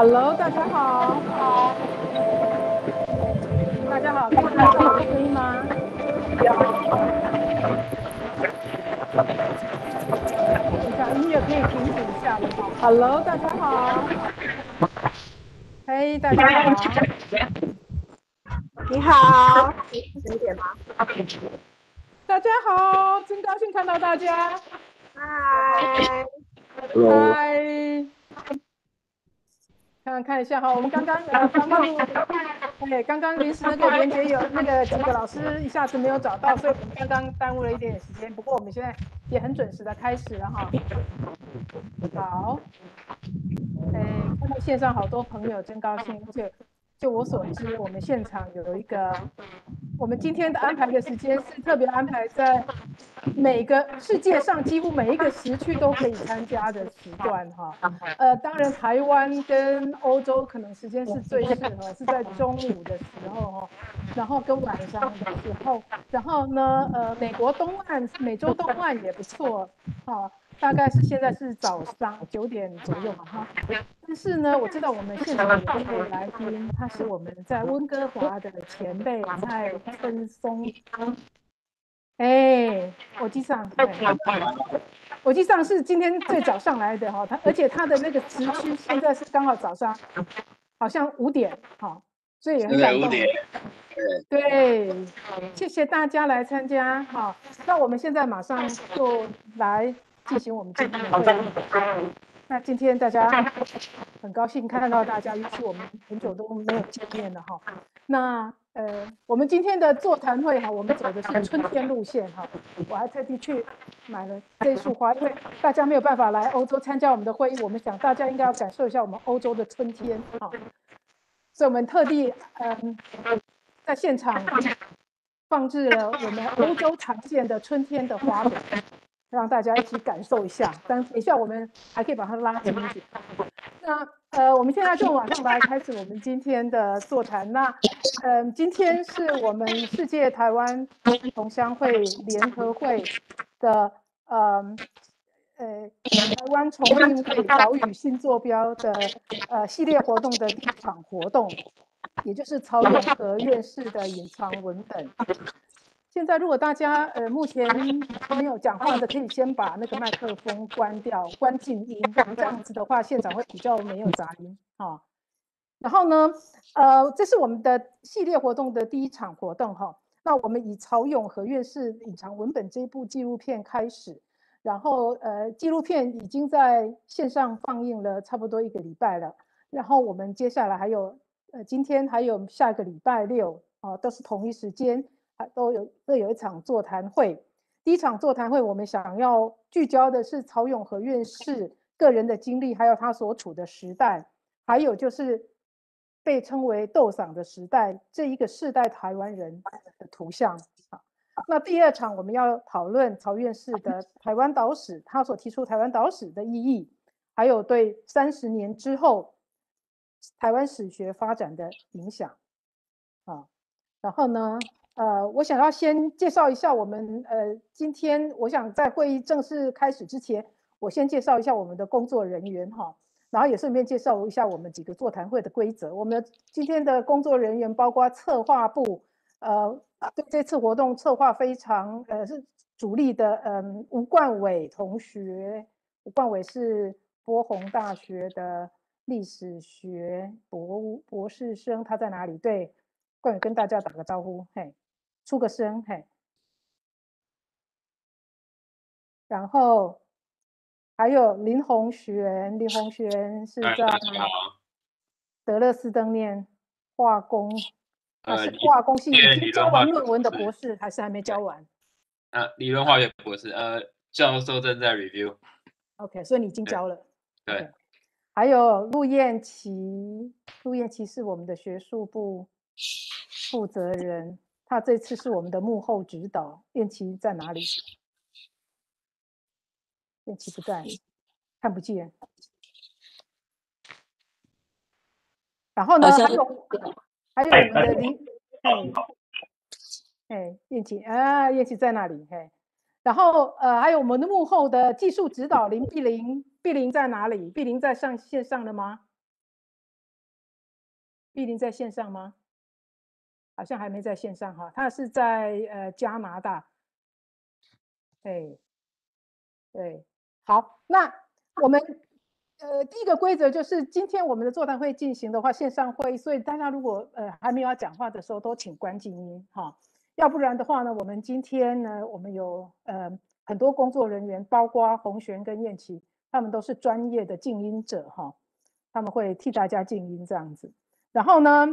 Hello，大家好。好。大家好，听到我的声音吗？你看音乐可以停止一下了吗？Hello，大家好。嘿，大家好。你好。十点吗？大家好，真高兴看到大家。嗨。嗨。一下哈，我们刚刚呃刚刚对刚刚临时那个连接有那个几个老师一下子没有找到，所以我们刚刚耽误了一点点时间。不过我们现在也很准时的开始了哈。好，哎，看到线上好多朋友，真高兴，而且。就我所知，我们现场有一个，我们今天的安排的时间是特别安排在每个世界上几乎每一个时区都可以参加的时段哈。呃，当然台湾跟欧洲可能时间是最适合，是在中午的时候哈，然后跟晚上的时候，然后呢，呃，美国东岸、美洲东岸也不错哈。大概是现在是早上九点左右嘛哈，但是呢，我知道我们现场有一位来宾，他是我们在温哥华的前辈蔡春松。哎，我记上，我记上是今天最早上来的哈，他而且他的那个时区现在是刚好早上，好像五点哈，所以也很感动。对，谢谢大家来参加哈，那我们现在马上就来。进行我们今天的会议。那今天大家很高兴看到大家，尤其我们很久都没有见面了哈。那呃，我们今天的座谈会哈，我们走的是春天路线哈。我还特地去买了这束花，因为大家没有办法来欧洲参加我们的会议，我们想大家应该要感受一下我们欧洲的春天哈。所以我们特地嗯，在现场放置了我们欧洲常见的春天的花朵。让大家一起感受一下，但等一下我们还可以把它拉进去。那呃，我们现在就马上来开始我们今天的座谈。那嗯，今天是我们世界台湾同乡会联合会的呃呃台湾重庆会岛屿新坐标的呃系列活动的第一场活动，也就是曹永和院士的隐藏文本。现在，如果大家呃目前没有讲话的，可以先把那个麦克风关掉，关静音，这样子的话，现场会比较没有杂音啊。然后呢，呃，这是我们的系列活动的第一场活动哈。那我们以曹永和院士隐藏文本这部纪录片开始，然后呃，纪录片已经在线上放映了差不多一个礼拜了。然后我们接下来还有呃，今天还有下个礼拜六啊，都是同一时间。都有都有一场座谈会，第一场座谈会，我们想要聚焦的是曹永和院士个人的经历，还有他所处的时代，还有就是被称为斗嗓的时代这一个世代台湾人的图像。那第二场我们要讨论曹院士的台湾岛史，他所提出台湾岛史的意义，还有对三十年之后台湾史学发展的影响。啊，然后呢？呃，我想要先介绍一下我们呃，今天我想在会议正式开始之前，我先介绍一下我们的工作人员哈，然后也顺便介绍一下我们几个座谈会的规则。我们今天的工作人员包括策划部，呃，对这次活动策划非常呃是主力的，嗯，吴冠伟同学，吴冠伟是波鸿大学的历史学博博士生，他在哪里？对，冠伟跟大家打个招呼，嘿。出个声，嘿，然后还有林宏璇，林宏璇是在德勒斯登念化工，他是化工系已经交完论文的博士，还是还没交完？呃，理论化学博士，呃，教授正在 review。OK，所以你已经交了。对。还有陆燕琪，陆燕琪是我们的学术部负责人。他这次是我们的幕后指导，燕琪在哪里？燕琪不在，看不见。然后呢？还有还有我们的林，哎，哎，燕琪啊，燕琪在哪里？嘿，然后呃，还有我们的幕后的技术指导林碧玲，碧玲在哪里？碧玲在上线上了吗？碧玲在线上吗？好像还没在线上哈，他是在呃加拿大。哎，对，好，那我们呃第一个规则就是今天我们的座谈会进行的话，线上会，所以大家如果呃还没有要讲话的时候，都请关静音哈。要不然的话呢，我们今天呢，我们有呃很多工作人员，包括洪璇跟燕琪，他们都是专业的静音者哈，他们会替大家静音这样子。然后呢，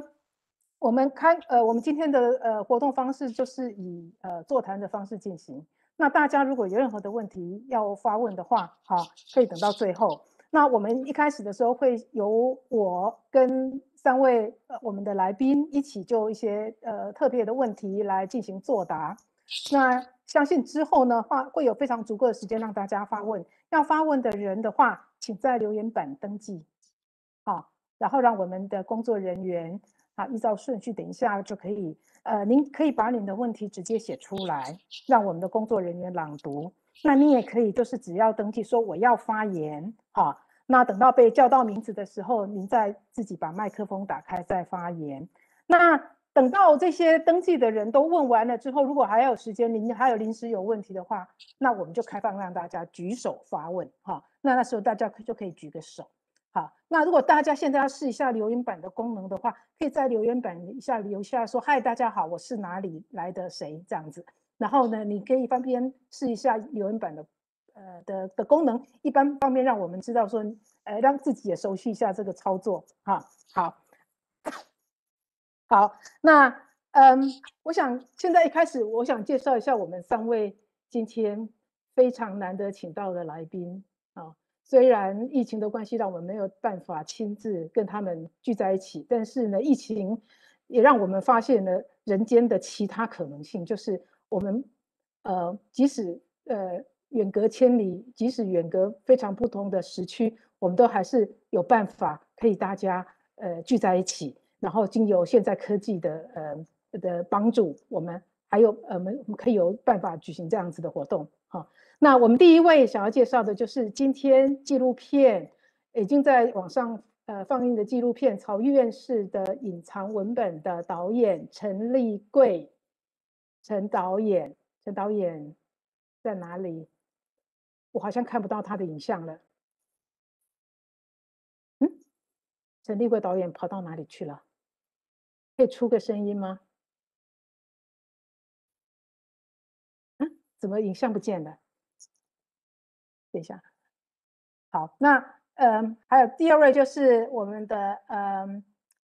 我们看呃我们今天的呃活动方式就是以呃座谈的方式进行。那大家如果有任何的问题要发问的话，好，可以等到最后。那我们一开始的时候会由我跟三位呃我们的来宾一起就一些呃特别的问题来进行作答。那相信之后呢话会有非常足够的时间让大家发问。要发问的人的话，请在留言板登记，好，然后让我们的工作人员啊依照顺序，等一下就可以呃您可以把您的问题直接写出来，让我们的工作人员朗读。那你也可以就是只要登记说我要发言，好。那等到被叫到名字的时候，您再自己把麦克风打开再发言。那等到这些登记的人都问完了之后，如果还有时间，您还有临时有问题的话，那我们就开放让大家举手发问。哈，那那时候大家就可以举个手。那如果大家现在要试一下留言板的功能的话，可以在留言板一下留下说：“嗨，大家好，我是哪里来的谁？”这样子。然后呢，你可以方便试一下留言板的。呃的的功能，一般方面让我们知道说，呃，让自己也熟悉一下这个操作哈。好，好，那嗯，我想现在一开始，我想介绍一下我们三位今天非常难得请到的来宾啊。虽然疫情的关系，让我们没有办法亲自跟他们聚在一起，但是呢，疫情也让我们发现了人间的其他可能性，就是我们呃，即使呃。远隔千里，即使远隔非常不同的时区，我们都还是有办法可以大家呃聚在一起。然后经由现在科技的呃的帮助，我们还有呃我们可以有办法举行这样子的活动。好，那我们第一位想要介绍的就是今天纪录片已经在网上呃放映的纪录片《曹玉院士的隐藏文本》的导演陈立贵。陈导演，陈导演在哪里？我好像看不到他的影像了。嗯，陈立贵导演跑到哪里去了？可以出个声音吗？嗯，怎么影像不见了？等一下。好，那嗯，还有第二位就是我们的嗯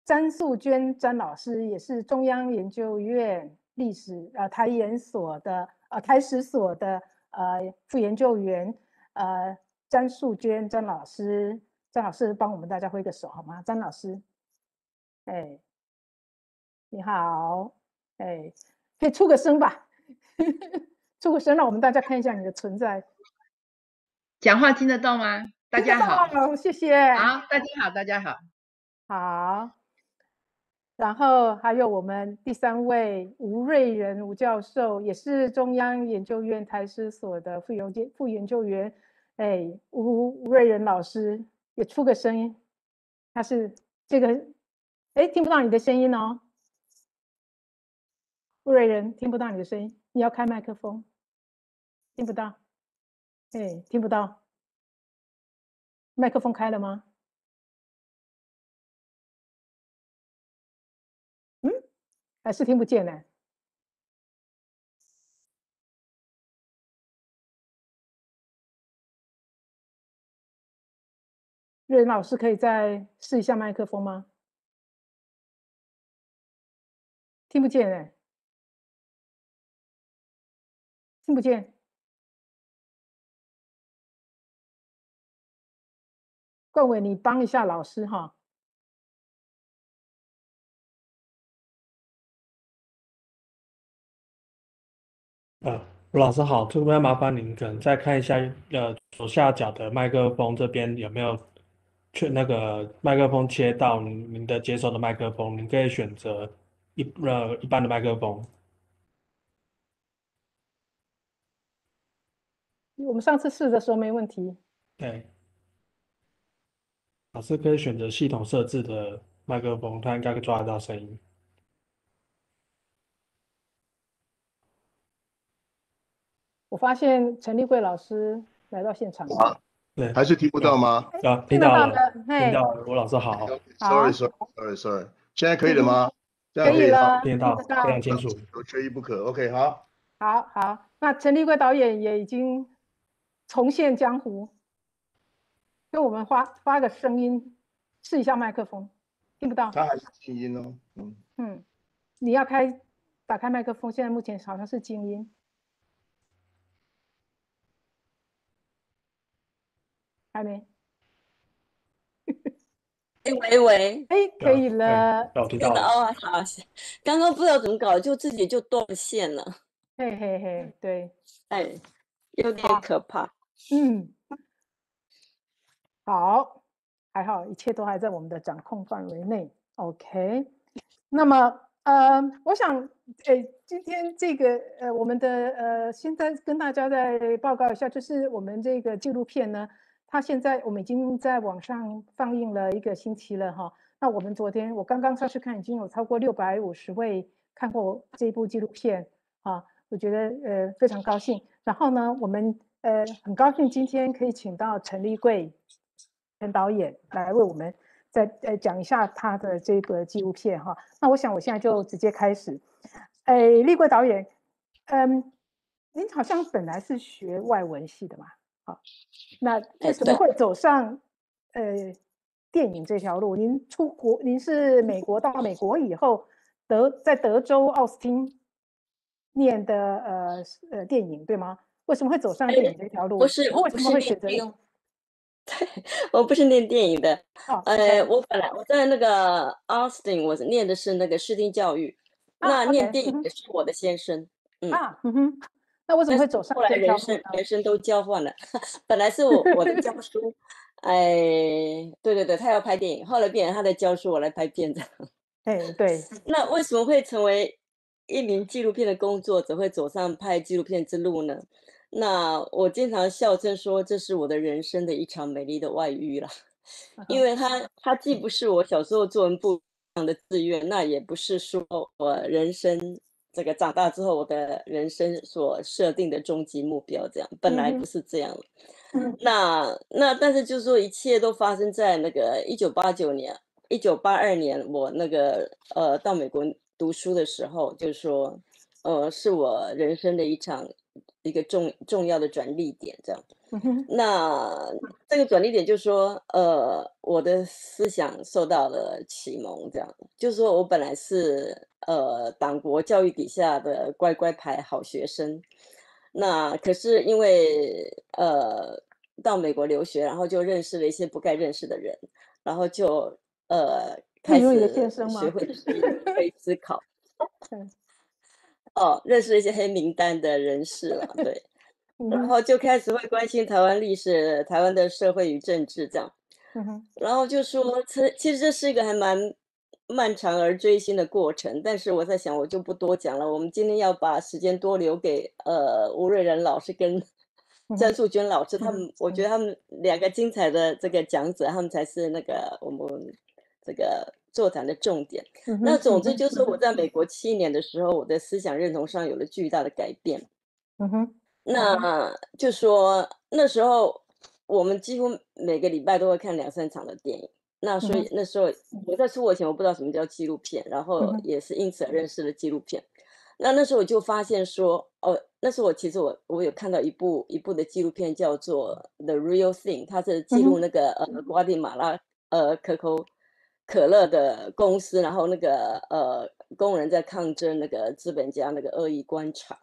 詹素娟詹老师，也是中央研究院历史呃台研所的呃台史所的。呃，副研究员，呃，张素娟，张老师，张老师帮我们大家挥个手好吗？张老师，哎，你好，哎，可以出个声吧，出个声，让我们大家看一下你的存在。讲话听得到吗？大家好，谢谢。好，大家好，大家好，好。然后还有我们第三位吴瑞仁吴教授，也是中央研究院台史所的副研究副研究员。哎，吴吴瑞仁老师也出个声音，他是这个，哎，听不到你的声音哦。吴瑞仁听不到你的声音，你要开麦克风。听不到，哎，听不到。麦克风开了吗？嗯还是听不见呢。瑞仁老师可以再试一下麦克风吗？听不见哎，听不见。冠伟，你帮一下老师哈。呃，老师好，这边麻烦您可能再看一下，呃，左下角的麦克风这边有没有去那个麦克风切到您您的接收的麦克风，您可以选择一呃一般的麦克风。我们上次试的时候没问题。对，老师可以选择系统设置的麦克风，它应该抓得到声音。我发现陈立贵老师来到现场。了，对，还是听不到吗？啊，听到了，听到了，吴老师好。Sorry，Sorry，Sorry，Sorry，现在可以了吗？可以了，听到，非常清楚，缺一不可。OK，好，好，好，那陈立贵导演也已经重现江湖，跟我们发发个声音，试一下麦克风，听不到？他还是静音哦，嗯。嗯，你要开打开麦克风，现在目前好像是静音。还没。哎喂喂，哎，可以了，听到了。哦，好，刚刚不知道怎么搞，就自己就断线了，嘿嘿嘿，对，哎，有点可怕，嗯，好，还好，一切都还在我们的掌控范围内，OK，那么，呃，我想，哎，今天这个，呃，我们的，呃，现在跟大家再报告一下，就是我们这个纪录片呢。它现在我们已经在网上放映了一个星期了哈。那我们昨天我刚刚上去看，已经有超过六百五十位看过这部纪录片啊。我觉得呃非常高兴。然后呢，我们呃很高兴今天可以请到陈立贵陈导演来为我们再呃讲一下他的这个纪录片哈。那我想我现在就直接开始。哎，立贵导演，嗯，您好像本来是学外文系的嘛？好，那为什么会走上呃电影这条路？您出国，您是美国到美国以后，德在德州奥斯汀念的呃呃电影对吗？为什么会走上电影这条路？不是，为什么会选择用？对，我不是念电影的。呃，我本来我在那个 Austin，，我念的是那个视听教育。那念电影的是我的先生。嗯啊，嗯哼。那为什么会走上？后来人生人生都交换了，本来是我我的教书，哎，对对对，他要拍电影，后来变成他在教书，我来拍片子。哎，对。那为什么会成为一名纪录片的工作者，会走上拍纪录片之路呢？那我经常笑称说，这是我的人生的一场美丽的外遇了，因为他他既不是我小时候作文部上的志愿，那也不是说我人生。这个长大之后，我的人生所设定的终极目标，这样本来不是这样。那那但是就是说，一切都发生在那个一九八九年、一九八二年，我那个呃到美国读书的时候，就是说，呃，是我人生的一场一个重重要的转捩点，这样。那这个转捩点就是说，呃，我的思想受到了启蒙，这样。就是说我本来是。呃，党国教育底下的乖乖牌好学生，那可是因为呃到美国留学，然后就认识了一些不该认识的人，然后就呃开始学会会思考。哦，认识一些黑名单的人士了，对，然后就开始会关心台湾历史、台湾的社会与政治这样。然后就说，其其实这是一个还蛮。漫长而追星的过程，但是我在想，我就不多讲了。我们今天要把时间多留给呃吴瑞仁老师跟张素娟老师，他们我觉得他们两个精彩的这个讲者，他们才是那个我们这个座谈的重点。那总之就是我在美国七年的时候，我的思想认同上有了巨大的改变。嗯哼，那就说那时候我们几乎每个礼拜都会看两三场的电影。那所以那时候我在出国前，我不知道什么叫纪录片，然后也是因此而认识了纪录片。那那时候我就发现说，哦，那时候我其实我我有看到一部一部的纪录片叫做《The Real Thing》，它是记录那个呃瓜地马拉呃可口可乐的公司，然后那个呃工人在抗争那个资本家那个恶意官场，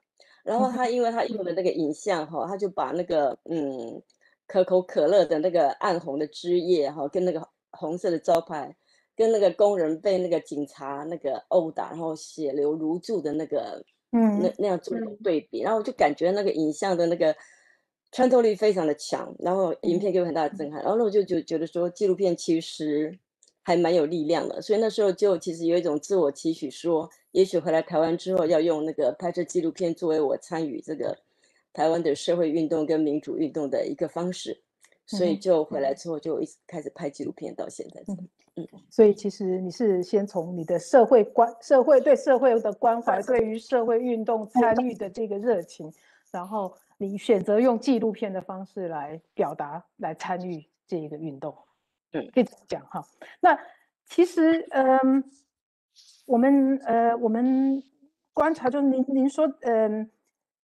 然后他因为他用的那个影像哈，他就把那个嗯可口可乐的那个暗红的汁液哈跟那个。红色的招牌，跟那个工人被那个警察那个殴打，然后血流如注的那个，嗯，那那样做对比，然后就感觉那个影像的那个穿透力非常的强，然后影片给我很大的震撼，然后我就就觉得说纪录片其实还蛮有力量的，所以那时候就其实有一种自我期许，说也许回来台湾之后要用那个拍摄纪录片作为我参与这个台湾的社会运动跟民主运动的一个方式，所以就回来之后就一直开始拍纪录片，到现在嗯嗯。所以其实你是先从你的社会关、社会对社会的关怀，对于社会运动参与的这个热情，然后你选择用纪录片的方式来表达、来参与这一个运动。嗯可以这么讲哈。那其实，嗯，我们呃，我们观察就是您您说，嗯。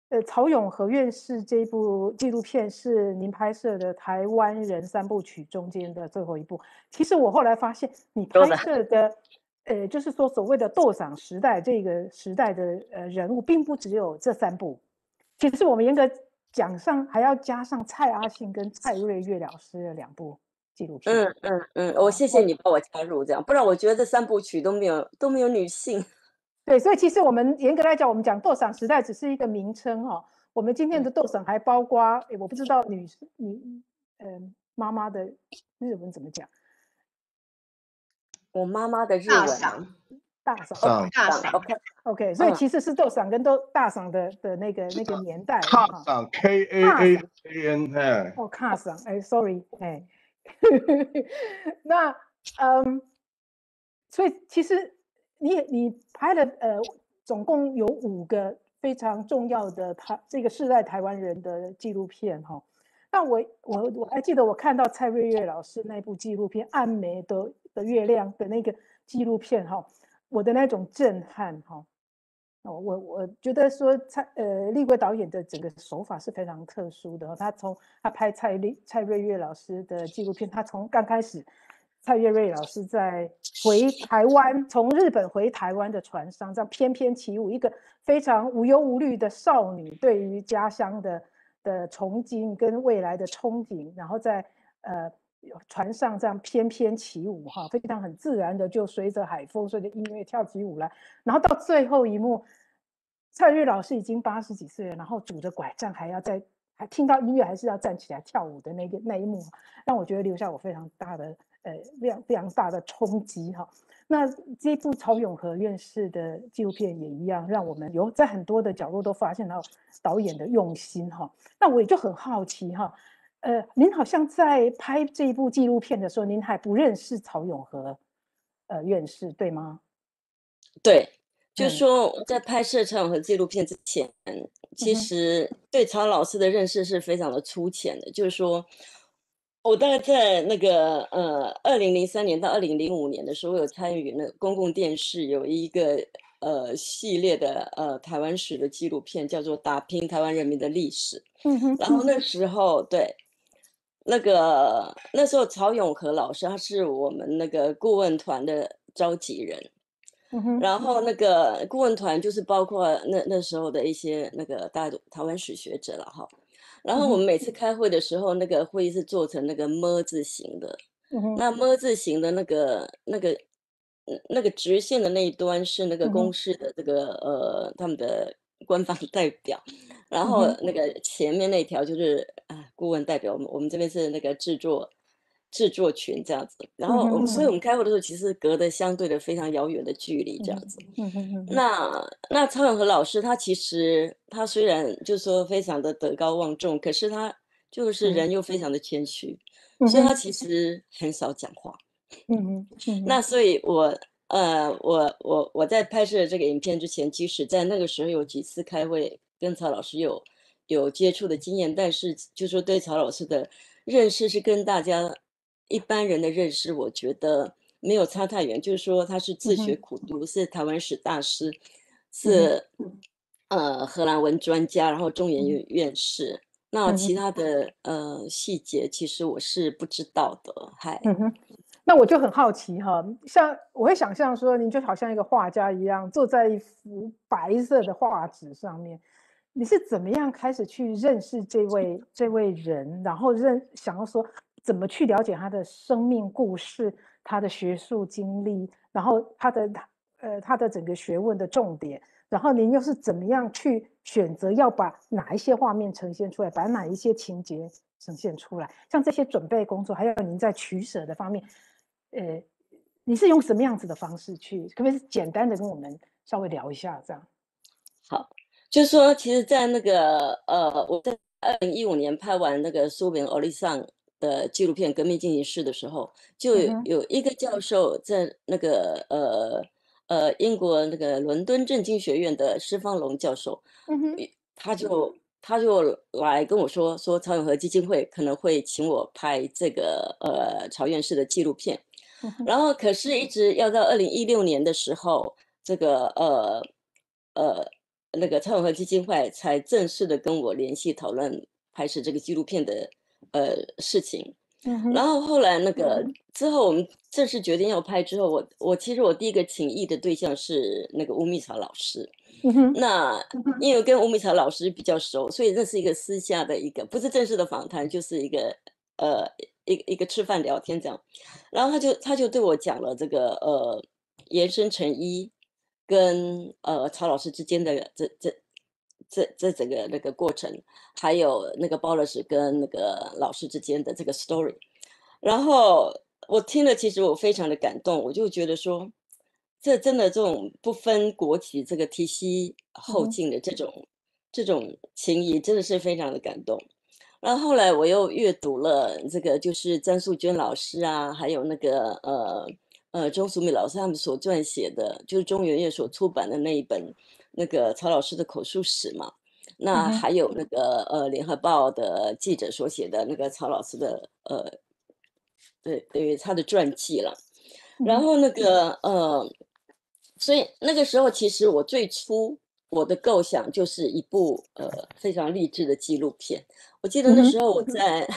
呃，曹永和院士这部纪录片是您拍摄的台湾人三部曲中间的最后一部。其实我后来发现，你拍摄的，呃，就是说所谓的斗赏时代这个时代的呃人物，并不只有这三部。其实我们严格讲上，还要加上蔡阿信跟蔡瑞月老师的两部纪录片。嗯嗯嗯，我谢谢你帮我加入这样，不然我觉得这三部曲都没有都没有女性。对，所以其实我们严格来讲，我们讲斗赏时代只是一个名称哈、我们今天的斗赏还包括，诶我不知道女女嗯妈妈的日文怎么讲，我妈妈的日文 大赏大赏。大赏 OK，OK，所以嗯其实是斗赏跟斗大赏的的那个那个年代哈。踏上 K A A A N 哎，哦，卡赏，哎，sorry，哎，那嗯，所以其实你也你拍了呃，总共有五个非常重要的台这个世代台湾人的纪录片哈。那我我我还记得我看到蔡瑞月老师那部纪录片《暗梅的的月亮》的那个纪录片哈，我的那种震撼哈。哦，我我觉得说蔡呃立贵导演的整个手法是非常特殊的。他从他拍蔡丽蔡瑞月老师的纪录片，他从刚开始蔡月瑞老师在回台湾，从日本回台湾的船上，这样翩翩起舞，一个非常无忧无虑的少女，对于家乡的的憧憬跟未来的憧憬，然后在呃船上这样翩翩起舞哈，非常很自然的就随着海风，随着音乐跳起舞来。然后到最后一幕，蔡瑞老师已经八十几岁了，然后拄着拐杖还要在还听到音乐还是要站起来跳舞的那个那一幕，让我觉得留下我非常大的呃非常非常大的冲击哈。那这部曹永和院士的纪录片也一样，让我们有在很多的角落都发现到导演的用心哈。那我也就很好奇哈，呃，您好像在拍这一部纪录片的时候，您还不认识曹永和呃院士对吗？对，就是说我在拍摄曹永和纪录片之前，其实对曹老师的认识是非常的粗浅的。就是说，我大概在那个呃，二零零三年到二零零五年的时候，我有参与那公共电视有一个呃系列的呃台湾史的纪录片，叫做《打拼台湾人民的历史》。嗯哼，然后那时候对，那个那时候曹永和老师他是我们那个顾问团的召集人，然后那。个顾问团就是包括那那时候的一些那个大台湾史学者了哈。然后我们每。次开会的时候，那个会议是做成那个么字形的，那么字形的那个那个嗯那个直线的那一端是那个公。式的这个呃他们的官方代表，然后那个前面那条就是啊顾问代表，我们我们这边是那个制作制作群这样子，然后我们所以我们开会的时候其实隔得相对的非常遥远的距离这样子。那那曹永和老师他其实他虽然就说非常的德高望重，可是他就是嗯人又非常的谦虚，所以他其。实很少讲话。嗯哼，嗯。那所以我，呃，我我我在拍摄这个影片之前，即使在那个时候有几次开会，跟曹老师有有接触的经验，但是就说对曹老师的认识是跟大家一般人的认识，我觉得没有差太远。就是说他是自学苦读，是台湾史大师，是呃荷兰文专家，然后中研嗯院院士。那嗯其他的呃细节，其实我是不知道的。嗨，嗯哼，那我就很好奇哈，像我会想象说，您就好像一个画家一样，坐在一幅白色的画纸上面，你是怎么样开始去认识这位这位人，然后认想要说怎么去了解他的生命故事、他的学术经历，然后他的呃他的整个学问的重点，然后您又是怎么样去选择要把哪一些画面呈现出来，把哪一些情节呈现出来？像这些准备工作，还有您在取舍的方面，呃，你是用什么样子的方式去？可不可以简单的跟我们稍微聊一下？这样，好，就是说，其实，在那个呃，我在二零一五年拍完那个苏炳欧利桑的纪录片《革命进行式》的时候，就有有一个教授在那个呃呃英国那个伦敦政经学院的施方龙教授，他就他就来跟我说，说曹永和基金会可能会请我拍这个呃曹院士的纪录片。然后，可是，一直要到二零一六年的时候，这个呃呃那个蔡永和基金会才正式的跟我联系讨论拍摄这个纪录片的呃事情。然后后来那个之后，我们正式决定要拍之后，我我其实我第一个请意的对象是那个吴蜜草老师。那因为跟吴蜜草老师比较熟，所以这是一个私下的一个，不是正式的访谈，就是一个呃。一一个吃饭聊天这样，然后他就他就对我讲了这个呃延伸成一跟呃曹老师之间的这这这这整个那个过程，还有那个包老师跟那个老师之间的这个 story，然后我听了，其实我非常的感动，我就觉得说，这真的这种不分国籍这个提携后进的这种这种情谊，真的是非常的感动。然后后来我又阅读了这个，就是张素娟老师啊，还有那个呃呃钟淑美老师他们所撰写的，就是中原院所出版的那一本那个曹老师的口述史嘛。那还有那个呃联合报的记者所写的那个曹老师的呃对对他的传记了。然后那个呃，所以那个时候其实我最初我的构想就是一部呃非常励志的纪录片。我记得那时候我在，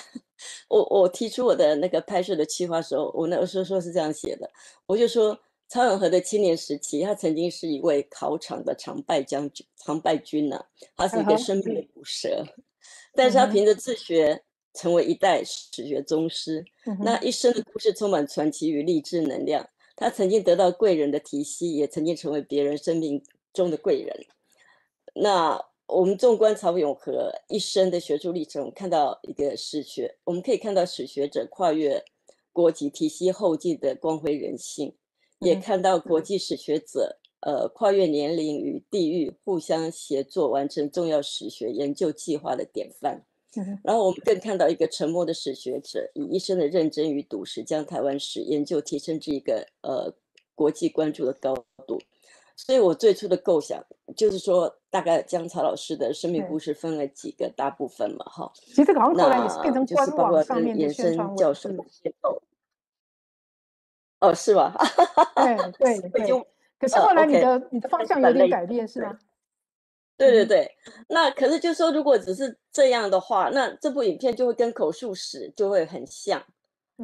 我我提出我的那个拍摄的计划时候，我那时候说是这样写的，我就说曹永和的青年时期，他曾经是一位考场的常败将军、常败军呐，他是一个生命的毒蛇，但是他凭着自学成为一代史学宗师，那一生的故事充满传奇与励志能量。他曾经得到贵人的提携，也曾经成为别人生命中的贵人。那。我们纵观曹永和一生的学术历程，看到一个史学，我们可以看到史学者跨越国籍体系后继的光辉人性，也看到国际史学者呃跨越年龄与地域互相协作完成重要史学研究计划的典范。然后我们更看到一个沉默的史学者，以一生的认真与笃实，将台湾史研究提升至一个呃国际关注的高度。所以我最初的构想就是说，大概将曹老师的生命故事分了几个大部分嘛，哈。其实这个好像后来也是变成官网上面的宣传教授哦，是 吧？对对对。可是后来你的你的方向有点改变，是吗？对对对。那可是就说，如果只是这样的话，那这部影片就会跟口述史就会很像。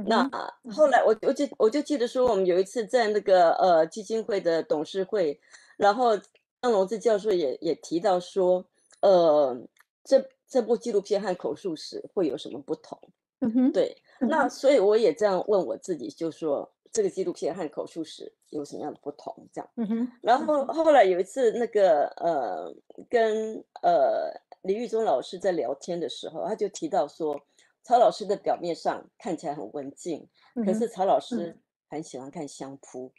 那后来我我就我就记得说，我们有一次在那个呃基金会的董事会，然后张荣志教授也也提到说，呃，这这部纪录片和口述史会有什么不同？嗯哼，对。那所以我也这样问我自己，就说这个纪录片和口述史有什么样的不同？这样。嗯哼。然后后来有一次那个呃跟呃李玉忠老师在聊天的时候，他就提到说。曹老师的表面上看起来很文静，可是曹老师很喜欢看相扑。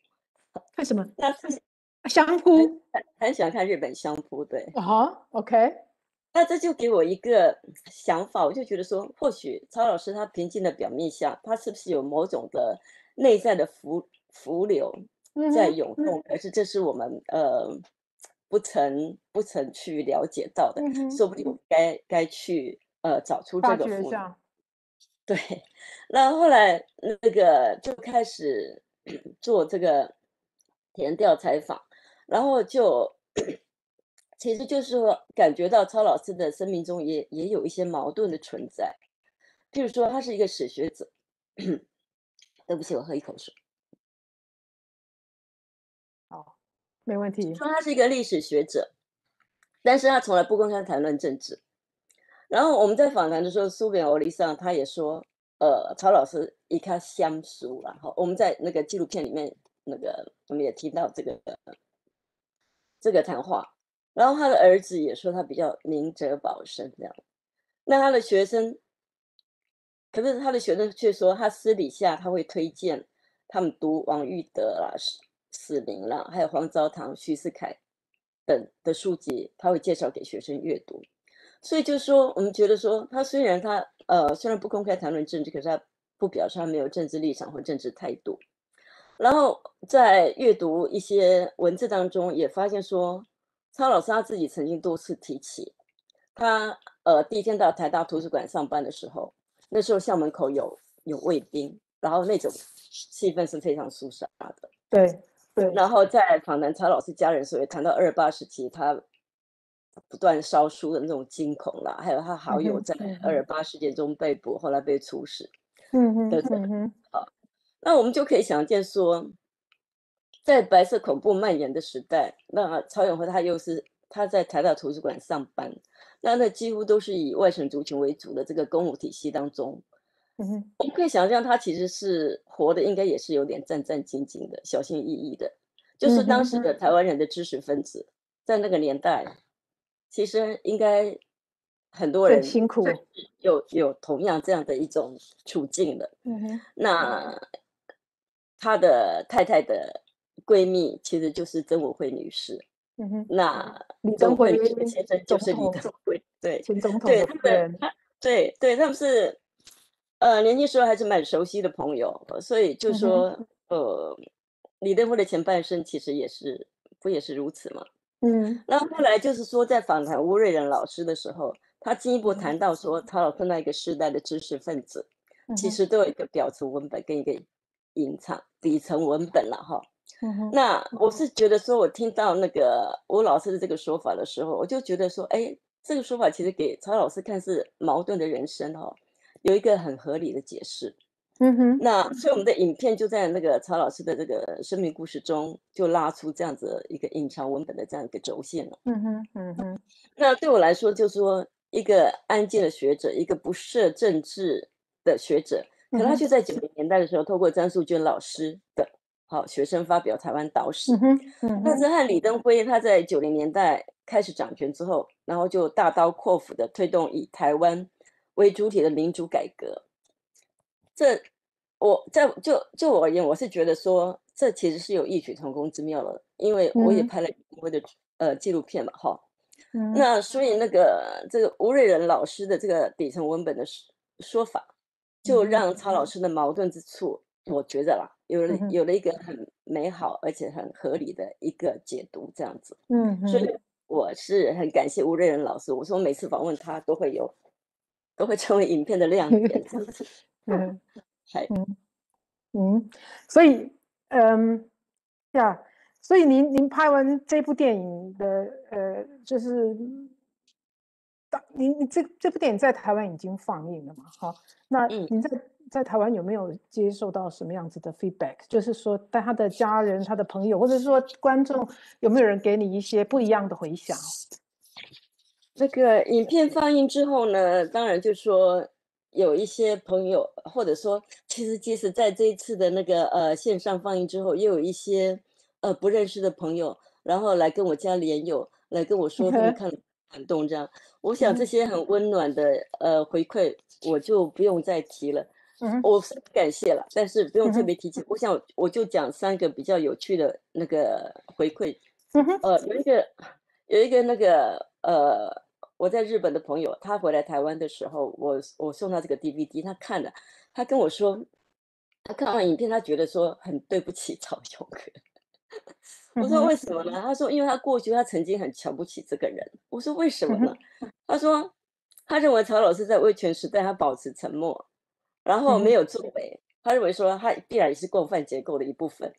看什么？那是相扑，很很喜欢看日本相扑。对啊，OK。那这就给我一个想法，我就觉得说，或许曹老师他平静的表面下，他是不是有某种的内在的浮浮流在涌动？可是这是我们呃不曾不曾去了解到的，说不定该该去呃找出这个浮流。对，那后来那个就开始做这个填调采访，然后就其实就是说感觉到超老师的生命中也也有一些矛盾的存在，譬如说他是一个史学者，对不起，我喝一口水。好，没问题。说他是一个历史学者，但是他从来不公开谈论政治。然后我们在访谈的时候，苏炳欧里上他也说，呃，曹老师一看相熟，然后我们在那个纪录片里面，那个我们也听到这个这个谈话。然后他的儿子也说他比较明哲保身这样。那他的学生，可是他的学生却说他私底下他会推荐他们读王玉德啦、史史明啦，还有黄昭堂、徐世凯等的书籍，他会介绍给学生阅读。所以就是说，我们觉得说，他虽然他呃虽然不公开谈论政治，可是他不表示他没有政治立场或政治态度。然后在阅读一些文字当中，也发现说，曹老师他自己曾经多次提起，他呃第一天到台大图书馆上班的时候，那时候校门口有有卫兵，然后那种气氛是非常肃杀的。对对，然后在访谈曹老师家人时候，也谈到二八时期他不断烧书的那种惊恐啦，还有他好友在二八事件中被捕，后来被处死。嗯哼，嗯哼，好。那我们就可以想见说，在白色恐怖蔓延的时代，那曹永和他又是他在台大图书馆上班，那那几乎都是以外省族群为主的这个公务体系当中，我们可以想象他其实是活的，应该也是有点战战兢兢的、小心翼翼的。就是当时的台湾人的知识分子，在那个年代，其实应该很多人辛苦，有有同样这样的一种处境的。嗯哼，那。他的太太的闺蜜其实就是曾文慧女士，嗯哼，那李登辉先生就是李登辉，对，前总统，对他们，对对，他们是呃年轻时候还是蛮熟悉的朋友，所以就说呃李登辉的前半生其实也是不也是如此嘛，嗯，那后后来就是说在访谈吴瑞仁老师的时候，他进一步谈到说曹老师那一个时代的知识分子，其实都有一个表层文本跟一个。隐藏底层文本了哈，那我是觉得说，我听到那个吴老师的这个说法的时候，我就觉得说，哎，这个说法其实给曹老师看是矛盾的人生哈，有一个很合理的解释。嗯哼，那所以我们的影片就在那个曹老师的这个生命故事中，就拉出这样子一个隐藏文本的这样一个轴线了。嗯哼，嗯哼，那对我来说，就是说一个安静的学者，一个不涉政治的学者。可他却在九零年代的时候，透过张素娟老师的好学生发表台湾岛史。嗯哼，那是和李登辉他在九零年代开始掌权之后，然后就大刀阔斧的推动以台湾为主体的民主改革。这我在就就我而言，我是觉得说这其实是有异曲同工之妙了，因为我也拍了李登辉的呃纪录片嘛，哈。那所以那个这个吴瑞仁老师的这个底层文本的说法。就让曹老师的矛盾之处，我觉得啦，有了有了一个很美好而且很合理的一个解读，这样子。嗯，所以我是很感谢吴瑞仁老师。我说每次访问他都会有，都会成为影片的亮点。嗯，嗯嗯，所以嗯，呀，所以您您拍完这部电影的呃，就是。您您这这部电影在台湾已经放映了嘛？哈，那您在在台湾有没有接受到什么样子的 feedback？就是说，在他的家人、他的朋友，或者说观众，有没有人给你一些不一样的回响？那个影片放映之后呢，当然就说有一些朋友，或者说，其实即使在这一次的那个呃线上放映之后，又有一些呃不认识的朋友，然后来跟我加连友，来跟我说他们 看。感动这样，我想这些很温暖的呃回馈，我就不用再提了。嗯，我是感谢了，但是不用特别提起。我想我就讲三个比较有趣的那个回馈。嗯，呃，有一个有一个那个呃，我在日本的朋友，他回来台湾的时候，我我送他这个 DVD，他看了，他跟我说，他看完影片，他觉得说很对不起曹永和。我说为什么呢？他说，因为他过去他曾经很瞧不起这个人。我说为什么呢？他说，他认为曹老师在威权时代他保持沉默，然后没有作为。他认为说他必然也是共犯结构的一部分。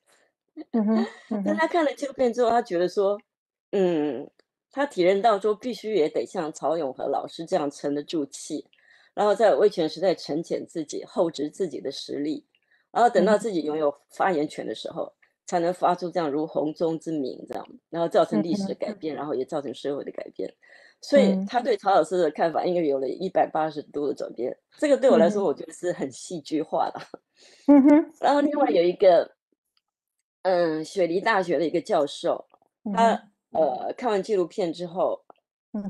嗯哼。但他看了纪录片之后，他觉得说，嗯，他体认到说必须也得像曹永和老师这样沉得住气，然后在威权时代沉潜自己、厚植自己的实力，然后等到自己拥有发言权的时候。才能发出这样如洪钟之鸣，这样，然后造成历史的改变，然后也造成社会的改变。所以他对曹老师的看法应该有了一百八十度的转变。这个对我来说，我觉得是很戏剧化的。嗯哼。然后另外有一个，嗯，雪梨大学的一个教授，他呃看完纪录片之后，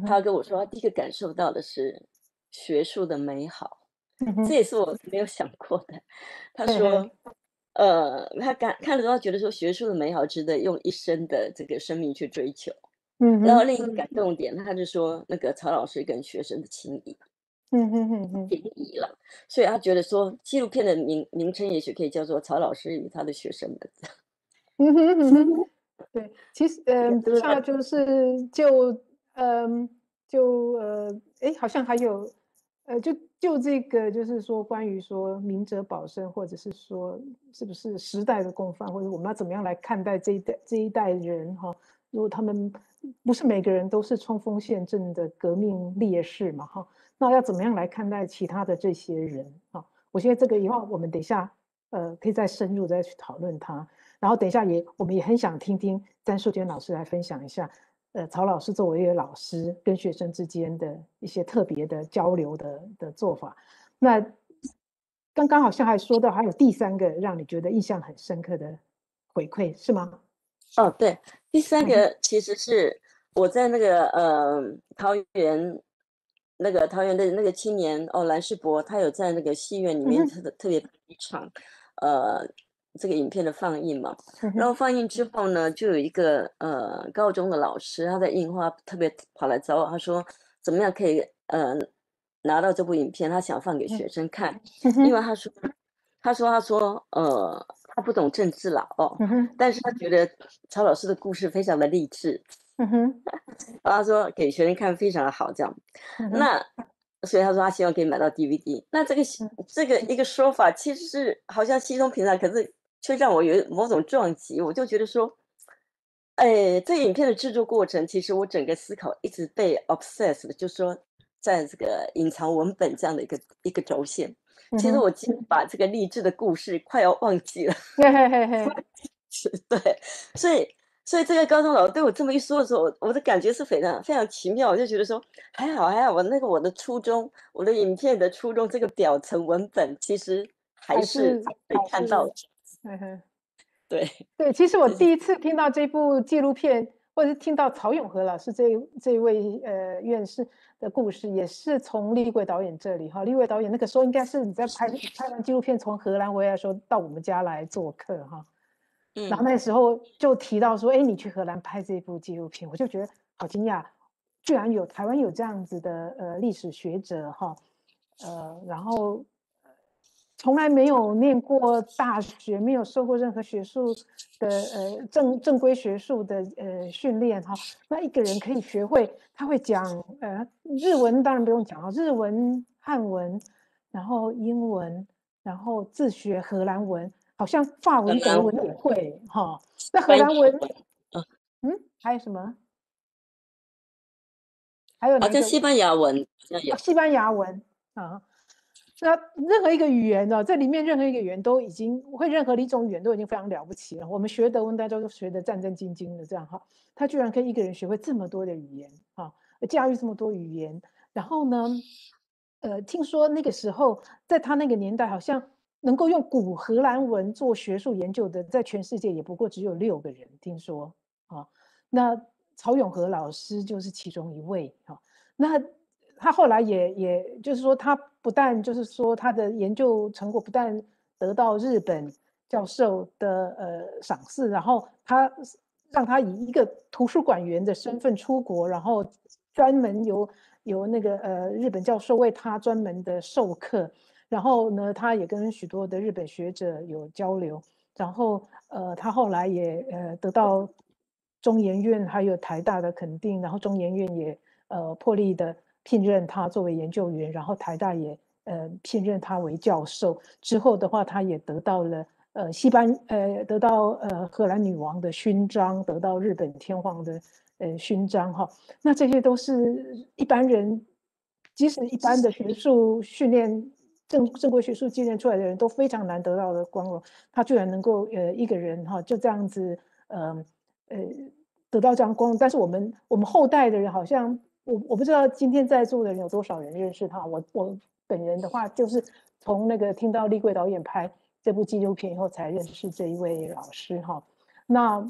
他跟我说，他第一个感受到的是学术的美好。这也是我没有想过的。他说。呃，他感看了之后觉得说学术的美好值得用一生的这个生命去追求。嗯，然后另一个感动点，他就说那个曹老师跟学生的情谊嗯哼哼哼，情谊了，所以他觉得说纪录片的名名称也许可以叫做曹老师与他的学生们。嗯哼嗯哼，对，其实嗯，对下就是就嗯就呃，哎，好像还有呃，就就这个就是说关于说明哲保身，或者是说是不是时代的共犯，或者我们要怎么样来看待这一代这一代人哈？如果他们不是每个人都是冲锋陷阵的革命烈士嘛哈，那要怎么样来看待其他的这些人啊？我觉得这个以后我们等一下呃可以再深入再去讨论它。然后等一下也，我们也很想听听詹淑娟老师来分享一下，呃，曹老师作为一个老师跟学生之间的一些特别的交流的的做法。那刚刚好像还说到还有第三个让你觉得印象很深刻的回馈是吗？哦，对，第三嗯个其实是我在那个呃桃园那个桃园的那个青年哦蓝世博，他有在那个戏院里面嗯特的特别一场呃这个影片的放映嘛。嗯然后放映之后呢，就有一个呃高中的老师，他在印花特别跑来找我，他说怎么样可以呃拿到这部影片，他想放给学生看，因为他说他说他说呃他不懂政治啦哦，但是他觉得曹老师的故事非常的励志，他说给学生看非常的好这样，那所以他说他希望可以买到 DVD，那这个这个一个说法其实是好像稀松平常，可是却让我有某种撞击，我就觉得说，哎，这个影片的制作过程，其实我整个思考一直被 obsessed，就是说在这个隐藏文本这样的一个一个轴线，其实我几乎把这个励志的故事快要忘记了。对，所以所以这个高中老师对我这么一说的时候，我我的感觉是非常非常奇妙，我就觉得说还好还好，我那个我的初衷，我的影片的初衷，这个表层文本其实还是可以看到的，嘿嘿。对，对，其实我第一次听到这部纪录片，或者是听到曹永和老师这这位呃院士的故事，也是从立贵导演这里哈。立贵导演那个时候应该是你在拍 拍完纪录片从荷兰回来的时候，到我们家来做客哈。然后嗯，那时候就提到说，哎，你去荷兰拍这部纪录片，我就觉得好惊讶，居然有台湾有这样子的呃历史学者哈，呃，然后呃从来没有念过大学，没有受过任何学术的呃正正规学术的呃训练哈，那一个人可以学会，他会讲呃日文，当然不用讲啊，日文、汉文，然后英文，然后自学荷兰文。好像法文、德文也会哈。那荷翻兰文，嗯嗯，还有什么？还有？好像西班牙文西班牙文啊。那任何一个语言呢，这里面任何一个语言都已经会任何一种语言都已经非常了不起了。我们学德文，大家都学得战战兢兢的这样哈。他居然可以一个人学会这么多的语言啊，驾驭这么多语言。然后呢，呃，听说那个时候在他那个年代，好像能够用古荷兰文做学术研究的，在全世界也不过只有六个人。听说啊，那曹永和老师就是其中一位哈。那他后来也也就是说，他不但就是说他的研究成果不但得到日本教授的呃赏识，然后他让他以一个图书馆员的身份出国，然后专门由由那个呃日本教授为他专门的授课。然后呢，他也跟许多的日本学者有交流，然后呃，他后来也呃得到中研院还有台大的肯定，然后中研院也呃破例的聘任他作为研究员，然后台大也呃聘任他为教授。之后的话，他也得到了呃西班呃得到呃荷兰女王的勋章，得到日本天皇的呃勋章哈。那这些都是一般人，即使一般的学术训练。正正规学术训练出来的人都非常难得到的光荣，他居然能够呃一个人哈就这样子呃呃得到这样光荣，但是我们我们后代的人好像我我不知道今天在座的人有多少人认识他，我我本人的话就是从那个听到立贵导演拍这部纪录片以后才认识这一位老师哈，那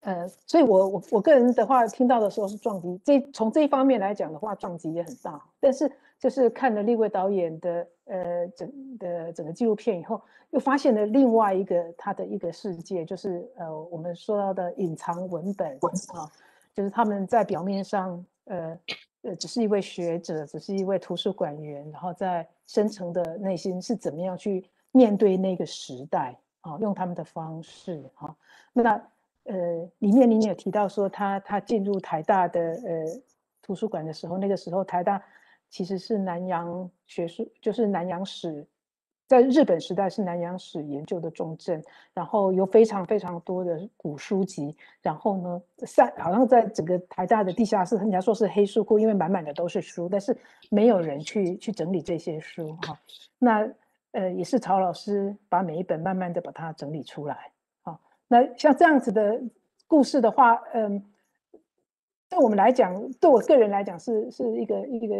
呃所以我我我个人的话听到的时候是撞击，这从这一方面来讲的话撞击也很大，但是。就是看了立贵导演的呃整的整个纪录片以后，又发现了另外一个他的一个世界，就是呃我们说到的隐藏文本啊，就是他们在表面上，呃呃，只是一位学者，只是一位图书馆员，然后在深层的内心是怎么样去面对那个时代啊，用他们的方式哈。那呃，里面您有提到说，他他进入台大的呃图书馆的时候，那个时候台大其实是南洋学术，就是南洋史。在日本时代是南洋史研究的重镇，然后有非常非常多的古书籍，然后呢，在好像在整个台大的地下室，人家说是黑书库，因为满满的都是书，但是没有人去去整理这些书哈。那呃，也是曹老师把每一本慢慢的把它整理出来。好，那像这样子的故事的话，嗯，对我们来讲，对我个人来讲是是一个一个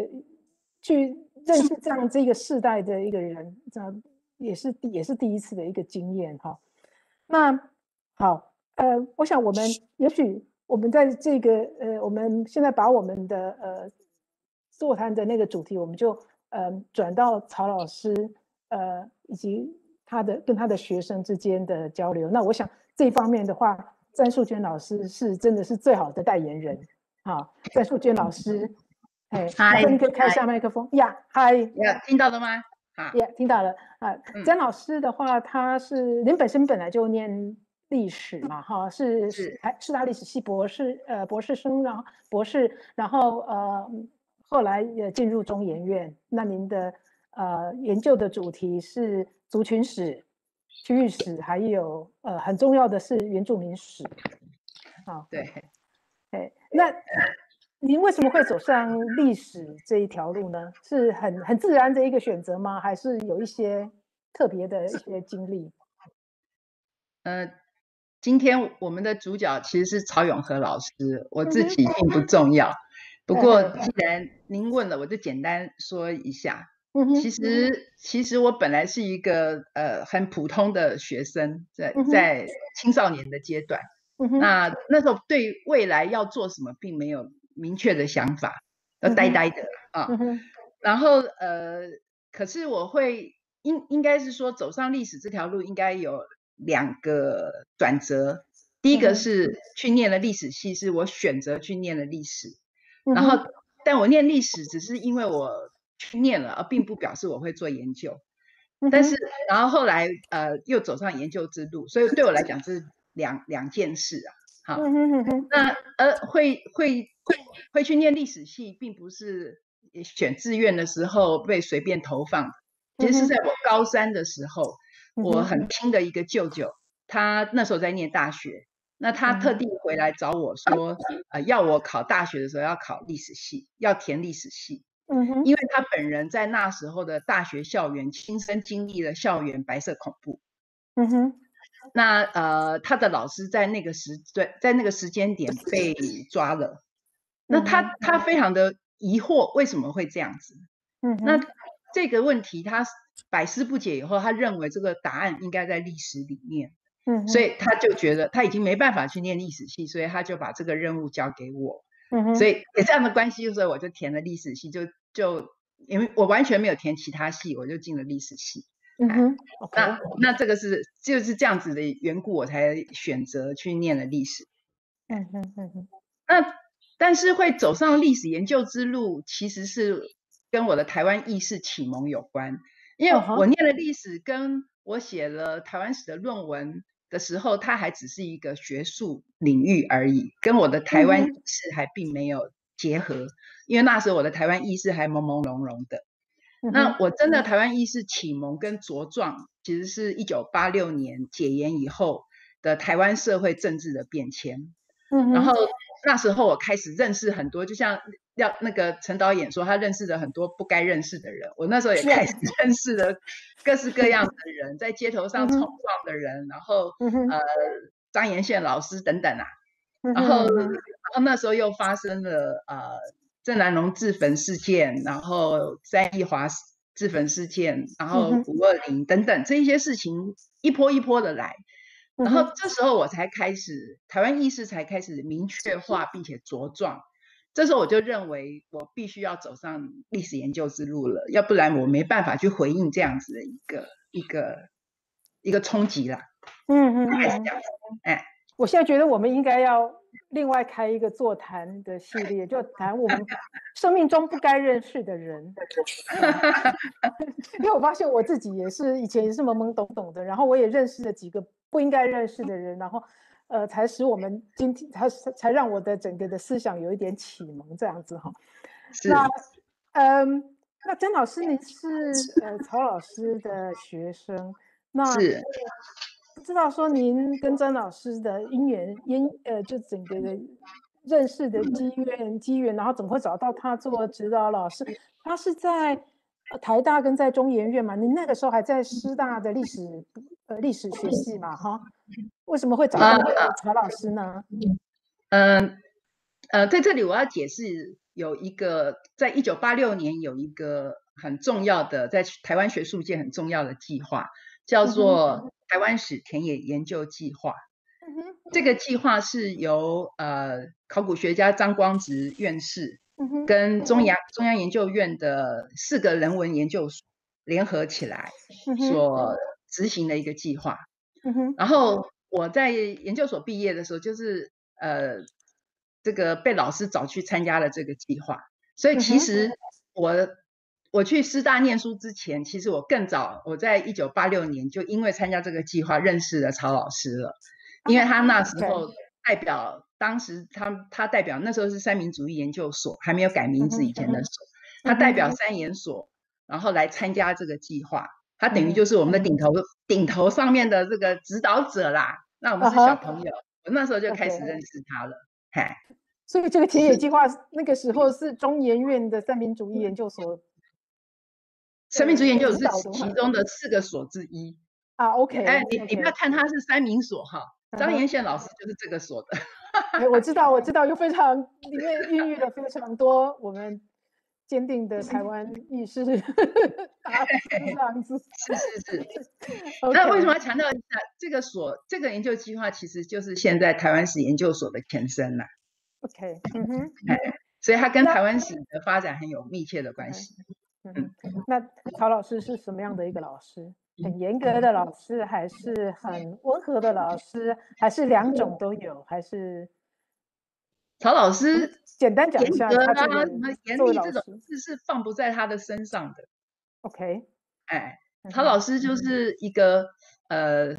去。认识这样这个世代的一个人，这样也是也是第一次的一个经验哈。那好，呃，我想我们也许我们在这个呃，我们现在把我们的呃座谈的那个主题，我们就呃转到曹老师呃以及他的跟他的学生之间的交流。那我想这方面的话，詹素娟老师是真的是最好的代言人啊，詹素娟老师。哎，嗨，你可以开一下麦克风呀，嗨，呀，听到了吗？啊，呀，听到了啊。詹老师的话，他是您本身本来就念历史嘛，哈，是是还是大历史系博士，呃，博士生，然后博士，然后呃，后来也进入中研院。那您的呃研究的主题是族群史、区域史，还有呃很重要的是原住民史。好，对，哎，那。您为什么会走上历史这一条路呢？是很很自然的一个选择吗？还是有一些特别的一些经历？呃，今天我们的主角其实是曹永和老师，我自己并不重要。不过既然您问了，我就简单说一下。其实其实我本来是一个呃很普通的学生，在在青少年的阶段，那那时候对未来要做什么并没有。明确的想法，要呆呆的啊。然后呃，可是我会应应该是说走上历史这条路，应该有两个转折。第一个是去念了历史系，是我选择去念了历史。然后，但我念历史只是因为我去念了，而并不表示我会做研究。但是，然后后来呃又走上研究之路，所以对我来讲是两两件事啊。好，那呃会会。会会去念历史系，并不是选志愿的时候被随便投放。其实是在我高三的时候，我很亲的一个舅舅，他那时候在念大学，那他特地回来找我说，呃，要我考大学的时候要考历史系，要填历史系。嗯哼，因为他本人在那时候的大学校园亲身经历了校园白色恐怖。嗯哼，那呃，他的老师在那个时在，在那个时间点被抓了。那他他非常的疑惑，为什么会这样子？嗯，那这个问题他百思不解以后，他认为这个答案应该在历史里面。嗯，所以他就觉得他已经没办法去念历史系，所以他就把这个任务交给我。嗯所以有这样的关系，所以我就填了历史系，就就因为我完全没有填其他系，我就进了历史系。嗯哼，那那这个是就是这样子的缘故，我才选择去念了历史。嗯哼嗯哼，那。但是会走上历史研究之路，其实是跟我的台湾意识启蒙有关。因为我念了历史，跟我写了台湾史的论文的时候，它还只是一个学术领域而已，跟我的台湾意识还并没有结合。因为那时候我的台湾意识还朦朦胧胧的。那我真的台湾意识启蒙跟茁壮，其实是一九八六年解严以后的台湾社会政治的变迁。嗯，然后。那时候我开始认识很多，就像要那个陈导演说，他认识了很多不该认识的人。我那时候也开始认识了各式各样的人，在街头上冲撞的人，然后呃张延宪老师等等啊。然后然后那时候又发生了呃郑南榕自焚事件，然后詹义华自焚事件，然后五二零等等这一些事情一波一波的来。然后这时候我才开始，台湾意识才开始明确化并且茁壮。这时候我就认为我必须要走上历史研究之路了，要不然我没办法去回应这样子的一个一个一个冲击啦。嗯嗯，还是这样子。哎，我现在觉得我们应该要另外开一个座谈的系列，就谈我们生命中不该认识的人。因为我发现我自己也是以前也是懵懵懂懂的，然后我也认识了几个不应该认识的人，然后呃，才使我们今天才才让我的整个的思想有一点启蒙，这样子哈。那嗯，那曾老师，您是呃曹老师的学生，那是。知道说您跟曾老师的姻缘因呃，就整个的认识的机缘机缘，然后怎么会找到他做指导老师？他是在台大跟在中研院嘛？您那个时候还在师大的历史呃历史学系嘛？哈，为什么会找到曹老师呢？嗯呃，在这里我要解释，有一个在一九八六年有一个很重要的在台湾学术界很重要的计划，叫做。台湾史田野研究计划，这个计划是由呃考古学家张光直院士跟中央中央研究院的四个人文研究所联合起来所执行的一个计划。然后我在研究所毕业的时候，就是呃这个被老师找去参加了这个计划，所以其实我。我去师大念书之前，其实我更早，我在一九八六年就因为参加这个计划认识了曹老师了，因为他那时候代表当时他他代表那时候是三民主义研究所还没有改名字以前的所，他代表三研所，然后来参加这个计划，他等于就是我们的顶头顶头上面的这个指导者啦。那我们是小朋友，我那时候就开始认识他了，嗨。所以这个田野计划那个时候是中研院的三民主义研究所。生命主义研究是其中的四个所之一啊。OK，哎，你你不要看它是三名所哈，张延宪老师就是这个所的。哎，我知道，我知道，又非常里面孕育了非常多我们坚定的台湾意识。这样子是是是。那为什么要强调一下这个所？这个研究计划其实就是现在台湾史研究所的前身了。OK，嗯哼，哎，所以它跟台湾史的发展很有密切的关系。嗯，那曹老师是什么样的一个老师？很严格的老师，还是很温和的老师，还是两种都有？还是曹老师简单讲一下他这个严厉这种事是放不在他的身上的。OK，哎，曹老师就是一个呃。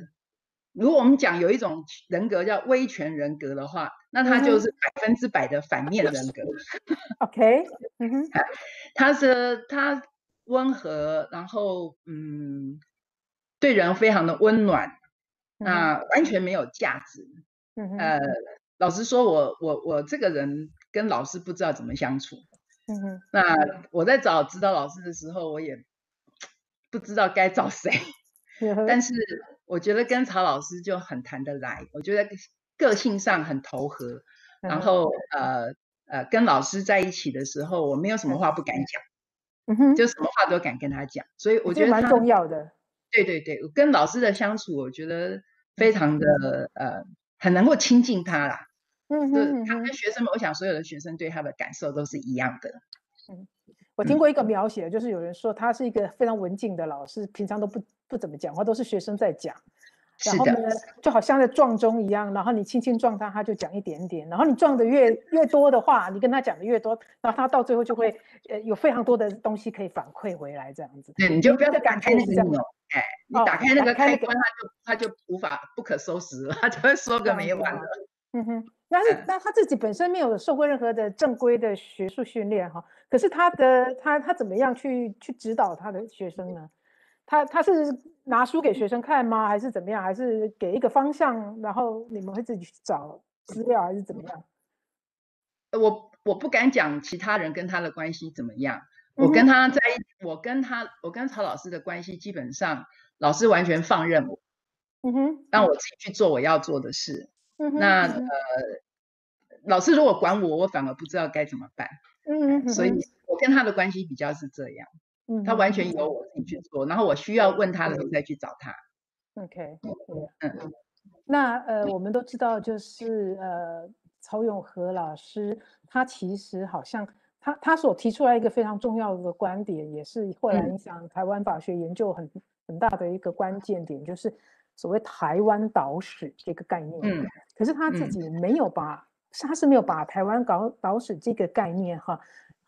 如果我们讲有一种人格叫威权人格的话，那他就是百分之百的反面人格。OK，嗯哼，他是他温和，然后嗯，对人非常的温暖，那完全没有价值。嗯呃，老实说，我我我这个人跟老师不知道怎么相处。嗯哼，那我在找指导老师的时候，我也不知道该找谁，但是。我觉得跟曹老师就很谈得来，我觉得个性上很投合，然后呃呃跟老师在一起的时候，我没有什么话不敢讲，嗯哼，就什么话都敢跟他讲，所以我觉得蛮重要的。对对对，跟老师的相处，我觉得非常的呃很能够亲近他啦。嗯哼，他跟学生们，我想所有的学生对他的感受都是一样的。嗯，我听过一个描写，就是有人说他是一个非常文静的老师，平常都不。不怎么讲话，都是学生在讲，然后呢，就好像在撞钟一样，然后你轻轻撞他，他就讲一点点，然后你撞的越越多的话，你跟他讲的越多，然后他到最后就会 呃有非常多的东西可以反馈回来，这样子。对，你就不要再打开那个钮，哎，你打开那个开关，他就他就无法不可收拾了，他就会说个没完了。嗯哼，那 是那他自己本身没有受过任何的正规的学术训练哈，可是他的他他怎么样去去指导他的学生呢？他他是拿书给学生看吗？还是怎么样？还是给一个方向，然后你们会自己去找资料，还是怎么样？我我不敢讲其他人跟他的关系怎么样。我跟他在一，我跟他，我跟曹老师的关系基本上，老师完全放任我，嗯哼，让我自己去做我要做的事。嗯，那呃，老师如果管我，我反而不知道该怎么办。嗯哼，所以我跟他的关系比较是这样。他完全由我自己去做，然后我需要问他的时候再去找他。OK，嗯，那呃，我们都知道，就是呃，曹永和老师，他其实好像他他所提出来一个非常重要的观点，也是后来影响台湾法学研究很很大的一个关键点，就是所谓台湾岛史这个概念。嗯，可是他自己没有把他是没有把台湾岛岛史这个概念哈，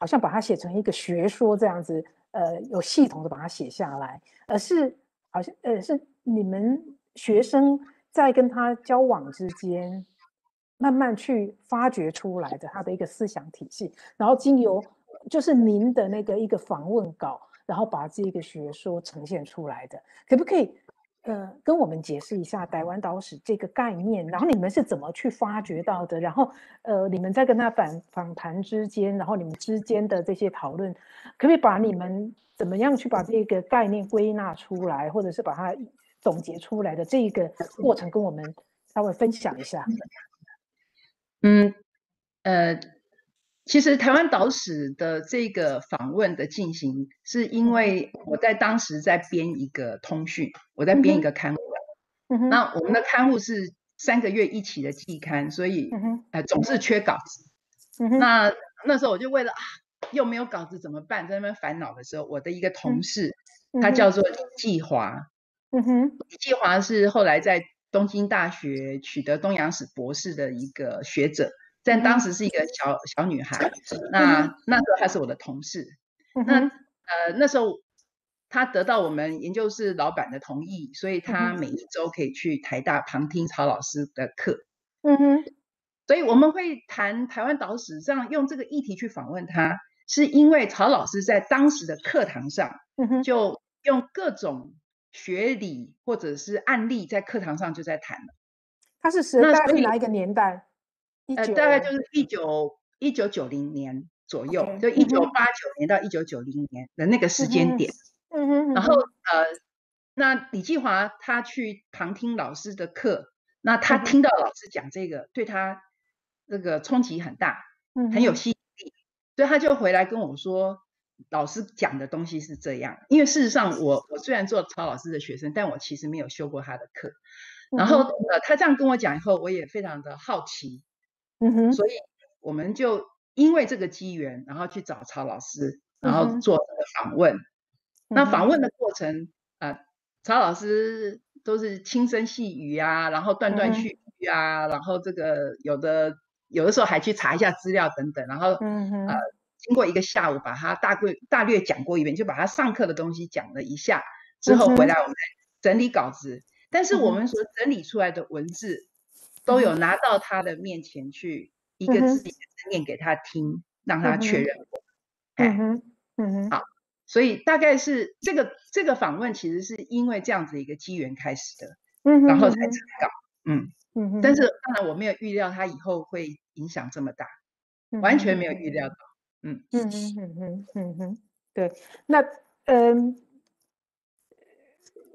好像把它写成一个学说这样子，呃，有系统的把它写下来，而是好像呃是你们学生在跟他交往之间，慢慢去发掘出来的他的一个思想体系，然后经由就是您的那个一个访问稿，然后把这个学说呈现出来的，可不可以？呃，跟我们解释一下台湾岛史这个概念，然后你们是怎么去发掘到的？然后，呃，你们在跟他访访谈之间，然后你们之间的这些讨论，可不可以把你们怎么样去把这个概念归纳出来，或者是把它总结出来的这一个过程，跟我们稍微分享一下？嗯，呃。其实台湾岛史的这个访问的进行，是因为我在当时在编一个通讯，我在编一个刊物。那我们的刊物是三个月一期的季刊，所以呃总是缺稿子。那那时候我就为了啊又没有稿子怎么办，在那边烦恼的时候，我的一个同事，他叫做李继华。嗯哼，李继华是后来在东京大学取得东洋史博士的一个学者。但当时是一个小小女孩，那那时候她是我的同事，那呃那时候她得到我们研究室老板的同意，所以她每一周可以去台大旁听曹老师的课。嗯哼，所以我们会谈台湾岛史，这样用这个议题去访问她，是因为曹老师在当时的课堂上，就用各种学理或者是案例在课堂上就在谈了。他是时代是哪一个年代？呃，大概就是一九一九九零年左右，就一九八九年到一九九零年的那个时间点。嗯哼。然后呃，那李继华他去旁听老师的课，那他听到老师讲这个，对他这个冲击很大，很有吸引力，所以他就回来跟我说，老师讲的东西是这样。因为事实上，我我虽然做曹老师的学生，但我其实没有修过他的课。然后呃，他这样跟我讲以后，我也非常的好奇。嗯哼，所以我们就因为这个机缘，然后去找曹老师，然后做这个访问。那访问的过程啊，曹老师都是轻声细语啊，然后断断续续啊，然后这个有的有的时候还去查一下资料等等，然后嗯哼呃，经过一个下午把他大概大略讲过一遍，就把他上课的东西讲了一下之后回来，我们整理稿子。但是我们所整理出来的文字。都有拿到他的面前去，一个字一个字念给他听，让他确认过。嗯哼，嗯哼，好，所以大概是这个这个访问其实是因为这样子一个机缘开始的，嗯然后才成稿。嗯嗯哼，但是当然我没有预料他以后会影响这么大，完全没有预料到。嗯嗯嗯嗯嗯嗯，对，那嗯。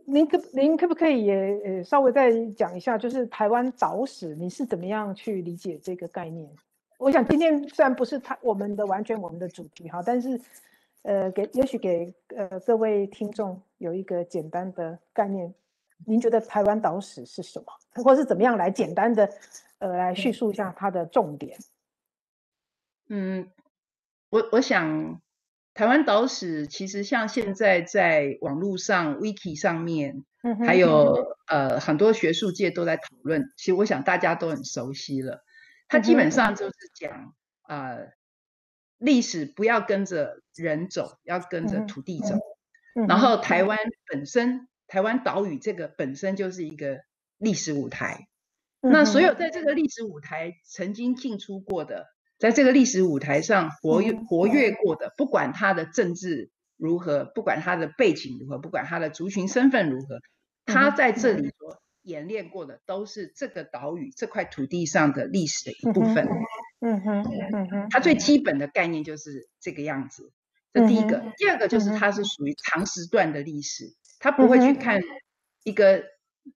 您可您可不可以也呃稍微再讲一下，就是台湾岛史，你是怎么样去理解这个概念？我想今天虽然不是他我们的完全我们的主题哈，但是呃给也许给呃各位听众有一个简单的概念。您觉得台湾岛史是什么，或是怎么样来简单的呃来叙述一下它的重点？嗯，我我想。台湾岛史其实像现在在网络上、Wiki 上面，还有呃很多学术界都在讨论。其实我想大家都很熟悉了。它基本上就是讲啊，历史不要跟着人走，要跟着土地走。然后台湾本身，台湾岛屿这个本身就是一个历史舞台。那所有在这个历史舞台曾经进出过的。在这个历史舞台上活跃活跃过的，不管他的政治如何，不管他的背景如何，不管他的族群身份如何，他在这里所演练过的，都是这个岛屿这块土地上的历史的一部分。嗯哼，嗯哼，它最基本的概念就是这个样子。这第一个，第二个就是它是属于长时段的历史，他不会去看一个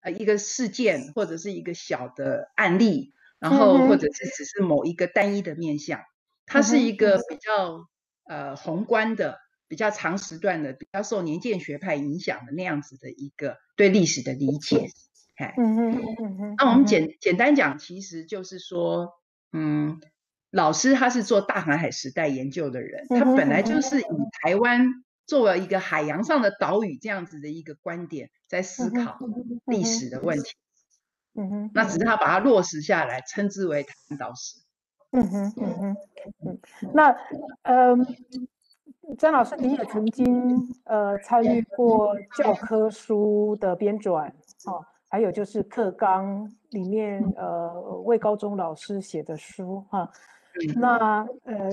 呃一个事件或者是一个小的案例。然后，或者是只是某一个单一的面相，它是一个比较呃宏观的、比较长时段的、比较受年鉴学派影响的那样子的一个对历史的理解。哎，嗯嗯嗯嗯。那我们简简单讲，其实就是说，嗯，老师他是做大航海时代研究的人，他本来就是以台湾作为一个海洋上的岛屿这样子的一个观点，在思考历史的问题。嗯哼，那只是他把它落实下来，称之为台湾岛史。嗯哼嗯哼嗯，那呃，张老师，你也曾经呃参与过教科书的编纂，哦，还有就是课纲里面呃为高中老师写的书哈。那呃，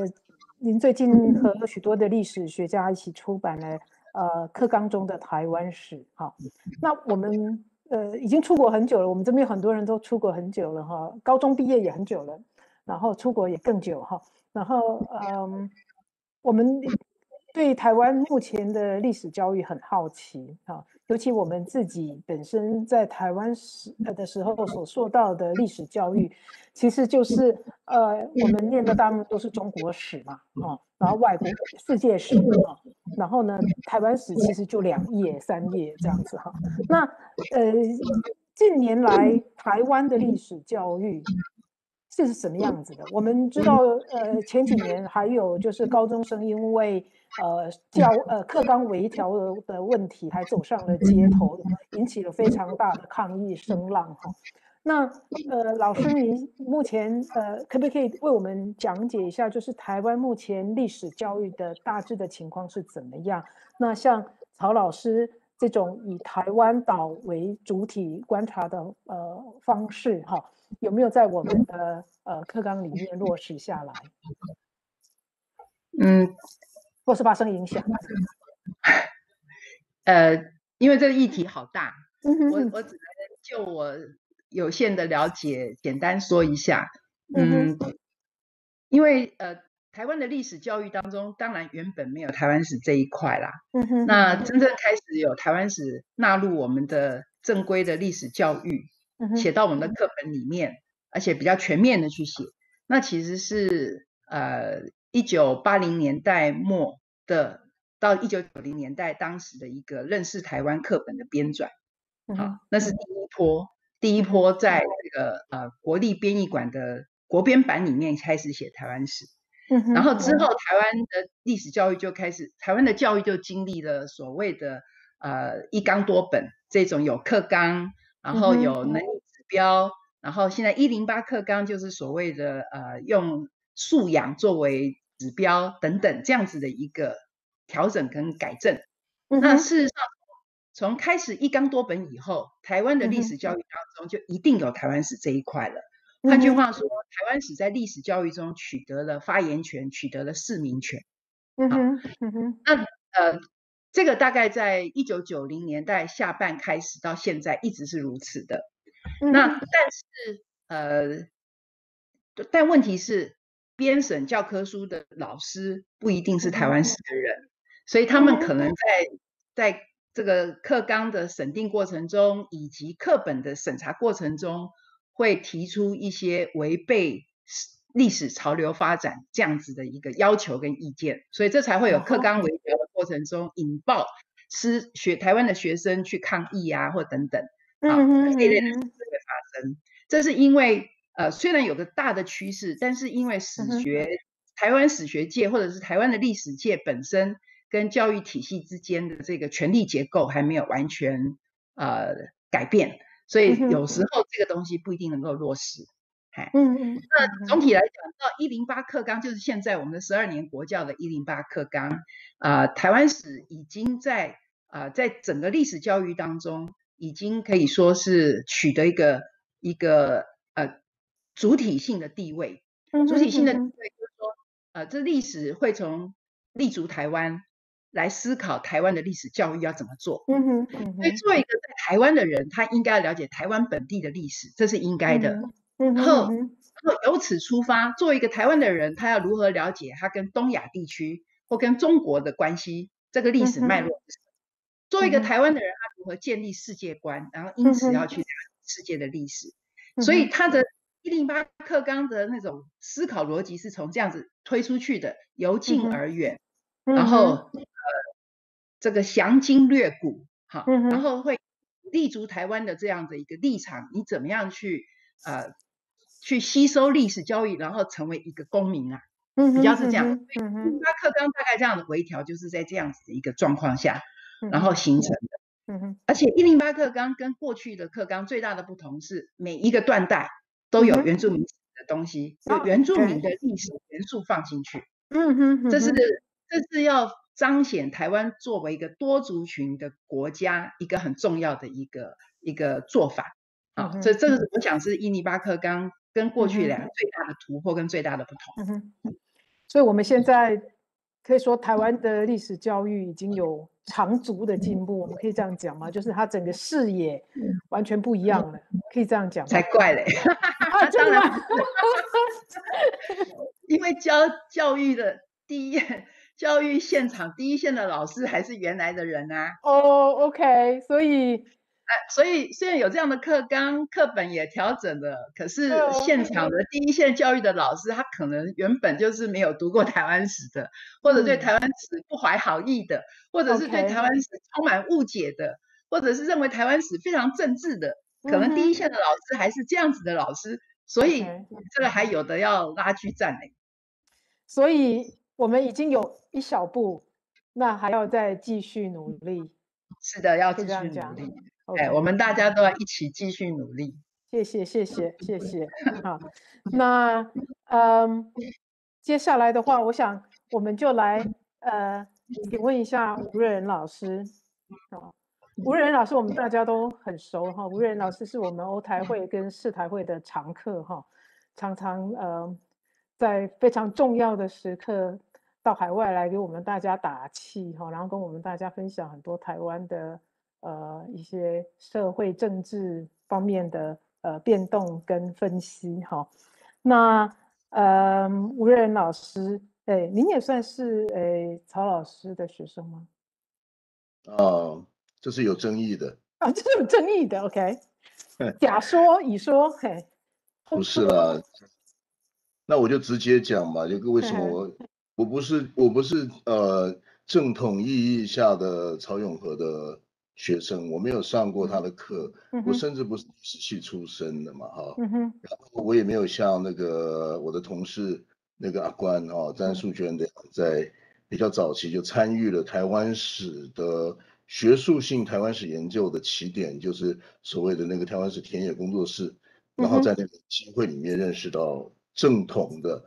您最近和许多的历史学家一起出版了呃课纲中的台湾史，哈。那我们呃已经出国很久了，我们这边很多人都出国很久了哈，高中毕业也很久了，然后出国也更久哈。然后嗯，我们对台湾目前的历史教育很好奇哈，尤其我们自己本身在台湾时的时候所受到的历史教育。其实就是呃，我们念的大部分都是中国史嘛，哦，然后外国世界史啊，然后呢，台湾史其实就两页三页这样子哈。那呃，近年来台湾的历史教育是什么样子的？我们知道，呃，前几年还有就是高中生因为呃教呃课纲微调的问题，还走上了街头，引起了非常大的抗议声浪哈。那呃，老师，您目前呃，可不可以为我们讲解一下，就是台湾目前历史教育的大致的情况是怎么样？那像曹老师这种以台湾岛为主体观察的呃方式，哈，有没有在我们的呃课纲里面落实下来？嗯，或是发生影响？呃，因为这个议题好大，我我只能就我。有限的了解，简单说一下。嗯，因为呃，台湾的历史教育当中，当然原本没有台湾史这一块啦。嗯哼。那真正开始有台湾史纳入我们的正规的历史教育，写到我们的课本里面，而且比较全面的去写，那其实是呃一九八零年代末的到一九九零年代当时的一个认识台湾课本的编纂。好，那是第一波。第一波在这个呃国立编译馆的国编版里面开始写台湾史，然后之后台湾的历史教育就开始，台湾的教育就经历了所谓的呃一纲多本这种有课纲，然后有能力指标，然后现在一零八课纲就是所谓的呃用素养作为指标等等这样子的一个调整跟改正，那事实上。从开始一纲多本以后，台湾的历史教育当中就一定有台湾史这一块了。换句话说，台湾史在历史教育中取得了发言权，取得了市民权。嗯哼，嗯哼。那呃，这个大概在一九九零年代下半开始到现在一直是如此的。那但是呃，但问题是，编审教科书的老师不一定是台湾史的人，所以他们可能在在。这个课纲的审定过程中，以及课本的审查过程中，会提出一些违背历史潮流发展这样子的一个要求跟意见，所以这才会有课纲微调的过程中引爆师学台湾的学生去抗议啊，或等等啊这一类的事会发生。这是因为呃，虽然有个大的趋势，但是因为史学台湾史学界或者是台湾的历史界本身。跟教育体系之间的这个权力结构还没有完全呃改变，所以有时候这个东西不一定能够落实。哎，嗯嗯。那总体来讲，到一零八课纲就是现在我们的十二年国教的一零八课纲啊，台湾史已经在啊在整个历史教育当中，已经可以说是取得一个一个呃主体性的地位。主体性的地位就是说，呃，这历史会从立足台湾。来思考台湾的历史教育要怎么做。嗯哼，所以作为一个在台湾的人，他应该要了解台湾本地的历史，这是应该的。然后，然后由此出发，作为一个台湾的人，他要如何了解他跟东亚地区或跟中国的关系，这个历史脉络。作为一个台湾的人，他如何建立世界观，然后因此要去了解世界的历史。所以他的一零八课纲的那种思考逻辑是从这样子推出去的，由近而远，然后呃。这个详经略古，哈，然后会立足台湾的这样的一个立场，你怎么样去呃去吸收历史教育，然后成为一个公民啊？嗯，比较是这样。一零八课纲大概这样的回调，就是在这样子的一个状况下，然后形成的。嗯哼，而且一零八课纲跟过去的课纲最大的不同是，每一个断代都有原住民的东西，有原住民的历史元素放进去。嗯哼，这是这是要彰显台湾作为一个多族群的国家一个很重要的一个一个做法。啊，这这个我想是伊尼巴克刚跟过去两个最大的突破跟最大的不同。嗯哼，所以我们现在可以说台湾的历史教育已经有长足的进步，我们可以这样讲吗？就是他整个视野完全不一样了，可以这样讲才怪嘞！当 然，因为教教育的第一 教育现场第一线的老师还是原来的人啊。哦，OK，所以。哎，所以虽然有这样的课纲、课本也调整了，可是现场的第一线教育的老师，他可能原本就是没有读过台湾史的，或者对台湾史不怀好意的，或者是对台湾史充满误解的，或者是认为台湾史非常政治的，可能第一线的老师还是这样子的老师，所以这个还有的要拉锯战呢。所以我们已经有一小步，那还要再继续努力。是的，要继续努力。哎，我们大家都要一起继续努力。谢谢，谢谢，谢谢。好，那嗯，接下来的话，我想我们就来呃，请问一下吴瑞仁老师。好，吴瑞仁老师，我们大家都很熟哈。吴瑞仁老师是我们欧台会跟世台会的常客哈，常常呃，在非常重要的时刻到海外来给我们大家打气哈，然后跟我们大家分享很多台湾的。呃，一些社会政治方面的呃变动跟分析哈，那呃吴瑞仁老师，哎，您也算是哎曹老师的学生吗？啊，这是有争议的啊，这是有争议的，OK？假说乙说，嘿，不是啦，那我就直接讲嘛，就为什么我 我不是我不是呃正统意义下的曹永和的。学生，我没有上过他的课，我甚至不是历史系出身的嘛，哈，然后我也没有像那个我的同事那个阿关哦，詹树娟的在比较早期就参与了台湾史的学术性台湾史研究的起点，就是所谓的那个台湾史田野工作室，然后在那个机会里面认识到正统的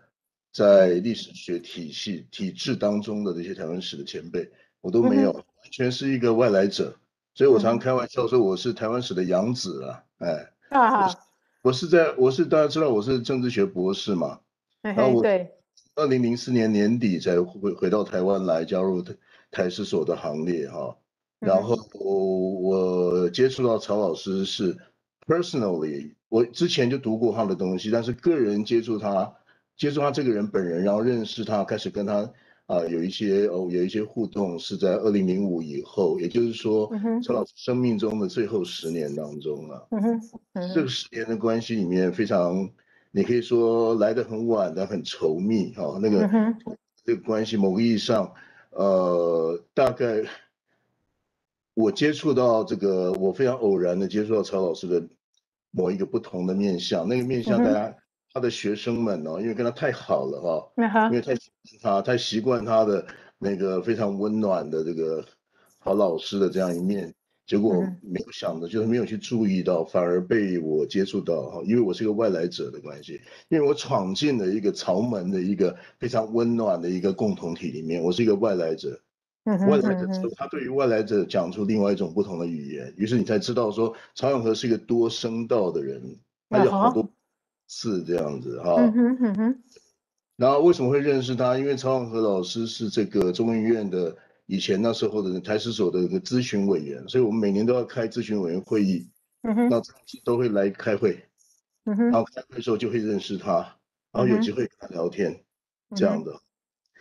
在历史学体系体制当中的这些台湾史的前辈，我都没有，完全是一个外来者。所以我常开玩笑说我是台湾史的养子啊，哎，啊。我是在我是大家知道我是政治学博士嘛，然后我二零零四年年底才回回到台湾来加入台史所的行列哈，然后我我接触到曹老师是 personally，我之前就读过他的东西，但是个人接触他接触他这个人本人，然后认识他，开始跟他。啊，有一些哦，有一些互动是在二零零五以后，也就是说，陈老师生命中的最后十年当中啊，这个十年的关系里面非常，你可以说来的很晚的很稠密哈，那个这个关系某个意义上，呃，大概我接触到这个，我非常偶然的接触到曹老师的某一个不同的面相，那个面相大家。他的学生们哦，因为跟他太好了哈，因为太他太习惯他的那个非常温暖的这个好老师的这样一面，结果没有想的就是没有去注意到，反而被我接触到哈，因为我是一个外来者的关系，因为我闯进了一个朝门的一个非常温暖的一个共同体里面，我是一个外来者，外来者他对于外来者讲出另外一种不同的语言，于是你才知道说曹永和是一个多声道的人，他有好多。是这样子哈，然后为什么会认识他？因为曹永和老师是这个中研院的以前那时候的台史所的一个咨询委员，所以我们每年都要开咨询委员会议，嗯哼。那都会来开会，嗯哼。然后开会的时候就会认识他，然后有机会跟他聊天这样的。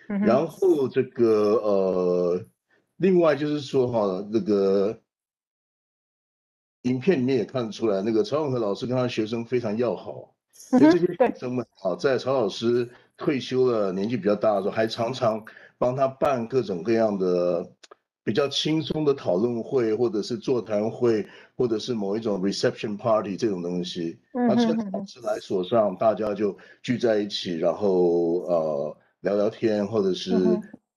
然后这个呃，另外就是说哈，那个影片里面也看得出来，那个曹永和老师跟他学生非常要好。所以这些学生们啊，在曹老师退休了、年纪比较大的时候，还常常帮他办各种各样的比较轻松的讨论会，或者是座谈会，或者是某一种 reception party 这种东西。那趁老师来所上，大家就聚在一起，然后呃聊聊天，或者是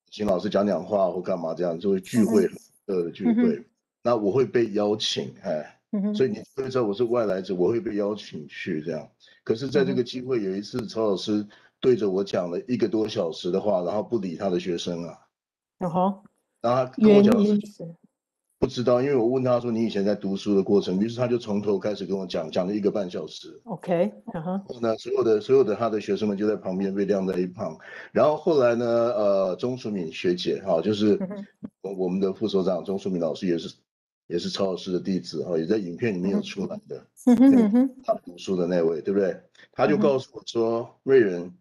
请老师讲讲话或干嘛这样，就会聚会，呃聚会。那我会被邀请，哎。所以你会知道我是外来者，我会被邀请去这样。可是，在这个机会有一次，曹老师对着我讲了一个多小时的话，然后不理他的学生啊。哦吼。然后他跟我讲不知道，因为我问他说你以前在读书的过程，于是他就从头开始跟我讲，讲了一个半小时。OK，然后呢，所有的所有的他的学生们就在旁边被晾在一旁。然后后来呢，呃，钟淑敏学姐哈，就是我我们的副所长钟淑敏老师也是也是曹老师的弟子哈，也在影片里面有出来的。他读书的那位，对不对？他就告诉我说，瑞仁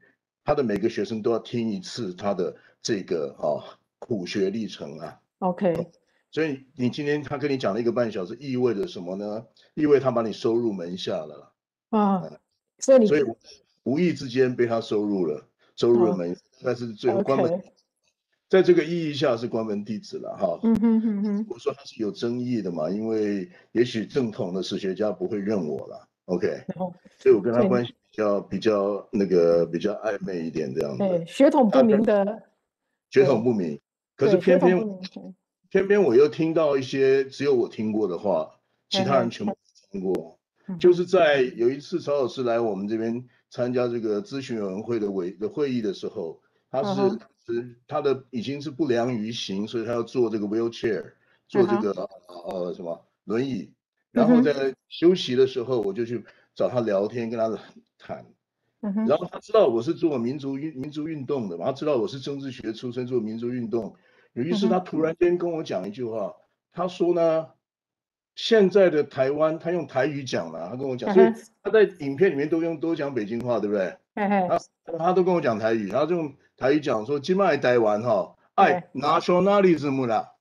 他的每个学生都要听一次他的这个啊苦学历程啊。OK。所以你今天他跟你讲了一个半小时，意味着什么呢？意味他把你收入门下了啊，所以你所以无意之间被他收入了，收入了门，但是最后关门，在这个意义下是关门弟子了哈。嗯哼哼哼，我说他是有争议的嘛，因为也许正统的史学家不会认我了，OK，所以我跟他关系比较比较那个比较暧昧一点这样子。对，血统不明的，血统不明，可是偏偏。偏偏我又听到一些只有我听过的话，其他人全部没听过。就是在有一次曹老师来我们这边参加这个咨询委员会的委的会议的时候，他是是他的已经是不良于行，所以他要坐这个 wheelchair，坐这个呃什么轮椅。然后在休息的时候，我就去找他聊天，跟他谈。然后他知道我是做民族运民族运动的，嘛，他知道我是政治学出身，做民族运动。于是他突然间跟我讲一句话，他说呢，现在的台湾，他用台语讲了，他跟我讲，所以他在影片里面都用都讲北京话，对不对？他他都跟我讲台语，然后就用台语讲说，今麦台湾哈，哎 nationalism 啦，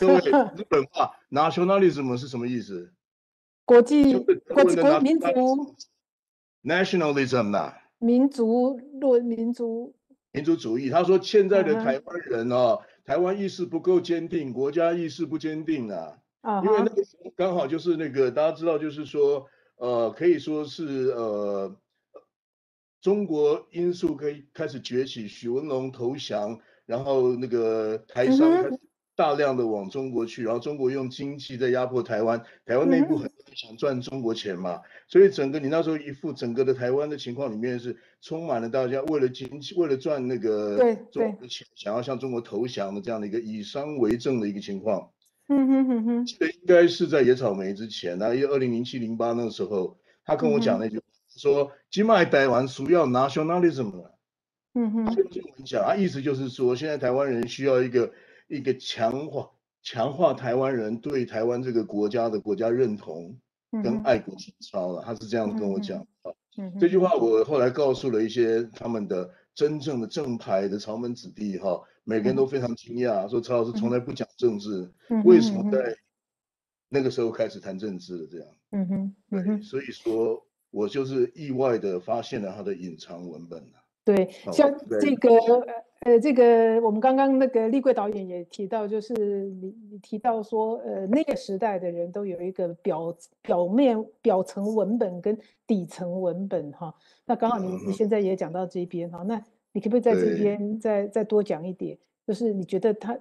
各位日本话 nationalism 是什么意思？国际国际国民族 nationalism 啦，民族论民族。民族主义，他说现在的台湾人哦，台湾意识不够坚定，国家意识不坚定啊。啊，因为那个刚好就是那个大家知道，就是说，呃，可以说是呃，中国因素可以开始崛起，许文龙投降，然后那个台商。大量的往中国去，然后中国用经济在压迫台湾，台湾内部很多人想赚中国钱嘛，所以整个你那时候一副整个的台湾的情况里面是充满了大家为了经济为了赚那个中国的钱，想要向中国投降的这样的一个以商为政的一个情况。嗯哼哼哼，记得应该是在野草莓之前，那因为二零零七零八那个时候，他跟我讲那句说，今麦台湾需要 nationalism 了。嗯哼，就这么讲，啊，意思就是说现在台湾人需要一个。一个强化强化台湾人对台湾这个国家的国家认同跟爱国情操了，他是这样跟我讲的。这句话我后来告诉了一些他们的真正的正牌的朝门子弟哈，每个人都非常惊讶，说曹老师从来不讲政治，为什么在那个时候开始谈政治了？这样，嗯哼，对，所以说我就是意外的发现了他的隐藏文本对，像这个。呃，这个我们刚刚那个立贵导演也提到，就是你你提到说，呃，那个时代的人都有一个表表面表层文本跟底层文本哈。那刚好你你现在也讲到这边哈，那你可不可以在这边再再多讲一点？就是你觉得他呃，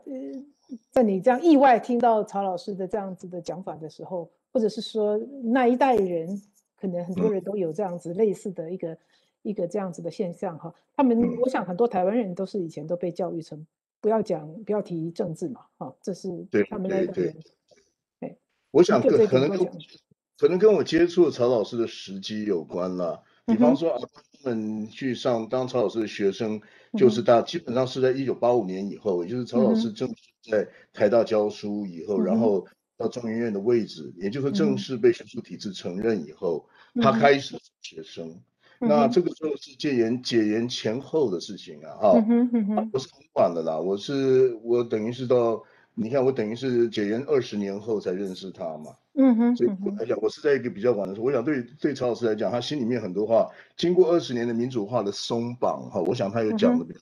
在你这样意外听到曹老师的这样子的讲法的时候，或者是说那一代人可能很多人都有这样子类似的一个。一个这样子的现象哈，他们我想很多台湾人都是以前都被教育成不要讲不要提政治嘛，哈，这是他们那个人。对，我想可能跟可能跟我接触曹老师的时机有关了。比方说啊，他们去上当曹老师的学生，就是大基本上是在一九八五年以后，也就是曹老师正式在台大教书以后，然后到中研院的位置，也就是正式被学术体制承认以后，他开始是学生。那这个时候是戒严解严前后的事情啊，哈，不是很晚的啦。我是我等于是到，你看我等于是解严二十年后才认识他嘛，嗯哼，所以我来讲，我是在一个比较晚的时候。我想对对曹老师来讲，他心里面很多话，经过二十年的民主化的松绑，哈，我想他有讲的，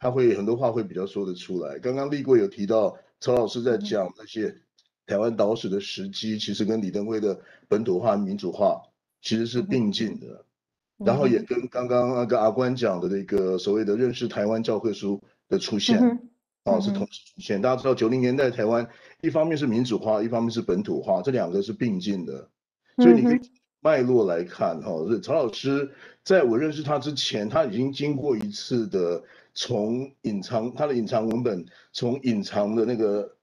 他会很多话会比较说得出来。刚刚立贵有提到曹老师在讲那些台湾岛史的时机，其实跟李登辉的本土化民主化其实是并进的。然后也跟刚刚那个阿关讲的那个所谓的认识台湾教科书的出现，啊，是同时出现。大家知道九零年代台湾一方面是民主化，一方面是本土化，这两个是并进的，所以你可以脉络来看哈。是曹老师在我认识他之前，他已经经过一次的从隐藏他的隐藏文本，从隐藏的那个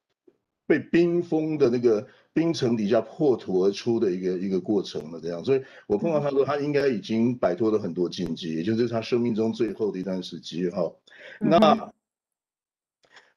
被冰封的那个。冰层底下破土而出的一个一个过程了，这样，所以我碰到他说，他应该已经摆脱了很多禁忌，也就是他生命中最后的一段时期哈。那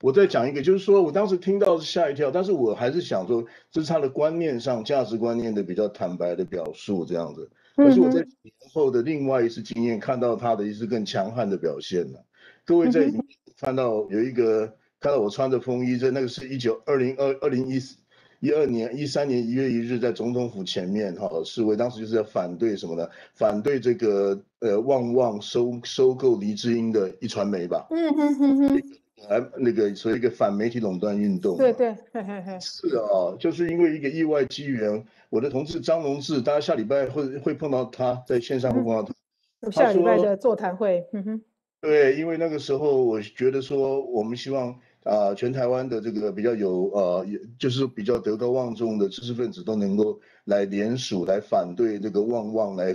我再讲一个，就是说我当时听到是吓一跳，但是我还是想说，这是他的观念上价值观念的比较坦白的表述这样子。可是我在年后的另外一次经验看到他的一次更强悍的表现了。各位在看到有一个看到我穿着风衣，在那个是一九二零二二零一四。一二年、一三年一月一日，在总统府前面哈示威，当时就是在反对什么呢？反对这个呃旺旺收收购黎智英的一传媒吧。嗯哼哼哼。来那个所谓一个反媒体垄断运动。对对。是啊，就是因为一个意外机缘，我的同事张荣志，大家下礼拜会会碰到他，在线上会碰到他。下礼拜的座谈会。嗯哼。对，因为那个时候我觉得说，我们希望。啊，全台湾的这个比较有呃，也就是比较德高望重的知识分子都能够来联署来反对这个旺旺来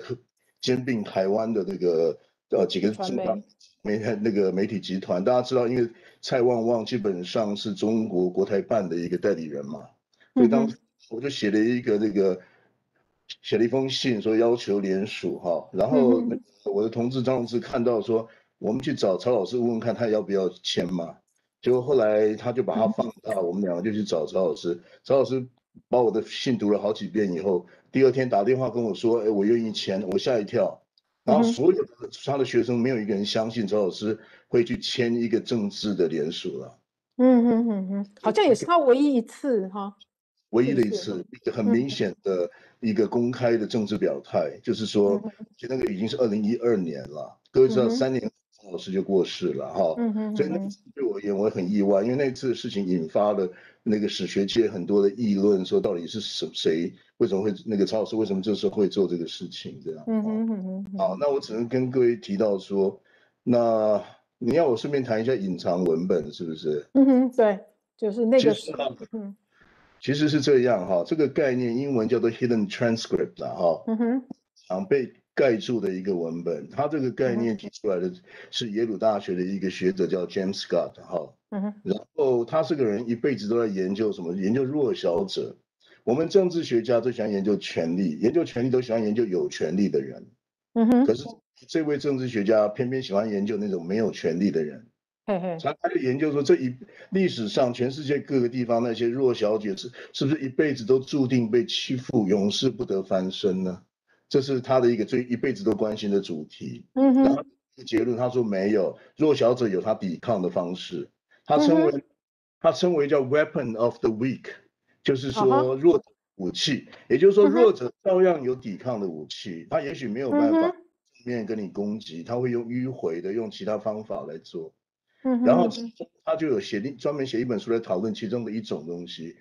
兼并台湾的这个呃几个重大媒那个媒体集团。大家知道，因为蔡旺旺基本上是中国国台办的一个代理人嘛，所以当时我就写了一个这个写了一封信，说要求联署哈。然后我的同志张同志看到说，我们去找曹老师问问看他要不要签嘛。结果后来他就把它放大，我们两个就去找曹老师。曹老师把我的信读了好几遍以后，第二天打电话跟我说：“哎，我愿意签。”我吓一跳。然后所有的他的学生没有一个人相信曹老师会去签一个政治的联署了。嗯嗯嗯嗯，好像也是他唯一一次哈，唯一的一次，一个很明显的一个公开的政治表态，就是说，就那个已经是二零一二年了。各位知道三年。老师就过世了哈，所以那次对我而言我很意外，因为那次的事情引发了那个史学界很多的议论，说到底是什谁为什么会那个曹老师为什么这时候会做这个事情这样？嗯哼哼哼。好，那我只能跟各位提到说，那你要我顺便谈一下隐藏文本是不是？嗯哼，对，就是那个是，嗯，其实是这样哈，这个概念英文叫做 hidden transcript 哈，嗯哼，常被。盖住的一个文本，他这个概念提出来的是耶鲁大学的一个学者叫 James Scott 哈，然后他是个人一辈子都在研究什么？研究弱小者。我们政治学家都喜欢研究权力，研究权力都喜欢研究有权力的人。嗯哼。可是这位政治学家偏偏喜欢研究那种没有权力的人。嘿嘿。他他就研究说，这一历史上全世界各个地方那些弱小者是是不是一辈子都注定被欺负，永世不得翻身呢？这是他的一个最一辈子都关心的主题。嗯哼。然后结论，他说没有弱小者有他抵抗的方式。他称为他称为叫 weapon of the weak，就是说弱者武器。也就是说弱者照样有抵抗的武器。他也许没有办法正面跟你攻击，他会用迂回的，用其他方法来做。嗯然后他就有写专门写一本书来讨论其中的一种东西。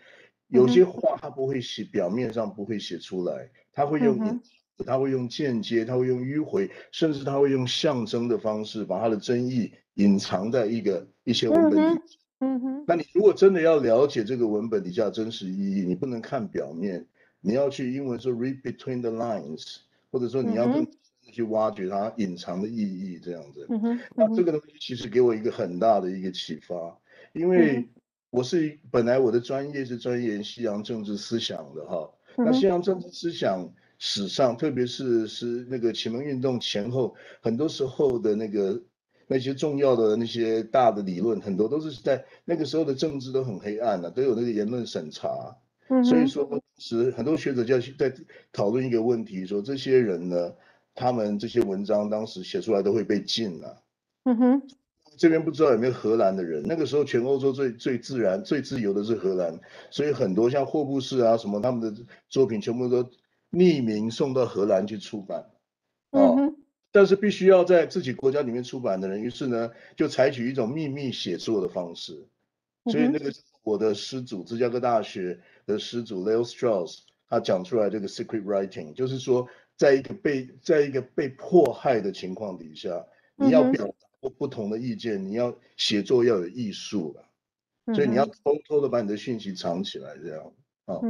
有些话他不会写，表面上不会写出来，他会用。他会用间接，他会用迂回，甚至他会用象征的方式，把他的争议隐藏在一个一些文本里。嗯哼。那你如果真的要了解这个文本底下真实意义，你不能看表面，你要去英文说 read between the lines，或者说你要更去挖掘它隐藏的意义，这样子。嗯哼。那这个东西其实给我一个很大的一个启发，因为我是本来我的专业是钻研西洋政治思想的哈，那西洋政治思想。史上，特别是是那个启蒙运动前后，很多时候的那个那些重要的那些大的理论，很多都是在那个时候的政治都很黑暗的，都有那个言论审查。所以说，当时很多学者就要在讨论一个问题，说这些人呢，他们这些文章当时写出来都会被禁了。嗯哼，这边不知道有没有荷兰的人，那个时候全欧洲最最自然、最自由的是荷兰，所以很多像霍布斯啊什么他们的作品全部都。匿名送到荷兰去出版，哦，但是必须要在自己国家里面出版的人，于是呢就采取一种秘密写作的方式，所以那个我的师祖芝加哥大学的师祖 Leo Strauss 他讲出来这个 secret writing，就是说在一个被在一个被迫害的情况底下，你要表达不同的意见，你要写作要有艺术了，所以你要偷偷的把你的讯息藏起来，这样啊。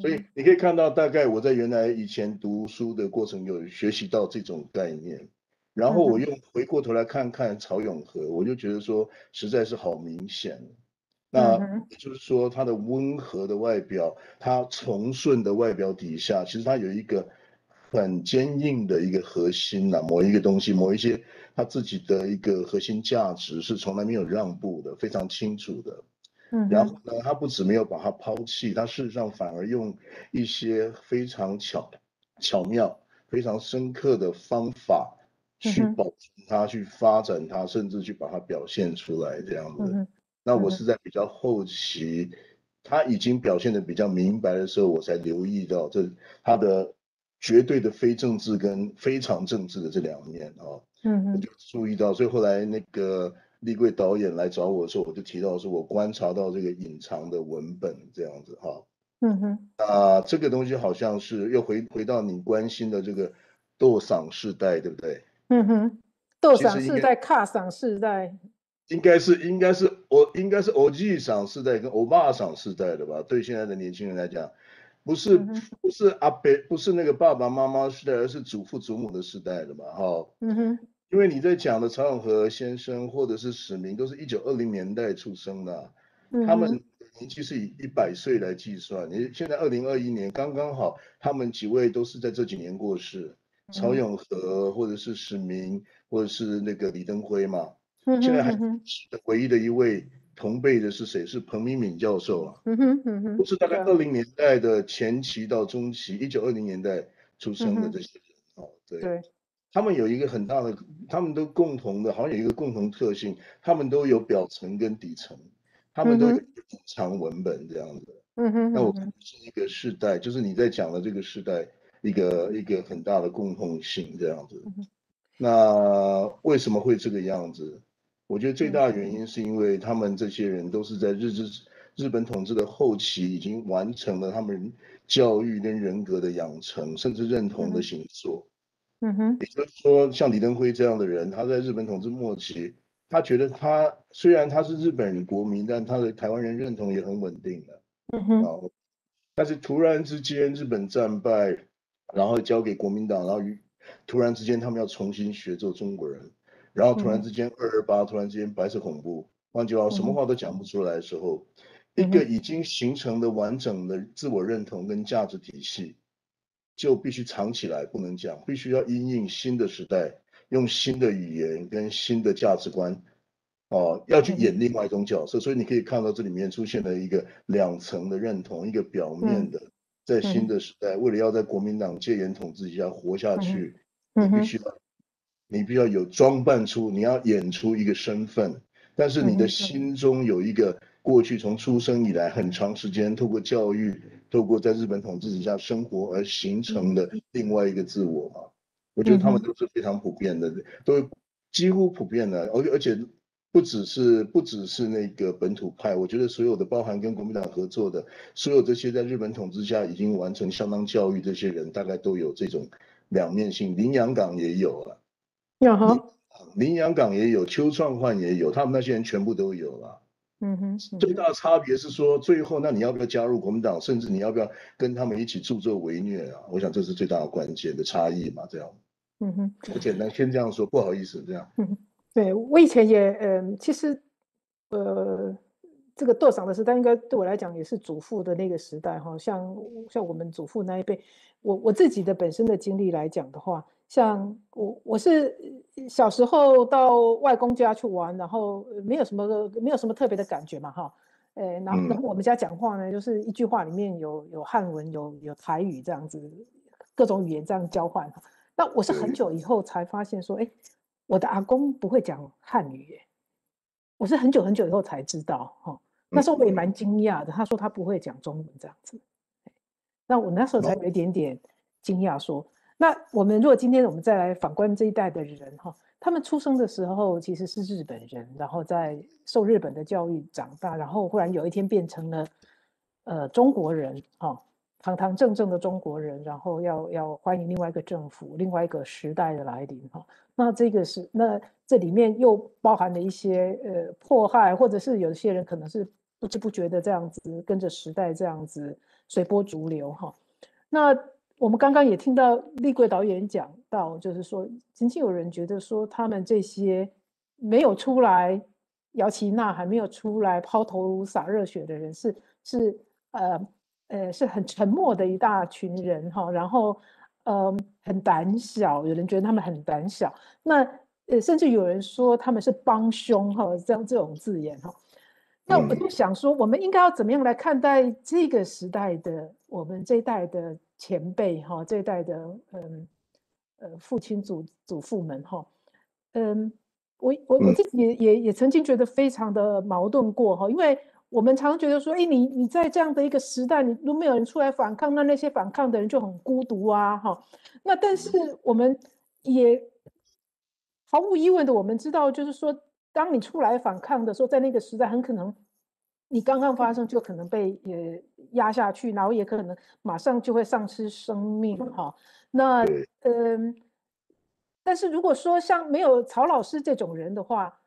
所以你可以看到，大概我在原来以前读书的过程有学习到这种概念，然后我又回过头来看看曹永和，我就觉得说实在是好明显。那也就是说，他的温和的外表，他从顺的外表底下，其实他有一个很坚硬的一个核心呐，某一个东西，某一些他自己的一个核心价值是从来没有让步的，非常清楚的。嗯，然后呢，他不止没有把它抛弃，他事实上反而用一些非常巧巧妙、非常深刻的方法去保存它、去发展它，甚至去把它表现出来，这样子。那我是在比较后期，他已经表现的比较明白的时候，我才留意到这他的绝对的非政治跟非常政治的这两面啊，嗯我就注意到，所以后来那个立贵导演来找我的时候，我就提到说，我观察到这个隐藏的文本这样子哈，嗯哼，啊，这个东西好像是又回回到你关心的这个斗赏世代，对不对？嗯哼，斗赏世代、卡赏世代。应该是应该是我应该是欧记赏世代跟欧巴赏世代的吧？对现在的年轻人来讲，不是不是阿伯不是那个爸爸妈妈时代，而是祖父祖母的时代的嘛？哈，嗯哼，因为你在讲的曹永和先生或者是史明，都是一九二零年代出生的，他们年纪是以一百岁来计算。你现在二零二一年刚刚好，他们几位都是在这几年过世，曹永和或者是史明或者是那个李登辉嘛。现在还唯一的一位同辈的是谁？是彭明敏教授啊。不是大概二零年代的前期到中期，一九二零年代出生的这些人哦。对。对。他们有一个很大的，他们都共同的，好像有一个共同特性，他们都有表层跟底层，他们都有藏文本这样子。嗯哼。那我是一个世代，就是你在讲的这个世代，一个一个很大的共同性这样子。那为什么会这个样子？我觉得最大的原因是因为他们这些人都是在日治日本统治的后期已经完成了他们教育跟人格的养成，甚至认同的形塑。嗯哼，也就是说，像李登辉这样的人，他在日本统治末期，他觉得他虽然他是日本人国民，但他的台湾人认同也很稳定的。嗯哼，然后但是突然之间日本战败，然后交给国民党，然后突然之间他们要重新学做中国人。然后突然之间二二八，突然之间白色恐怖，换句话什么话都讲不出来的时候，一个已经形成的完整的自我认同跟价值体系，就必须藏起来，不能讲，必须要因应新的时代，用新的语言跟新的价值观，哦，要去演另外一种角色。所以你可以看到这里面出现了一个两层的认同，一个表面的，在新的时代，为了要在国民党戒严统治下活下去，你必须要。你必须要有装扮出，你要演出一个身份，但是你的心中有一个过去从出生以来很长时间透过教育，透过在日本统治之下生活而形成的另外一个自我嘛？我觉得他们都是非常普遍的，都几乎普遍的，而而且不只是不只是那个本土派，我觉得所有的包含跟国民党合作的，所有这些在日本统治下已经完成相当教育这些人，大概都有这种两面性。林洋港也有啊。有哈，林洋港也有，邱创焕也有，他们那些人全部都有了。嗯哼，最大的差别是说，最后那你要不要加入国民党，甚至你要不要跟他们一起助纣为虐啊？我想这是最大的关键的差异嘛，这样。嗯哼，我简单先这样说，不好意思，这样。嗯，对我以前也，嗯，其实，呃，这个斗嗓的时代，应该对我来讲也是祖父的那个时代哈，像像我们祖父那一辈，我我自己的本身的经历来讲的话。像我我是小时候到外公家去玩，然后没有什么没有什么特别的感觉嘛哈，诶，然后然后我们家讲话呢，就是一句话里面有有汉文有有台语这样子，各种语言这样交换。那我是很久以后才发现说，哎，我的阿公不会讲汉语耶，我是很久很久以后才知道哈。那时候我也蛮惊讶的，他说他不会讲中文这样子，那我那时候才有一点点惊讶说。那我们如果今天我们再来反观这一代的人哈，他们出生的时候其实是日本人，然后在受日本的教育长大，然后忽然有一天变成了呃中国人哈，堂堂正正的中国人，然后要要欢迎另外一个政府、另外一个时代的来临哈。那这个是那这里面又包含了一些呃迫害，或者是有些人可能是不知不觉的这样子跟着时代这样子随波逐流哈。那我们刚刚也听到立贵导演讲到，就是说曾经有人觉得说他们这些没有出来摇旗呐喊、没有出来抛头洒热血的人是是呃呃是很沉默的一大群人哈，然后呃很胆小，有人觉得他们很胆小，那呃甚至有人说他们是帮凶哈，这样这种字眼哈。那我就想说，我们应该要怎么样来看待这个时代的我们这一代的前辈哈，这一代的嗯呃父亲祖祖父们哈，嗯，我我我自己也也也曾经觉得非常的矛盾过哈，因为我们常觉得说，哎，你你在这样的一个时代，你都没有人出来反抗，那那些反抗的人就很孤独啊哈。那但是我们也毫无疑问的，我们知道就是说。当你出来反抗的时候，在那个时代，很可能你刚刚发生就可能被也压下去，然后也可能马上就会丧失生命哈。那嗯，但是如果说像没有曹老师这种人的话，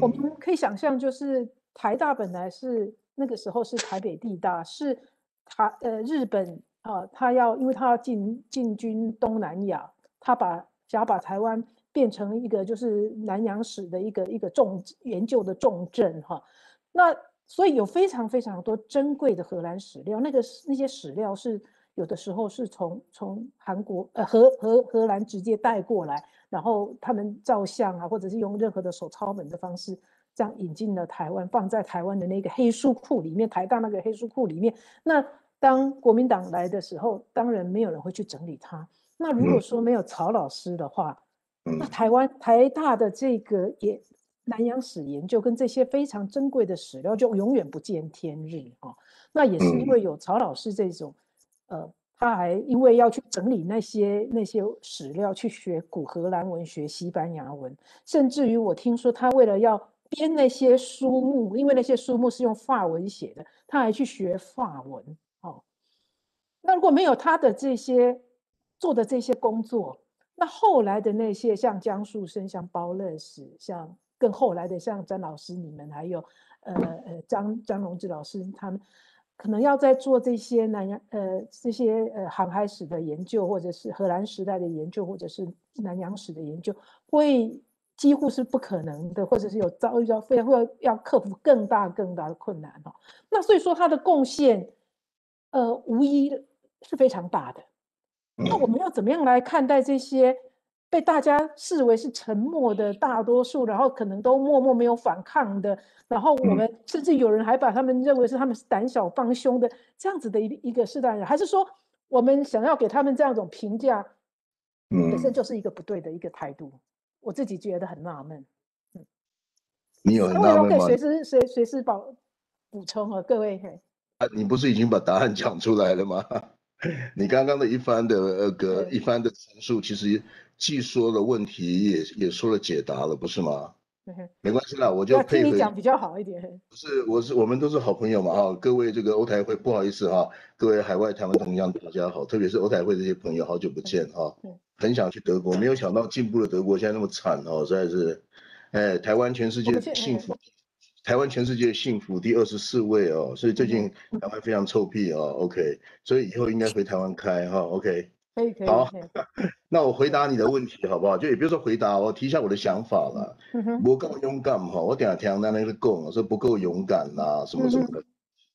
我们可以想象，就是台大本来是那个时候是台北地大，是台呃日本啊，他要因为他要进进军东南亚，他把想要把台湾。变成一个就是南洋史的一个一个重研究的重镇哈，那所以有非常非常多珍贵的荷兰史料，那个那些史料是有的时候是从从韩国呃荷荷荷兰直接带过来，然后他们照相啊，或者是用任何的手抄本的方式这样引进了台湾，放在台湾的那个黑书库里面，台大那个黑书库里面。那当国民党来的时候，当然没有人会去整理它。那如果说没有曹老师的话，那台湾台大的这个也南洋史研究跟这些非常珍贵的史料就永远不见天日哈。那也是因为有曹老师这种，呃，他还因为要去整理那些那些史料，去学古荷兰文学、西班牙文，甚至于我听说他为了要编那些书目，因为那些书目是用法文写的，他还去学法文。哦，那如果没有他的这些做的这些工作，那后来的那些像江树生、像包乐史、像更后来的像詹老师你们，还有呃呃张张荣志老师他们，可能要在做这些南洋呃这些呃航海史的研究，或者是荷兰时代的研究，或者是南洋史的研究，会几乎是不可能的，或者是有遭遇到非常会要克服更大更大的困难哦。那所以说他的贡献，呃，无疑是非常大的。那我们要怎么样来看待这些被大家视为是沉默的大多数，然后可能都默默没有反抗的，然后我们甚至有人还把他们认为是他们是胆小帮凶的这样子的一一个世代人，还是说我们想要给他们这样一种评价，本身就是一个不对的一个态度？我自己觉得很纳闷。嗯，你有纳闷吗？可以随时随随时补补充啊，各位。啊，你不是已经把答案讲出来了吗？你刚刚的一番的那个一番的陈述，其实既说了问题，也也说了解答了，不是吗？没关系啦，我就配合你讲比较好一点。不是，我是我们都是好朋友嘛哈，各位这个欧台会不好意思哈，各位海外台湾同乡大家好，特别是欧台会这些朋友，好久不见哈，很想去德国，没有想到进步的德国现在那么惨哦，实在是，哎，台湾全世界幸福。台湾全世界幸福第二十四位哦，所以最近台湾非常臭屁哦。OK，所以以后应该回台湾开哈。OK，可以可以。好，那我回答你的问题好不好？就也不要说回答，我提一下我的想法了。不够勇敢哈，我等下听那那个讲说不够勇敢呐，什么什么的。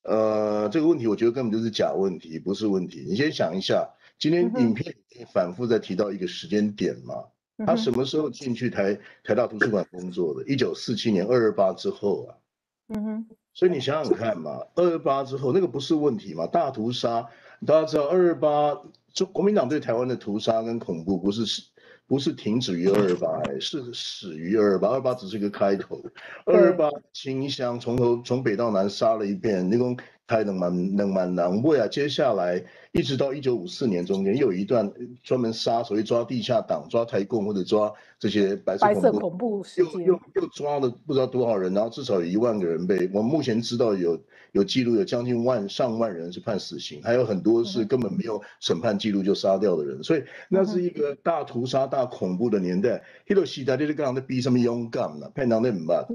呃，这个问题我觉得根本就是假问题，不是问题。你先想一下，今天影片反复在提到一个时间点嘛。他什么时候进去台台大图书馆工作的？一九四七年二二八之后啊。嗯哼，所以你想想看嘛，二二八之后那个不是问题嘛？大屠杀，大家知道二二八，中国民党对台湾的屠杀跟恐怖不是，不是停止于二二八，是始于二二八，二八只是一个开头。二二八清乡从头从北到南杀了一遍，那共开能蛮能蛮难为啊。接下来一直到一九五四年中间，又有一段专门杀所谓抓地下党、抓台共或者抓这些白色白色恐怖，又又又抓了不知道多少人，然后至少有一万个人被我们目前知道有有记录有将近万上万人是判死刑，还有很多是根本没有审判记录就杀掉的人，所以那是一个大屠杀、大恐怖的年代。迄个时代就是讲的比什么勇敢了，骗人的唔捌。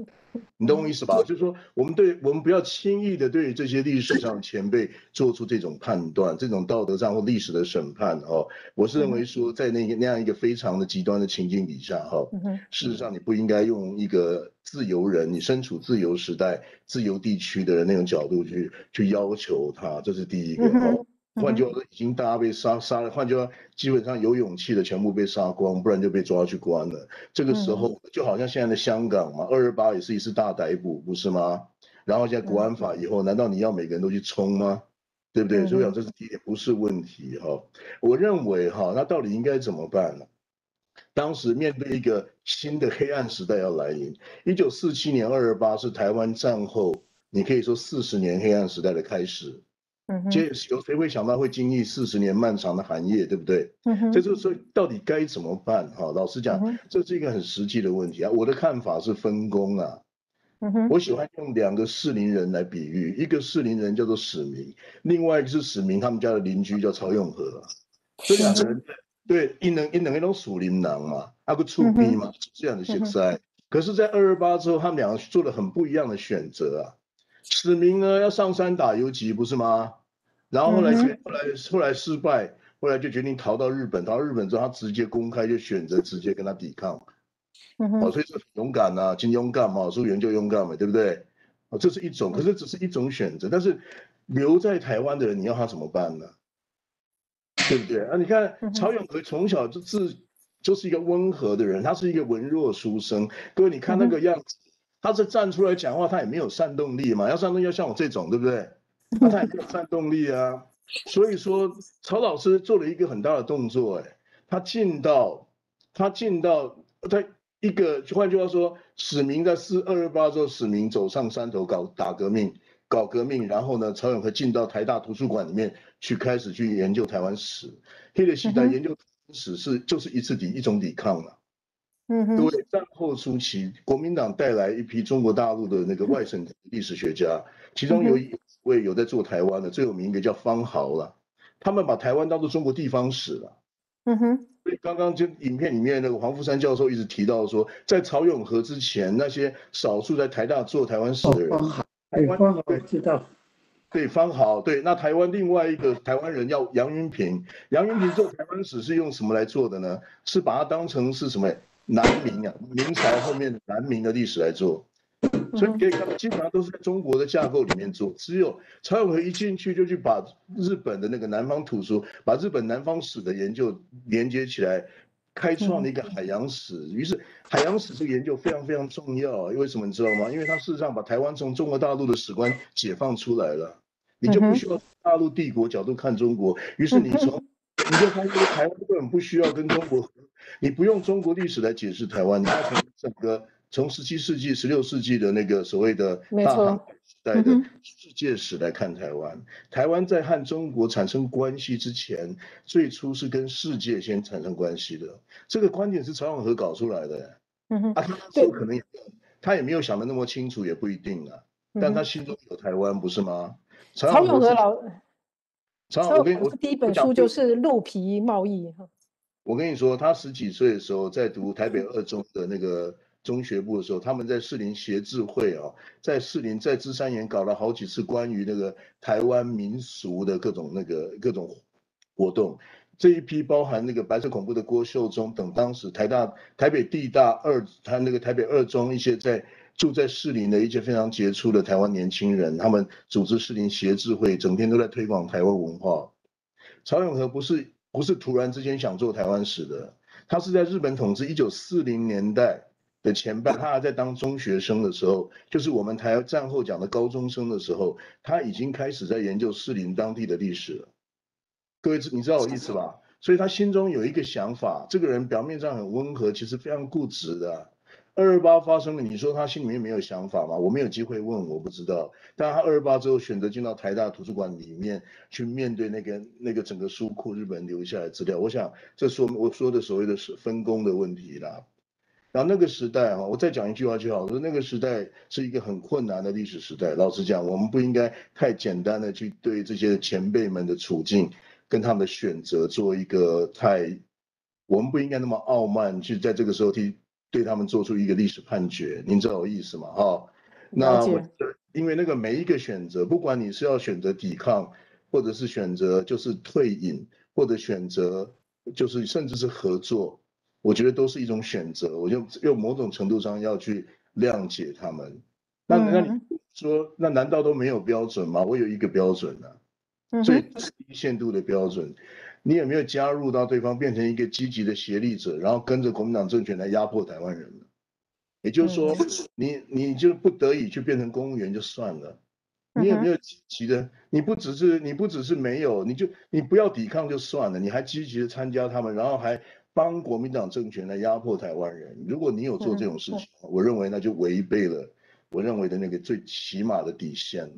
你懂我意思吧？就是说，我们对我们不要轻易的对这些历史上前辈做出这种判断，这种道德上或历史的审判哦。我是认为说，在那个那样一个非常的极端的情境底下哈，事实上你不应该用一个自由人，你身处自由时代、自由地区的人那种角度去去要求他，这是第一个。换句话说，已经大家被杀杀了，换句话说，基本上有勇气的全部被杀光，不然就被抓去关了。这个时候就好像现在的香港嘛，二二八也是一次大逮捕，不是吗？然后现在国安法以后，难道你要每个人都去冲吗？对不对？所以讲这是第一点，不是问题哈。我认为哈，那到底应该怎么办呢？当时面对一个新的黑暗时代要来临，一九四七年二二八是台湾战后，你可以说四十年黑暗时代的开始。嗯哼这有谁会想到会经历四十年漫长的寒夜，对不对？嗯哼这就是说，到底该怎么办？哈，老实讲嗯，这是一个很实际的问题啊。我的看法是分工啊，嗯哼我喜欢用两个适龄人来比喻，一个适龄人叫做史明，另外一个是史明他们家的邻居叫曹永和，这两个人对一能一能一种属灵囊嘛，那个触逼嘛，是这样的现在。可是，在二二八之后，他们两个做了很不一样的选择啊。史明呢要上山打游击，不是吗？然后后来决后来后来失败，后来就决定逃到日本，逃到日本之后，他直接公开就选择直接跟他抵抗。哦，所以说勇敢呐、金勇敢嘛，苏元就勇敢嘛，对不对？哦，这是一种，可是只是一种选择。但是留在台湾的人，你要他怎么办呢？对不对？啊，你看曹永和从小就自就是一个温和的人，他是一个文弱书生。各位，你看那嗯个样子，他是站出来讲话，他也没有煽动力嘛。要煽动要像我这种，对不对？他也没有战动力啊。所以说，曹老师做了一个很大的动作，哎，他进到他进到他一个，换句话说，史明在四二二八之后，史明走上山头搞打革命，搞革命，然后呢，曹永和进到台大图书馆里面去开始去研究台湾史。黑的时代研究史是就是一次抵一种抵抗嘛。嗯哼对，战后初期，国民党带来一批中国大陆的那个外省历史学家，其中有一位有在做台湾的，最有名一个叫方豪了，他们把台湾当做中国地方史了。嗯哼所以刚刚就影片里面那个黄富山教授一直提到说，在曹永和之前，那些少数在台大做台湾史的人，台对，湾方好对知道。对方豪，对，那台湾另外一个台湾人叫杨云平，杨云平做台湾史是用什么来做的呢？是把它当成是什么南明啊，明朝后面的南明的历史来做，所以可以看到基本上都是在中国的架构里面做，只有蔡永和一进去就去把日本的那个南方土书，把日本南方史的研究连接起来。开创了一个海洋史，于是海洋史这个研究非常非常重要，因为什么你知道吗？因为它事实上把台湾从中国大陆的史观解放出来了，你就不需要大陆帝国角度看中国，于是你从你就发现台湾根本不需要跟中国，你不用中国历史来解释台湾，它从整个从十七世纪、十六世纪的那个所谓的大航海时代的嗯世界史来看台湾。台湾在和中国产生关系之前，最初是跟世界先产生关系的。这个观点是曹永和搞出来的。嗯哼啊，他那时候可能也他也没有想的那么清楚，也不一定啊。但他心中有台湾，不是吗？曹永和是老曹永和第一本书就是《鹿皮贸易》哈。我跟你说，他十几岁的时候在读台北二中的那个中学部的时候，他们在士林协智会啊，在士林在芝山岩搞了好几次关于那个台湾民俗的各种那个各种活动。这一批包含那个白色恐怖的郭秀忠等，当时台大、台北地大二，他那个台北二中一些在住在士林的一些非常杰出的台湾年轻人，他们组织士林协智会，整天都在推广台湾文化。曹永和不是不是突然之间想做台湾史的，他是在日本统治一九四零年代的前半，他还在当中学生的时候，就是我们台战后讲的高中生的时候，他已经开始在研究士林当地的历史了。各位知你知道我意思吧？所以他心中有一个想法，这个人表面上很温和，其实非常固执的。二二八发生了，你说他心里面没有想法吗？我没有机会问，我不知道。但他二二八之后选择进到台大图书馆里面去面对那个那个整个书库日本留下来资料，我想这说我说的所谓的是分工的问题啦。然后那个时代哈，我再讲一句话就好，说那个时代是一个很困难的历史时代。老实讲，我们不应该太简单的去对这些前辈们的处境跟他们的选择做一个太，我们不应该那么傲慢去在这个时候替对他们做出一个历史判决。您知道我意思吗？哈，那因为那个每一个选择，不管你是要选择抵抗，或者是选择就是退隐，或者选择就是甚至是合作。我觉得都是一种选择，我就用某种程度上要去谅解他们。那那你说，那难道都没有标准吗？我有一个标准呢，最低限度的标准。你有没有加入到对方，变成一个积极的协力者，然后跟着国民党政权来压迫台湾人也就是说，你你就不得已去变成公务员就算了。你有没有积极的？你不只是你不只是没有，你就你不要抵抗就算了，你还积极的参加他们，然后还。帮国民党政权来压迫台湾人，如果你有做这种事情，我认为那就违背了我认为的那个最起码的底线。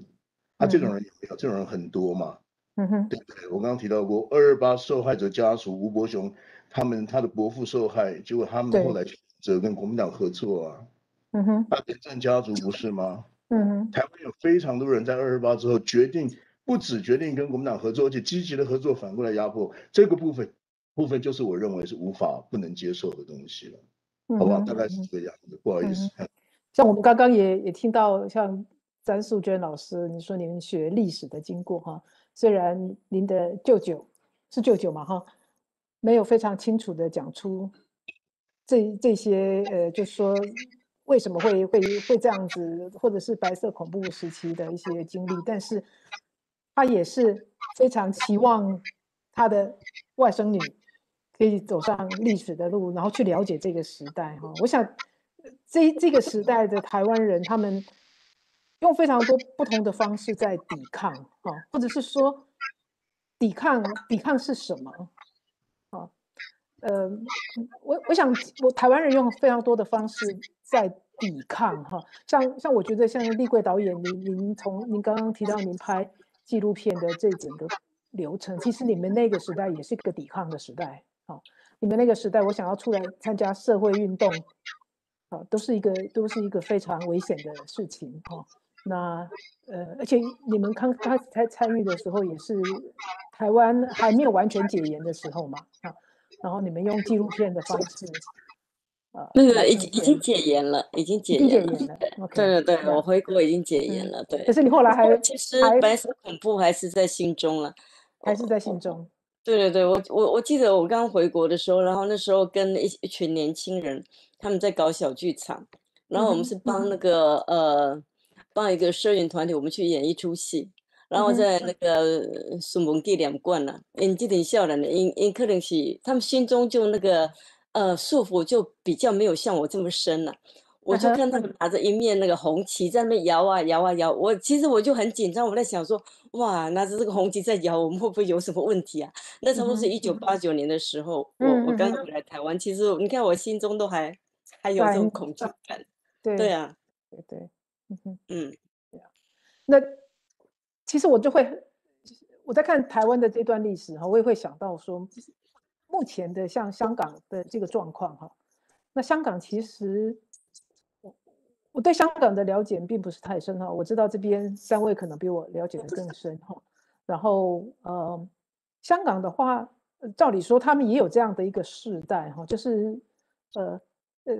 啊，这种人有没有？这种人很多嘛。嗯哼，对不对？我刚刚提到过二二八受害者家属吴伯雄，他们他的伯父受害，结果他们后来选择跟国民党合作啊。嗯哼，啊，连战家族不是吗？嗯哼，台湾有非常多人在二二八之后决定，不止决定跟国民党合作，而且积极的合作，反过来压迫这个部分。部分就是我认为是无法不能接受的东西了，好不好？大概是这个样子，不好意思。像我们刚刚也也听到，像詹素娟老师，你说你们学历史的经过哈，虽然您的舅舅是舅舅嘛哈，没有非常清楚的讲出这这些呃，就说为什么会会会这样子，或者是白色恐怖时期的一些经历，但是他也是非常期望他的外甥女。可以走上历史的路，然后去了解这个时代哈。我想，这这个时代的台湾人，他们用非常多不同的方式在抵抗哈，或者是说，抵抗抵抗是什么？啊，呃，我我想，我台湾人用非常多的方式在抵抗哈。像像我觉得，像立贵导演，您您从您刚刚提到您拍纪录片的这整个流程，其实你们那个时代也是一个抵抗的时代。你们那个时代，我想要出来参加社会运动，啊，都是一个都是一个非常危险的事情，哈。那呃，而且你们刚开始才参与的时候，也是台湾还没有完全解严的时候嘛，啊。然后你们用纪录片的方式，呃，那个已经已经解严了，已经解严了。对对对，我回国已经解严了，对。可是你后来还其实白色恐怖还是在心中了，还是在心中。对对对，我我我记得我刚回国的时候，然后那时候跟一一群年轻人，他们在搞小剧场，然后我们是帮那个呃帮一个摄影团体，我们去演一出戏，然后在那个苏蒙地两冠了，因这点笑人的，因因可能是他们心中就那个呃束缚就比较没有像我这么深了。我就看他们拿着一面那个红旗在那边摇啊摇啊摇，我其实我就很紧张，我在想说，哇，拿着这个红旗在摇，我们会不会有什么问题啊？那差不多是一九八九年的时候，我我刚回来台湾，其实你看我心中都还还有这种恐惧感。对对啊，对对，嗯，嗯，对啊。那其实我就会我在看台湾的这段历史哈，我也会想到说，目前的像香港的这个状况哈，那香港其实。我对香港的了解并不是太深哈，我知道这边三位可能比我了解的更深哈。然后呃，香港的话，照理说他们也有这样的一个世代哈，就是呃呃，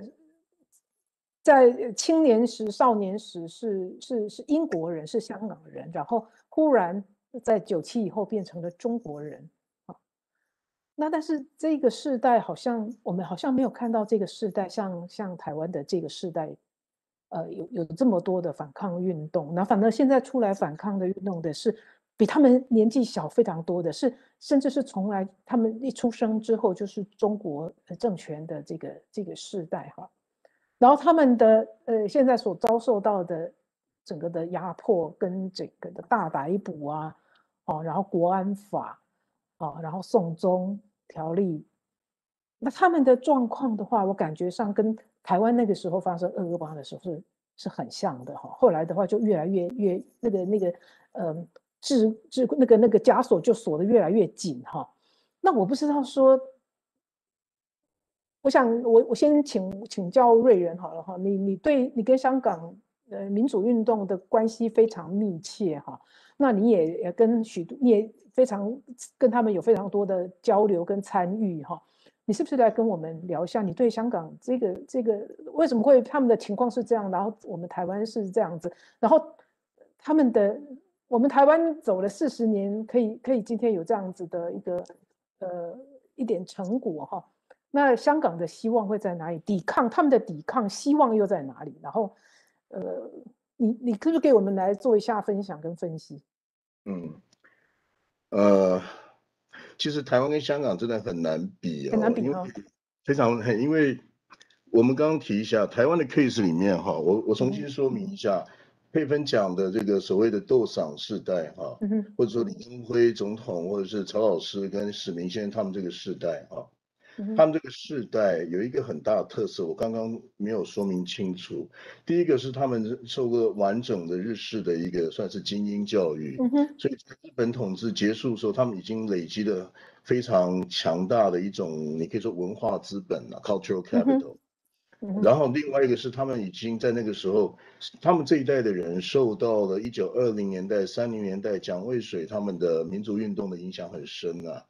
在青年时、少年时是是是英国人，是香港人，然后忽然在九七以后变成了中国人啊。那但是这个世代好像我们好像没有看到这个世代像像台湾的这个世代。呃，有有这么多的反抗运动，那反正现在出来反抗的运动的是比他们年纪小非常多的是，甚至是从来他们一出生之后就是中国政权的这个这个世代哈，然后他们的呃现在所遭受到的整个的压迫跟整个的大逮捕啊，哦，然后国安法哦，然后送中条例，那他们的状况的话，我感觉上跟台湾那个时候发生二二八的时候是是很像的哈。后来的话就越来越越那个那个呃制制那个那个枷锁就锁得越来越紧哈。那我不知道说，我想我我先请请教瑞人好了哈。你你对你跟香港呃民主运动的关系非常密切哈。那你也也跟许多你也非常跟他们有非常多的交流跟参与哈。你是不是来跟我们聊一下？你对香港这个这个为什么会他们的情况是这样？然后我们台湾是这样子，然后他们的我们台湾走了四十年，可以可以今天有这样子的一个呃一点成果哈。那香港的希望会在哪里？抵抗他们的抵抗希望又在哪里？然后呃，你你可不可以给我们来做一下分享跟分析？嗯，呃。其实台湾跟香港真的很难比哦，因为非常很，因为我们刚刚提一下台湾的 case 里面哈，我我重新说明一下，佩芬讲的这个所谓的斗赏世代哈，或者说李登辉总统或者是曹老师跟史明先生他们这个世代哈。他们这个世代有一个很大的特色，我刚刚没有说明清楚。第一个是他们受过完整的日式的一个算是精英教育，所以日本统治结束的时候，他们已经累积了非常强大的一种，你可以说文化资本了 （cultural capital）。然后另外一个是他们已经在那个时候，他们这一代的人受到了一九二零年代、三零年代蒋渭水他们的民族运动的影响很深啊，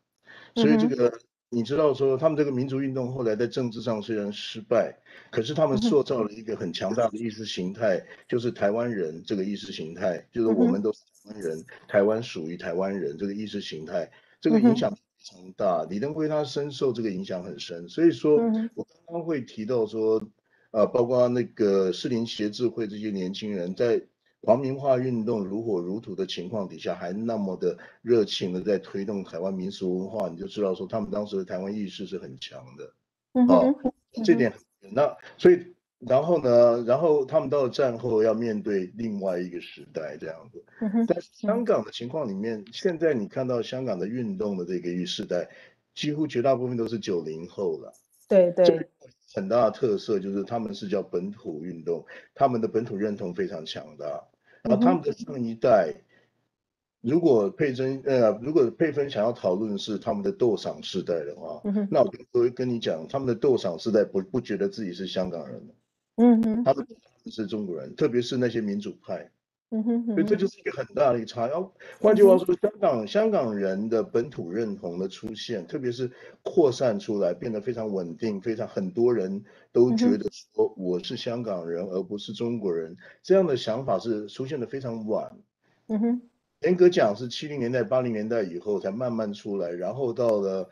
所以这个。你知道说他们这个民族运动后来在政治上虽然失败，可是他们塑造了一个很强大的意识形态，就是台湾人这个意识形态，就是我们都是台湾人，台湾属于台湾人这个意识形态，这个影响非常大。李登辉他深受这个影响很深，所以说我刚刚会提到说，呃，包括那个士林协智会这些年轻人在。皇民化运动如火如荼的情况底下，还那么的热情的在推动台湾民俗文化，你就知道说他们当时的台湾意识是很强的。哦，这点那所以然后呢，然后他们到了战后要面对另外一个时代这样子。但是香港的情况里面，现在你看到香港的运动的这个世代，几乎绝大部分都是九零后了。对对。很大的特色就是他们是叫本土运动，他们的本土认同非常强大。然后他们的上一代，如果佩珍呃，如果佩芬想要讨论是他们的斗赏世代的话，那我就会跟你讲，他们的斗赏世代不不觉得自己是香港人嗯哼，他们是中国人，特别是那些民主派。嗯哼，所以这就是一个很大的一个差。然后换句话说，香港香港人的本土认同的出现，特别是扩散出来，变得非常稳定，非常很多人都觉得说我是香港人而不是中国人，这样的想法是出现的非常晚。嗯哼，严格讲是七零年代、八零年代以后才慢慢出来，然后到了。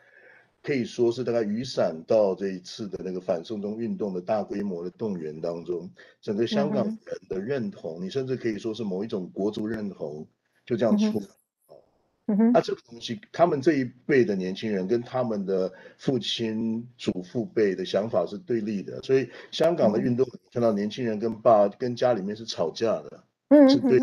可以说是大概雨伞到这一次的那个反送中运动的大规模的动员当中，整个香港人的认同，你甚至可以说是某一种国族认同，就这样出来。嗯哼，那这个东西，他们这一辈的年轻人跟他们的父亲、祖父辈的想法是对立的，所以香港的运动看到年轻人跟爸跟家里面是吵架的，是对。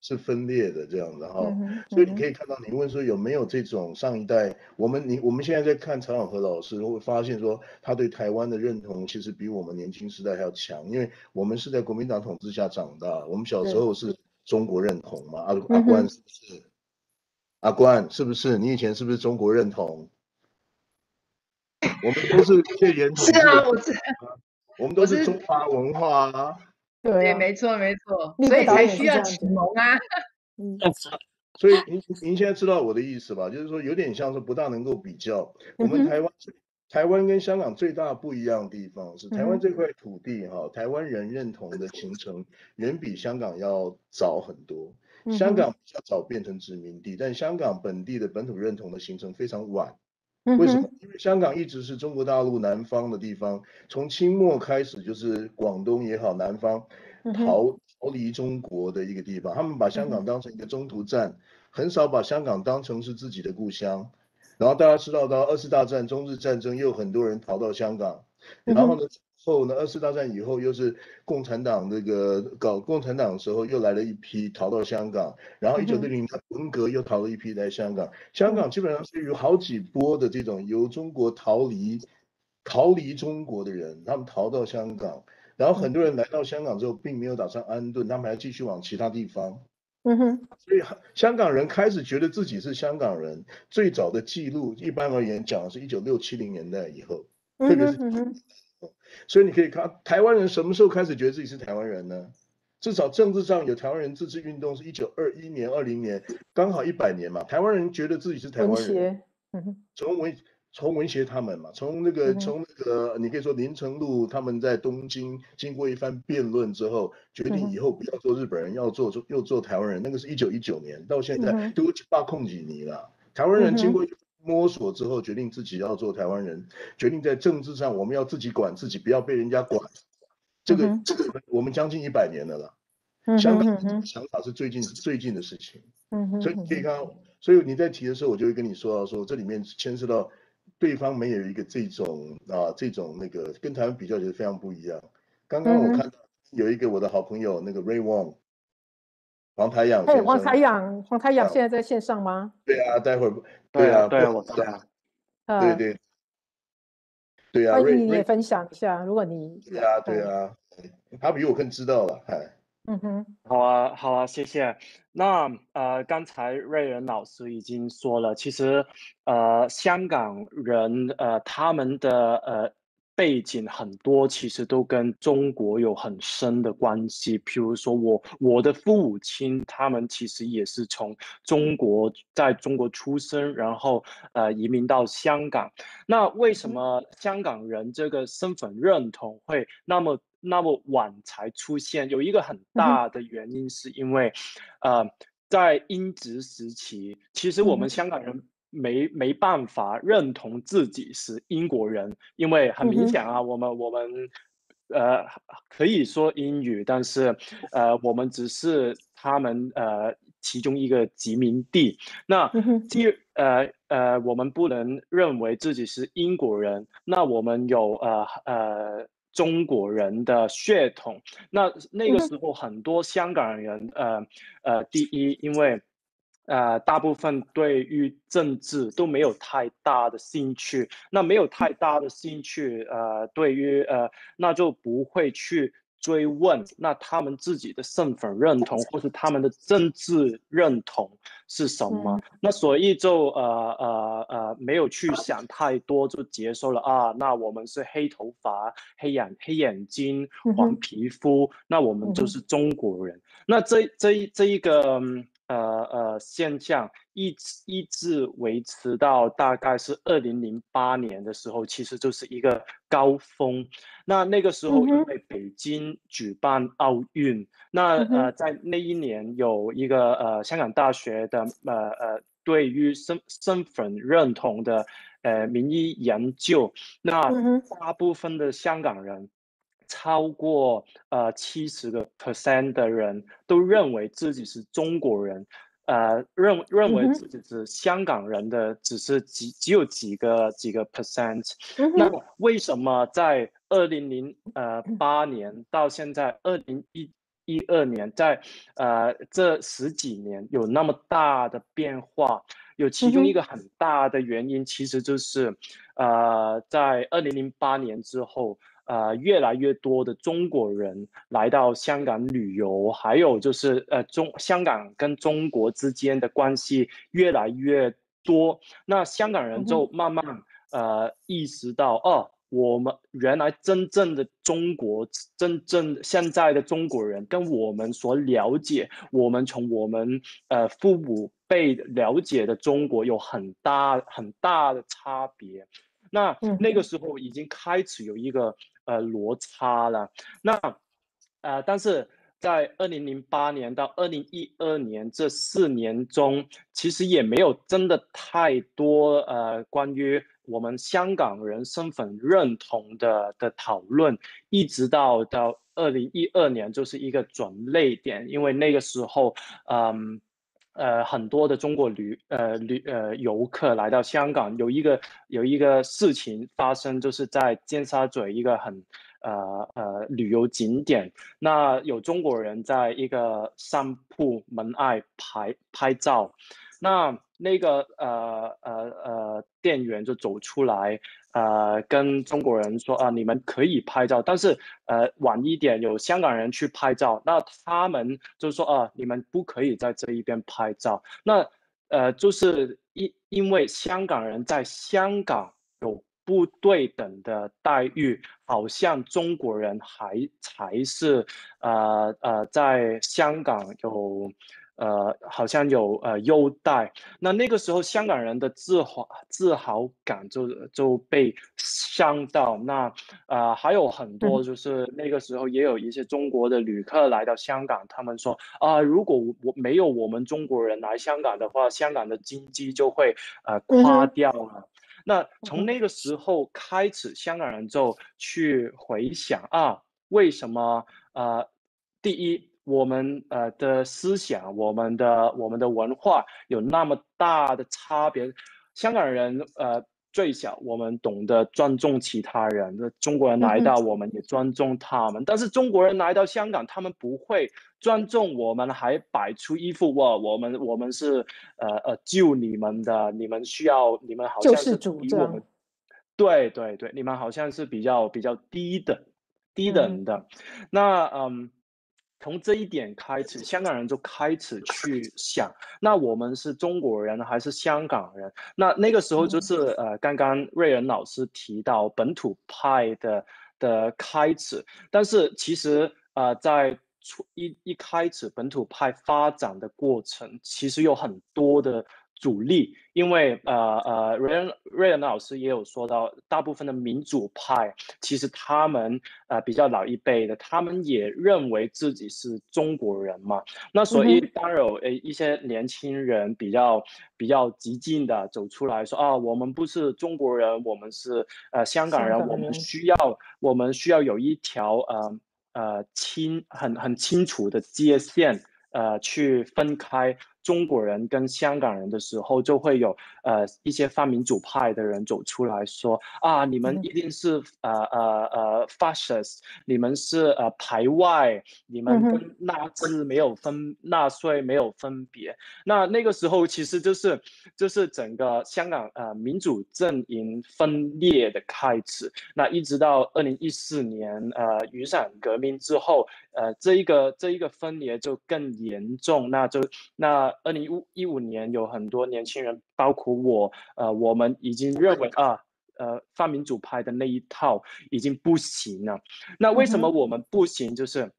是分裂的这样子哈，所以你可以看到，你问说有没有这种上一代，我们你我们现在在看曹永和老师，会发现说他对台湾的认同其实比我们年轻时代还要强，因为我们是在国民党统治下长大，我们小时候是中国认同嘛，阿阿关是不是？阿关是不是？你以前是不是中国认同？我们都是戒严 统是啊，我是，我们都是中华文化啊。对，没错没错，所以才需要启蒙啊。嗯，所以您您现在知道我的意思吧？就是说有点像是不大能够比较。我们台湾台湾跟香港最大不一样的地方是，台湾这块土地哈，台湾人认同的形成远比香港要早很多。香港比较早变成殖民地，但香港本地的本土认同的形成非常晚。为什么？因为香港一直是中国大陆南方的地方，从清末开始就是广东也好，南方逃逃离中国的一个地方。他们把香港当成一个中途站，很少把香港当成是自己的故乡。然后大家知道，到二次大战、中日战争，又很多人逃到香港。然后呢？后呢？二次大战以后，又是共产党那个搞共产党的时候，又来了一批逃到香港。然后一九六零年文革又逃了一批来香港。香港基本上是有好几波的这种由中国逃离逃离中国的人，他们逃到香港，然后很多人来到香港之后，并没有打算安顿，他们还继续往其他地方。嗯哼，所以香港人开始觉得自己是香港人。最早的记录，一般而言讲的是一九六七零年代以后，特别是，所以你可以看台湾人什么时候开始觉得自己是台湾人呢？至少政治上有台湾人自治运动是一九二一年、二零年，刚好一百年嘛。台湾人觉得自己是台湾人，从文从文学他们嘛，从那个从那个你可以说林成禄他们在东京经过一番辩论之后，决定以后不要做日本人，要做做又做台湾人。那个是一九一九年，到现在都八控几年了。台湾人经过摸索之后，决定自己要做台湾人，决定在政治上我们要自己管自己，不要被人家管。这个这个我们将近一百年的了，香港想法是最近最近的事情，所以可以看，所以你在提的时候，我就会跟你说到说这里面牵涉到对方没有一个这种啊这种那个跟台湾比较觉得非常不一样。刚刚我看到有一个我的好朋友那个 Ray Wong 黄台仰对，黄台仰，黄台仰现在在线上吗？对啊，待会儿对啊，对啊我在啊，对对。对啊，欢迎你也分享一下，如果你对啊对啊，他比我更知道了，嗨，嗯哼，好啊好啊，谢谢。那呃，刚才瑞仁老师已经说了，其实呃，香港人呃，他们的呃。背景很多，其实都跟中国有很深的关系。譬如说，我我的父母亲，他们其实也是从中国在中国出生，然后呃移民到香港。那为什么香港人这个身份认同会那么那么晚才出现？有一个很大的原因，是因为呃在英殖时期，其实我们香港人。没没办法认同自己是英国人，因为很明显啊，我们我们呃可以说英语，但是呃我们只是他们呃其中一个殖民地。那第呃呃我们不能认为自己是英国人，那我们有呃呃中国人的血统。那那个时候很多香港人呃呃第一因为。呃，大部分对于政治都没有太大的兴趣，那没有太大的兴趣，呃，对于呃，那就不会去追问，那他们自己的身份认同或是他们的政治认同是什么？那所以就呃呃呃，没有去想太多，就接受了啊，那我们是黑头发、黑眼、黑眼睛、黄皮肤，那我们就是中国人。那这这这一个。呃呃，现象一直一直维持到大概是二零零八年的时候，其实就是一个高峰。那那个时候因为北京举办奥运，那呃在那一年有一个呃香港大学的呃呃对于身身份认同的呃民意研究，那大部分的香港人。超过呃七十个 percent 的人都认为自己是中国人，呃认认为自己是香港人的只是几只有几个几个 percent。那为什么在二零零呃八年到现在二零一一二年，在呃这十几年有那么大的变化？有其中一个很大的原因，其实就是呃在二零零八年之后。呃，越来越多的中国人来到香港旅游，还有就是呃，中香港跟中国之间的关系越来越多，那香港人就慢慢呃意识到，哦，我们原来真正的中国，真正现在的中国人跟我们所了解，我们从我们呃父母辈了解的中国有很大很大的差别。那那个时候已经开始有一个呃落差了。那呃，但是在二零零八年到二零一二年这四年中，其实也没有真的太多呃关于我们香港人身份认同的的讨论，一直到到二零一二年就是一个转泪点，因为那个时候嗯。呃，很多的中国旅呃旅呃游客来到香港，有一个有一个事情发生，就是在尖沙咀一个很呃呃旅游景点，那有中国人在一个商铺门外拍拍照，那那个呃呃呃店员就走出来，呃跟中国人说啊，你们可以拍照，但是呃晚一点有香港人去拍照，那他们就说啊，你们不可以在这一边拍照。那呃就是因因为香港人在香港有。不对等的待遇，好像中国人还才是呃呃，在香港有呃好像有呃优待。那那个时候香港人的自豪自豪感就就被伤到。那呃还有很多就是那个时候也有一些中国的旅客来到香港，他们说啊，如果我没有我们中国人来香港的话，香港的经济就会呃垮掉了。那从那个时候开始，香港人就去回想啊，为什么呃，第一，我们呃的思想，我们的我们的文化有那么大的差别，香港人呃。最小，我们懂得尊重其他人。那中国人来到，我们也尊重他们。但是中国人来到香港，他们不会尊重我们，还摆出一副哇，我们我们是呃呃救你们的，你们需要，你们好像是比我们，对对对，你们好像是比较比较低等低等的。那嗯。从这一点开始，香港人就开始去想：那我们是中国人还是香港人？那那个时候就是呃，刚刚瑞仁老师提到本土派的的开始，但是其实呃，在初一一开始本土派发展的过程，其实有很多的。主力，因为呃呃，瑞恩瑞恩老师也有说到，大部分的民主派其实他们呃比较老一辈的，他们也认为自己是中国人嘛。那所以当然有诶一些年轻人比较比较激进的走出来说啊，我们不是中国人，我们是呃香港人，我们需要我们需要有一条呃呃清很很清楚的界限，呃去分开。中国人跟香港人的时候，就会有呃一些泛民主派的人走出来说啊，你们一定是呃呃呃 fascist，你们是呃排外，你们跟纳粹没有分纳粹没有分别。那那个时候其实就是就是整个香港呃民主阵营分裂的开始。那一直到二零一四年呃雨伞革命之后，呃这一个这一个分裂就更严重。那就那。二零一一五年有很多年轻人，包括我，呃，我们已经认为啊，呃，泛民主派的那一套已经不行了。那为什么我们不行？就是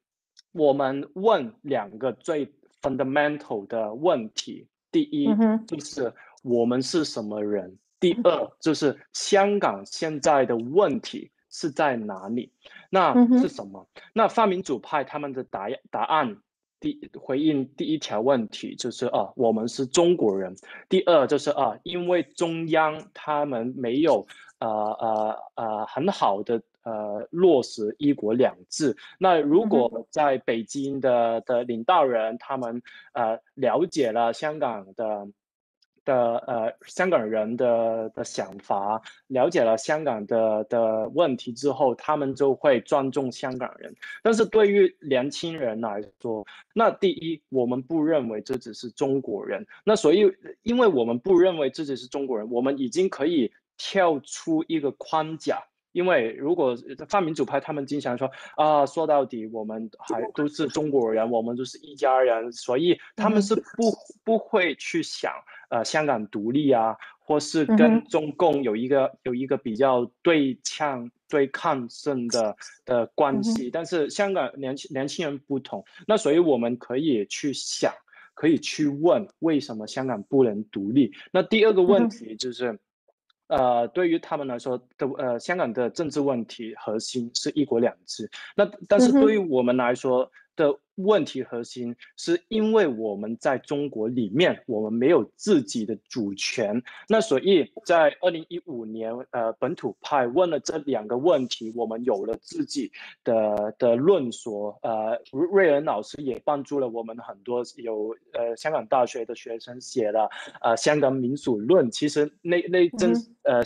我们问两个最 fundamental 的问题：第一，就是我们是什么人；第二，就是香港现在的问题是在哪里？那是什么？那泛民主派他们的答答案。第回应第一条问题就是啊，我们是中国人。第二就是啊，因为中央他们没有呃呃呃很好的呃落实一国两制。那如果在北京的的领导人他们呃了解了香港的。的呃，香港人的的想法，了解了香港的的问题之后，他们就会尊重香港人。但是对于年轻人来说，那第一，我们不认为这只是中国人。那所以，因为我们不认为自己是中国人，我们已经可以跳出一个框架。因为如果泛民主派他们经常说啊，说到底我们还都是中国人，我们都是一家人，所以他们是不不会去想呃香港独立啊，或是跟中共有一个有一个比较对呛对抗性的的关系。但是香港年轻年轻人不同，那所以我们可以去想，可以去问为什么香港不能独立？那第二个问题就是。呃，对于他们来说的，呃，香港的政治问题核心是一国两制。那但是对于我们来说的。问题核心是因为我们在中国里面，我们没有自己的主权。那所以在二零一五年，呃，本土派问了这两个问题，我们有了自己的的论说。呃，瑞恩老师也帮助了我们很多，有呃香港大学的学生写了呃香港民主论。其实那那真呃。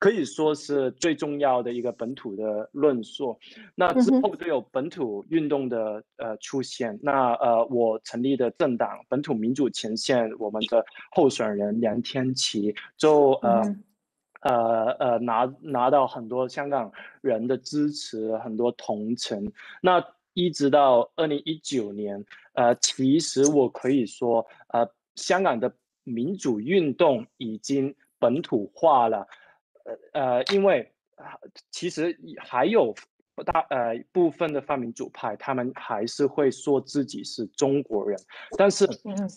可以说是最重要的一个本土的论述。那之后就有本土运动的呃出现。那呃，我成立的政党本土民主前线，我们的候选人梁天琦就呃呃呃拿拿到很多香港人的支持，很多同情。那一直到二零一九年，呃，其实我可以说，呃，香港的民主运动已经本土化了，呃呃，因为其实还有大呃部分的泛民主派，他们还是会说自己是中国人，但是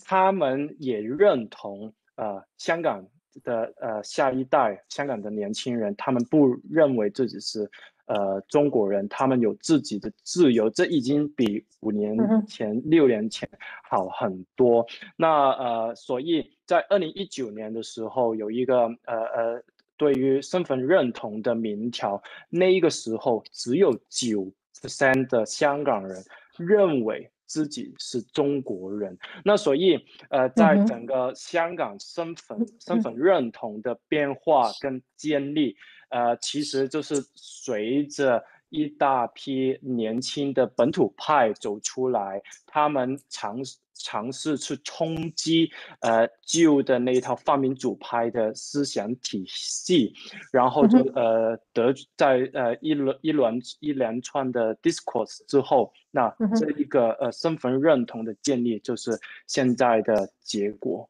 他们也认同呃香港的呃下一代香港的年轻人，他们不认为自己是。呃，中国人他们有自己的自由，这已经比五年前、六年前好很多。那呃，所以在二零一九年的时候，有一个呃呃，对于身份认同的民调，那一个时候只有九 percent 的香港人认为自己是中国人。那所以呃，在整个香港身份身份认同的变化跟建立。呃，其实就是随着一大批年轻的本土派走出来，他们尝尝试去冲击呃旧的那一套泛民主派的思想体系，然后就呃得在呃一轮一轮一连串的 discourse 之后，那这一个呃身份认同的建立就是现在的结果。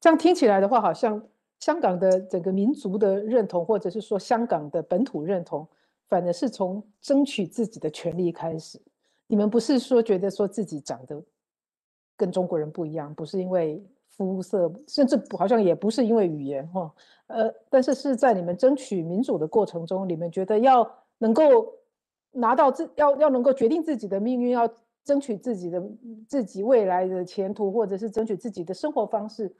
这样听起来的话，好像。香港的整个民族的认同，或者是说香港的本土认同，反而是从争取自己的权利开始。你们不是说觉得说自己长得跟中国人不一样，不是因为肤色，甚至好像也不是因为语言哈，呃，但是是在你们争取民主的过程中，你们觉得要能够拿到自要要能够决定自己的命运，要争取自己的自己未来的前途，或者是争取自己的生活方式。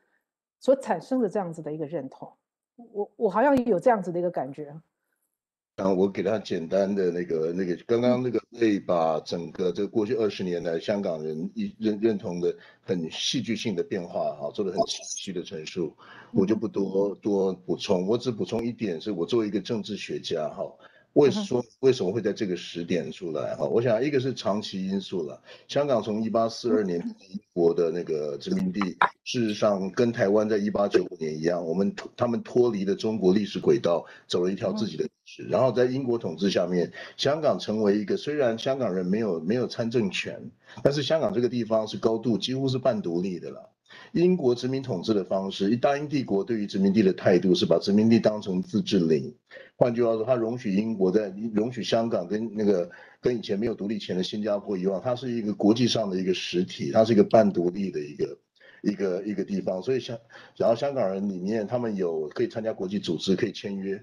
所产生的这样子的一个认同，我我好像有这样子的一个感觉。然后我给他简单的那个那个，刚刚那个可把整个这过去二十年来香港人一认认同的很戏剧性的变化哈，做的很清晰的陈述，我就不多多补充，我只补充一点，是我作为一个政治学家哈。为说为什么会在这个时点出来哈？我想一个是长期因素了。香港从一八四二年英国的那个殖民地，事实上跟台湾在一八九五年一样，我们他们脱离了中国历史轨道，走了一条自己的历史。然后在英国统治下面，香港成为一个虽然香港人没有没有参政权，但是香港这个地方是高度几乎是半独立的了。英国殖民统治的方式，一大英帝国对于殖民地的态度是把殖民地当成自治领，换句话说，它容许英国在容许香港跟那个跟以前没有独立前的新加坡一样，它是一个国际上的一个实体，它是一个半独立的一个一个一个地方，所以香然后香港人里面他们有可以参加国际组织，可以签约。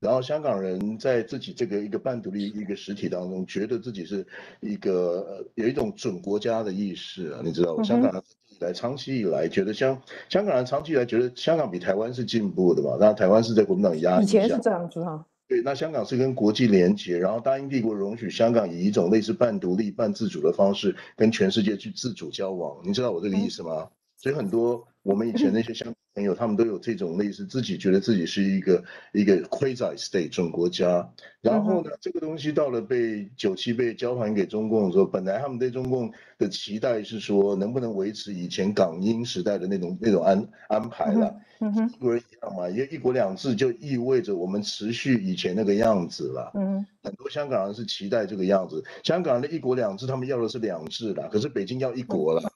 然后香港人在自己这个一个半独立一个实体当中，觉得自己是一个有一种准国家的意识啊，你知道，香港人以来长期以来觉得香香港人长期以来觉得香港比台湾是进步的嘛，那台湾是在国民党压以前是这样子哈，对，那香港是跟国际连接，然后大英帝国容许香港以一种类似半独立半自主的方式跟全世界去自主交往，你知道我这个意思吗？所以很多我们以前那些香港朋友，他们都有这种类似自己觉得自己是一个一个 quasi state 种国家。然后呢，这个东西到了被九七被交还给中共的时候，本来他们对中共的期待是说，能不能维持以前港英时代的那种那种安安排了？嗯哼，一国一样嘛，因为一国两制就意味着我们持续以前那个样子了。嗯，很多香港人是期待这个样子。香港人的一国两制，他们要的是两制了，可是北京要一国了。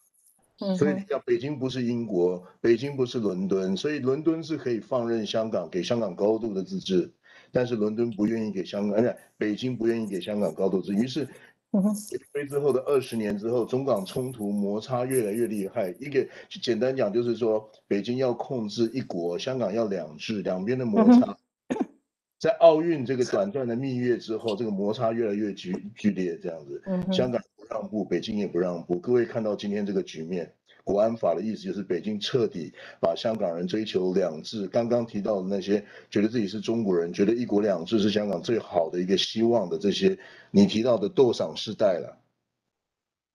所以你叫北京不是英国，北京不是伦敦，所以伦敦是可以放任香港，给香港高度的自治，但是伦敦不愿意给香港，而且北京不愿意给香港高度自治。于是，回之后的二十年之后，中港冲突摩擦越来越厉害。一个简单讲就是说，北京要控制一国，香港要两制，两边的摩擦，在奥运这个短暂的蜜月之后，这个摩擦越来越剧剧烈，这样子，香港。让步，北京也不让步。各位看到今天这个局面，国安法的意思就是北京彻底把香港人追求两制，刚刚提到的那些觉得自己是中国人，觉得一国两制是香港最好的一个希望的这些，你提到的斗赏世代了，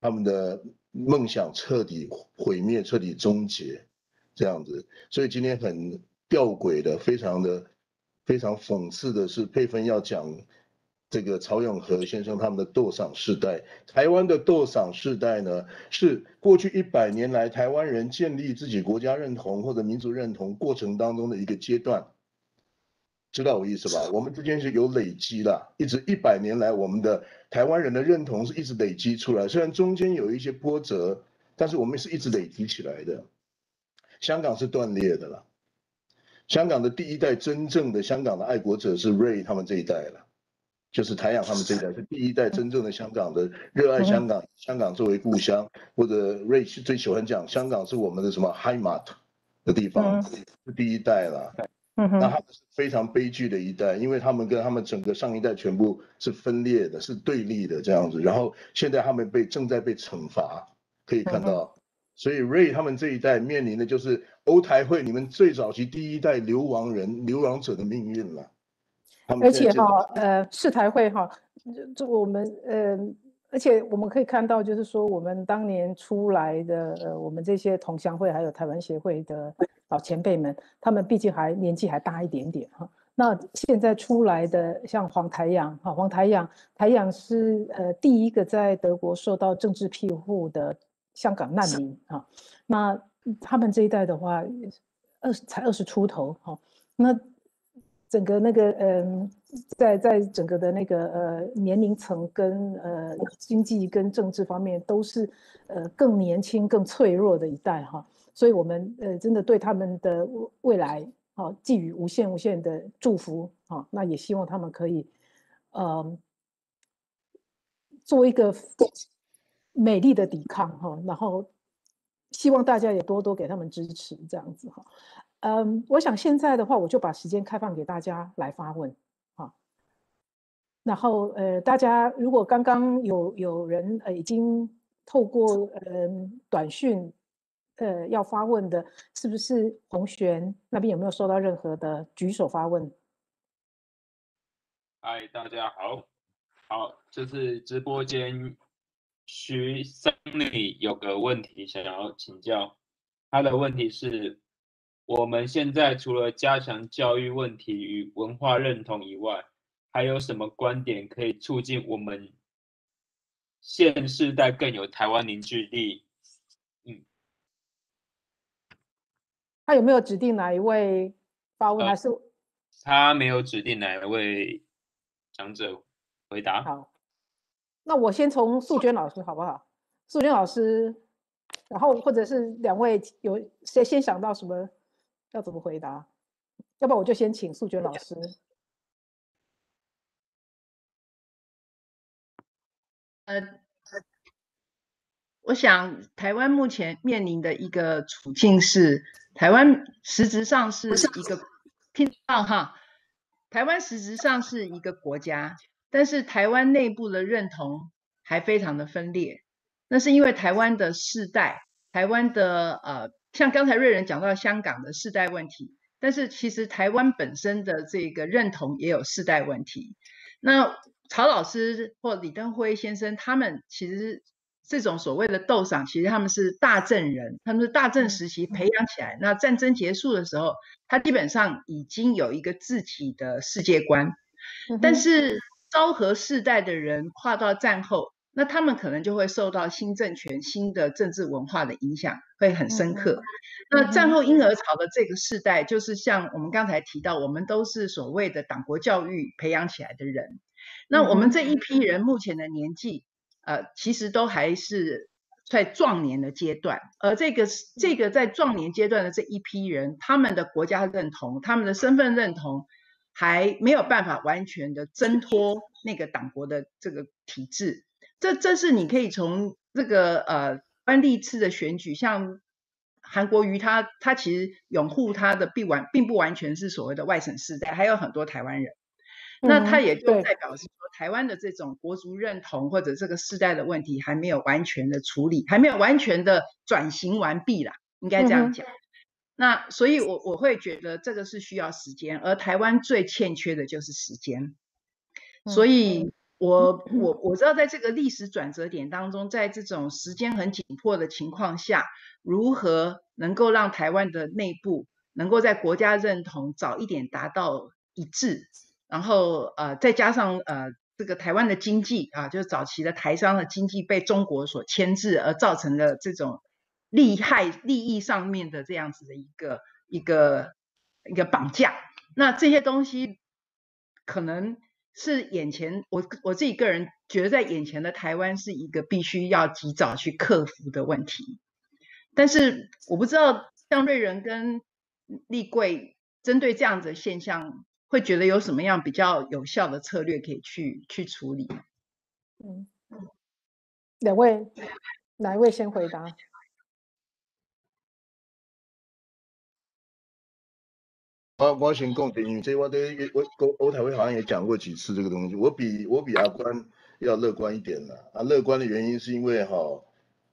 他们的梦想彻底毁灭，彻底终结，这样子。所以今天很吊诡的，非常的非常讽刺的是，佩芬要讲这个曹永和先生他们的斗赏世代。台湾的斗赏世代呢，是过去一百年来台湾人建立自己国家认同或者民族认同过程当中的一个阶段。知道我意思吧？我们之间是有累积的，一直一百年来，我们的台湾人的认同是一直累积出来。虽然中间有一些波折，但是我们是一直累积起来的。香港是断裂的了。香港的第一代真正的香港的爱国者是瑞他们这一代了，就是台阳他们这一代是第一代真正的香港的热爱香港，香港作为故乡，或者瑞最喜欢讲香港是我们的什么 high mat 的地方，是第一代了。那他们是非常悲剧的一代，因为他们跟他们整个上一代全部是分裂的，是对立的这样子。然后现在他们被正在被惩罚，可以看到。所以瑞他们这一代面临的就是欧台会你们最早期第一代流亡人、流亡者的命运了。而且哈，呃，世台会哈，这我们呃，而且我们可以看到，就是说我们当年出来的呃，我们这些同乡会还有台湾协会的老前辈们，他们毕竟还年纪还大一点点哈。那现在出来的像黄台阳哈，黄台阳，台阳是呃第一个在德国受到政治庇护的。香港难民啊，那他们这一代的话，二十才二十出头哈，那整个那个嗯，在在整个的那个呃年龄层跟呃经济跟政治方面都是呃更年轻更脆弱的一代哈，所以我们呃真的对他们的未来啊寄予无限无限的祝福啊，那也希望他们可以呃做一个。美丽的抵抗哈，然后希望大家也多多给他们支持，这样子哈。嗯，我想现在的话，我就把时间开放给大家来发问哈。然后呃，大家如果刚刚有有人呃已经透过嗯短讯呃要发问的，是不是洪璇那边有没有收到任何的举手发问？嗨，大家好，好，这是直播间。徐生里有个问题想要请教，他的问题是：我们现在除了加强教育问题与文化认同以外，还有什么观点可以促进我们现世代更有台湾凝聚力？嗯，他有没有指定哪一位发问？还是他没有指定哪一位讲者回答？好。那我先从素娟老师好不好？素娟老师，然后或者是两位有谁先想到什么要怎么回答？要不然我就先请素娟老师。呃，我想台湾目前面临的一个处境是，台湾实质上是一个听到哈，台湾实质上是一个国家。但是台湾内部的认同还非常的分裂，那是因为台湾的世代，台湾的呃，像刚才瑞仁讲到香港的世代问题，但是其实台湾本身的这个认同也有世代问题。那曹老师或李登辉先生他们其实这种所谓的斗赏，其实他们是大正人，他们是大正时期培养起来，那战争结束的时候，他基本上已经有一个自己的世界观，但是。昭和世代的人跨到战后，那他们可能就会受到新政权、新的政治文化的影响，会很深刻。那战后婴儿潮的这个世代，就是像我们刚才提到，我们都是所谓的党国教育培养起来的人。那我们这一批人目前的年纪，呃，其实都还是在壮年的阶段。而这个这个在壮年阶段的这一批人，他们的国家认同、他们的身份认同。还没有办法完全的挣脱那个党国的这个体制，这这是你可以从这个呃官历次的选举，像韩国瑜他他其实拥护他的并完并不完全是所谓的外省世代，还有很多台湾人，那他也就代表是说台湾的这种国族认同或者这个世代的问题还没有完全的处理，还没有完全的转型完毕啦，应该这样讲。那所以，我我会觉得这个是需要时间，而台湾最欠缺的就是时间。所以，我我我知道，在这个历史转折点当中，在这种时间很紧迫的情况下，如何能够让台湾的内部能够在国家认同早一点达到一致，然后呃再加上呃这个台湾的经济啊，就是早期的台商的经济被中国所牵制，而造成的这种利害利益上面的这样子的一个一个一个绑架，那这些东西可能是眼前我我自己个人觉得在眼前的台湾是一个必须要及早去克服的问题，但是我不知道像瑞仁跟立贵针对这样子的现象，会觉得有什么样比较有效的策略可以去去处理？嗯，两位哪一位先回答？啊，我先讲第一，这我对我我欧台会好像也讲过几次这个东西。我比我比阿关要乐观一点了啊，乐观的原因是因为哈。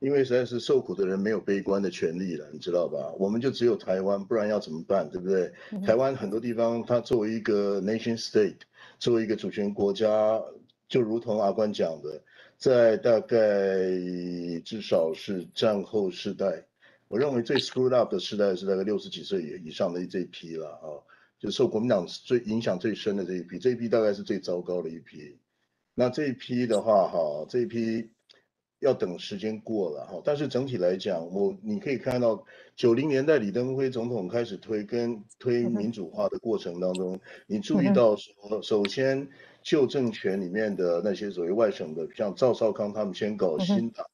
因为实在是受苦的人没有悲观的权利了，你知道吧？我们就只有台湾，不然要怎么办？对不对？台湾很多地方，它作为一个 nation state，作为一个主权国家，就如同阿关讲的，在大概至少是战后时代，我认为最 screwed up 的时代是大概六十几岁以以上的这一批了啊，就受国民党最影响最深的这一批，这一批大概是最糟糕的一批。那这一批的话，哈，这一批。要等时间过了哈，但是整体来讲，我你可以看到九零年代李登辉总统开始推跟推民主化的过程当中，你注意到说，首先旧政权里面的那些所谓外省的，像赵少康他们先搞新党。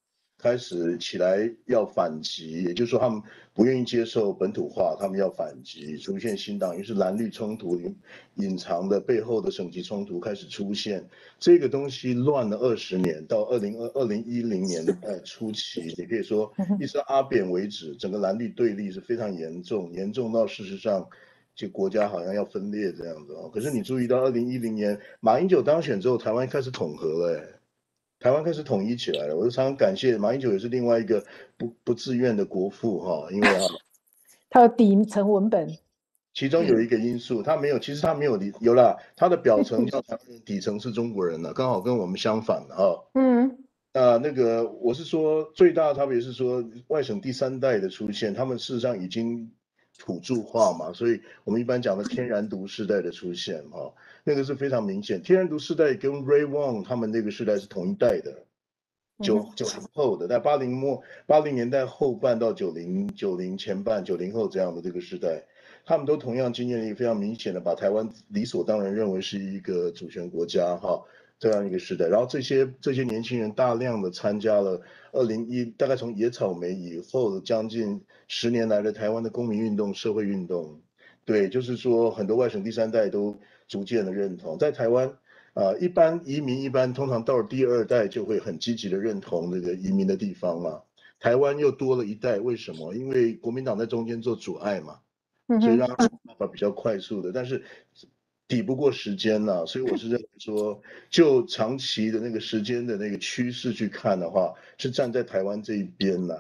开始起来要反击，也就是说他们不愿意接受本土化，他们要反击，出现新党，于是蓝绿冲突隐藏的背后的省级冲突开始出现。这个东西乱了二十年，到二零二二零一零年代 初期，你可以说一直到阿扁为止，整个蓝绿对立是非常严重，严重到事实上就国家好像要分裂这样子哦。可是你注意到二零一零年马英九当选之后，台湾开始统合了。台湾开始统一起来了，我就常常感谢马英九，也是另外一个不不自愿的国父哈，因为他，他的底层文本，其中有一个因素，他没有，其实他没有底，有了他的表层叫底层是中国人呢，刚好跟我们相反的哈，嗯，啊那个我是说最大的差别是说外省第三代的出现，他们事实上已经土著化嘛，所以我们一般讲的天然独世代的出现哈。那个是非常明显，天然毒世代跟 Ray Wang 他们那个时代是同一代的，九九零后的，在八零末八零年代后半到九零九零前半九零后这样的这个时代，他们都同样经验力非常明显的把台湾理所当然认为是一个主权国家哈这样一个时代，然后这些这些年轻人大量的参加了二零一大概从野草莓以后将近十年来的台湾的公民运动社会运动，对，就是说很多外省第三代都。逐渐的认同，在台湾，啊，一般移民一般通常到了第二代就会很积极的认同这个移民的地方嘛。台湾又多了一代，为什么？因为国民党在中间做阻碍嘛，所以让办法比较快速的，但是抵不过时间呐。所以我是认为说，就长期的那个时间的那个趋势去看的话，是站在台湾这一边呐。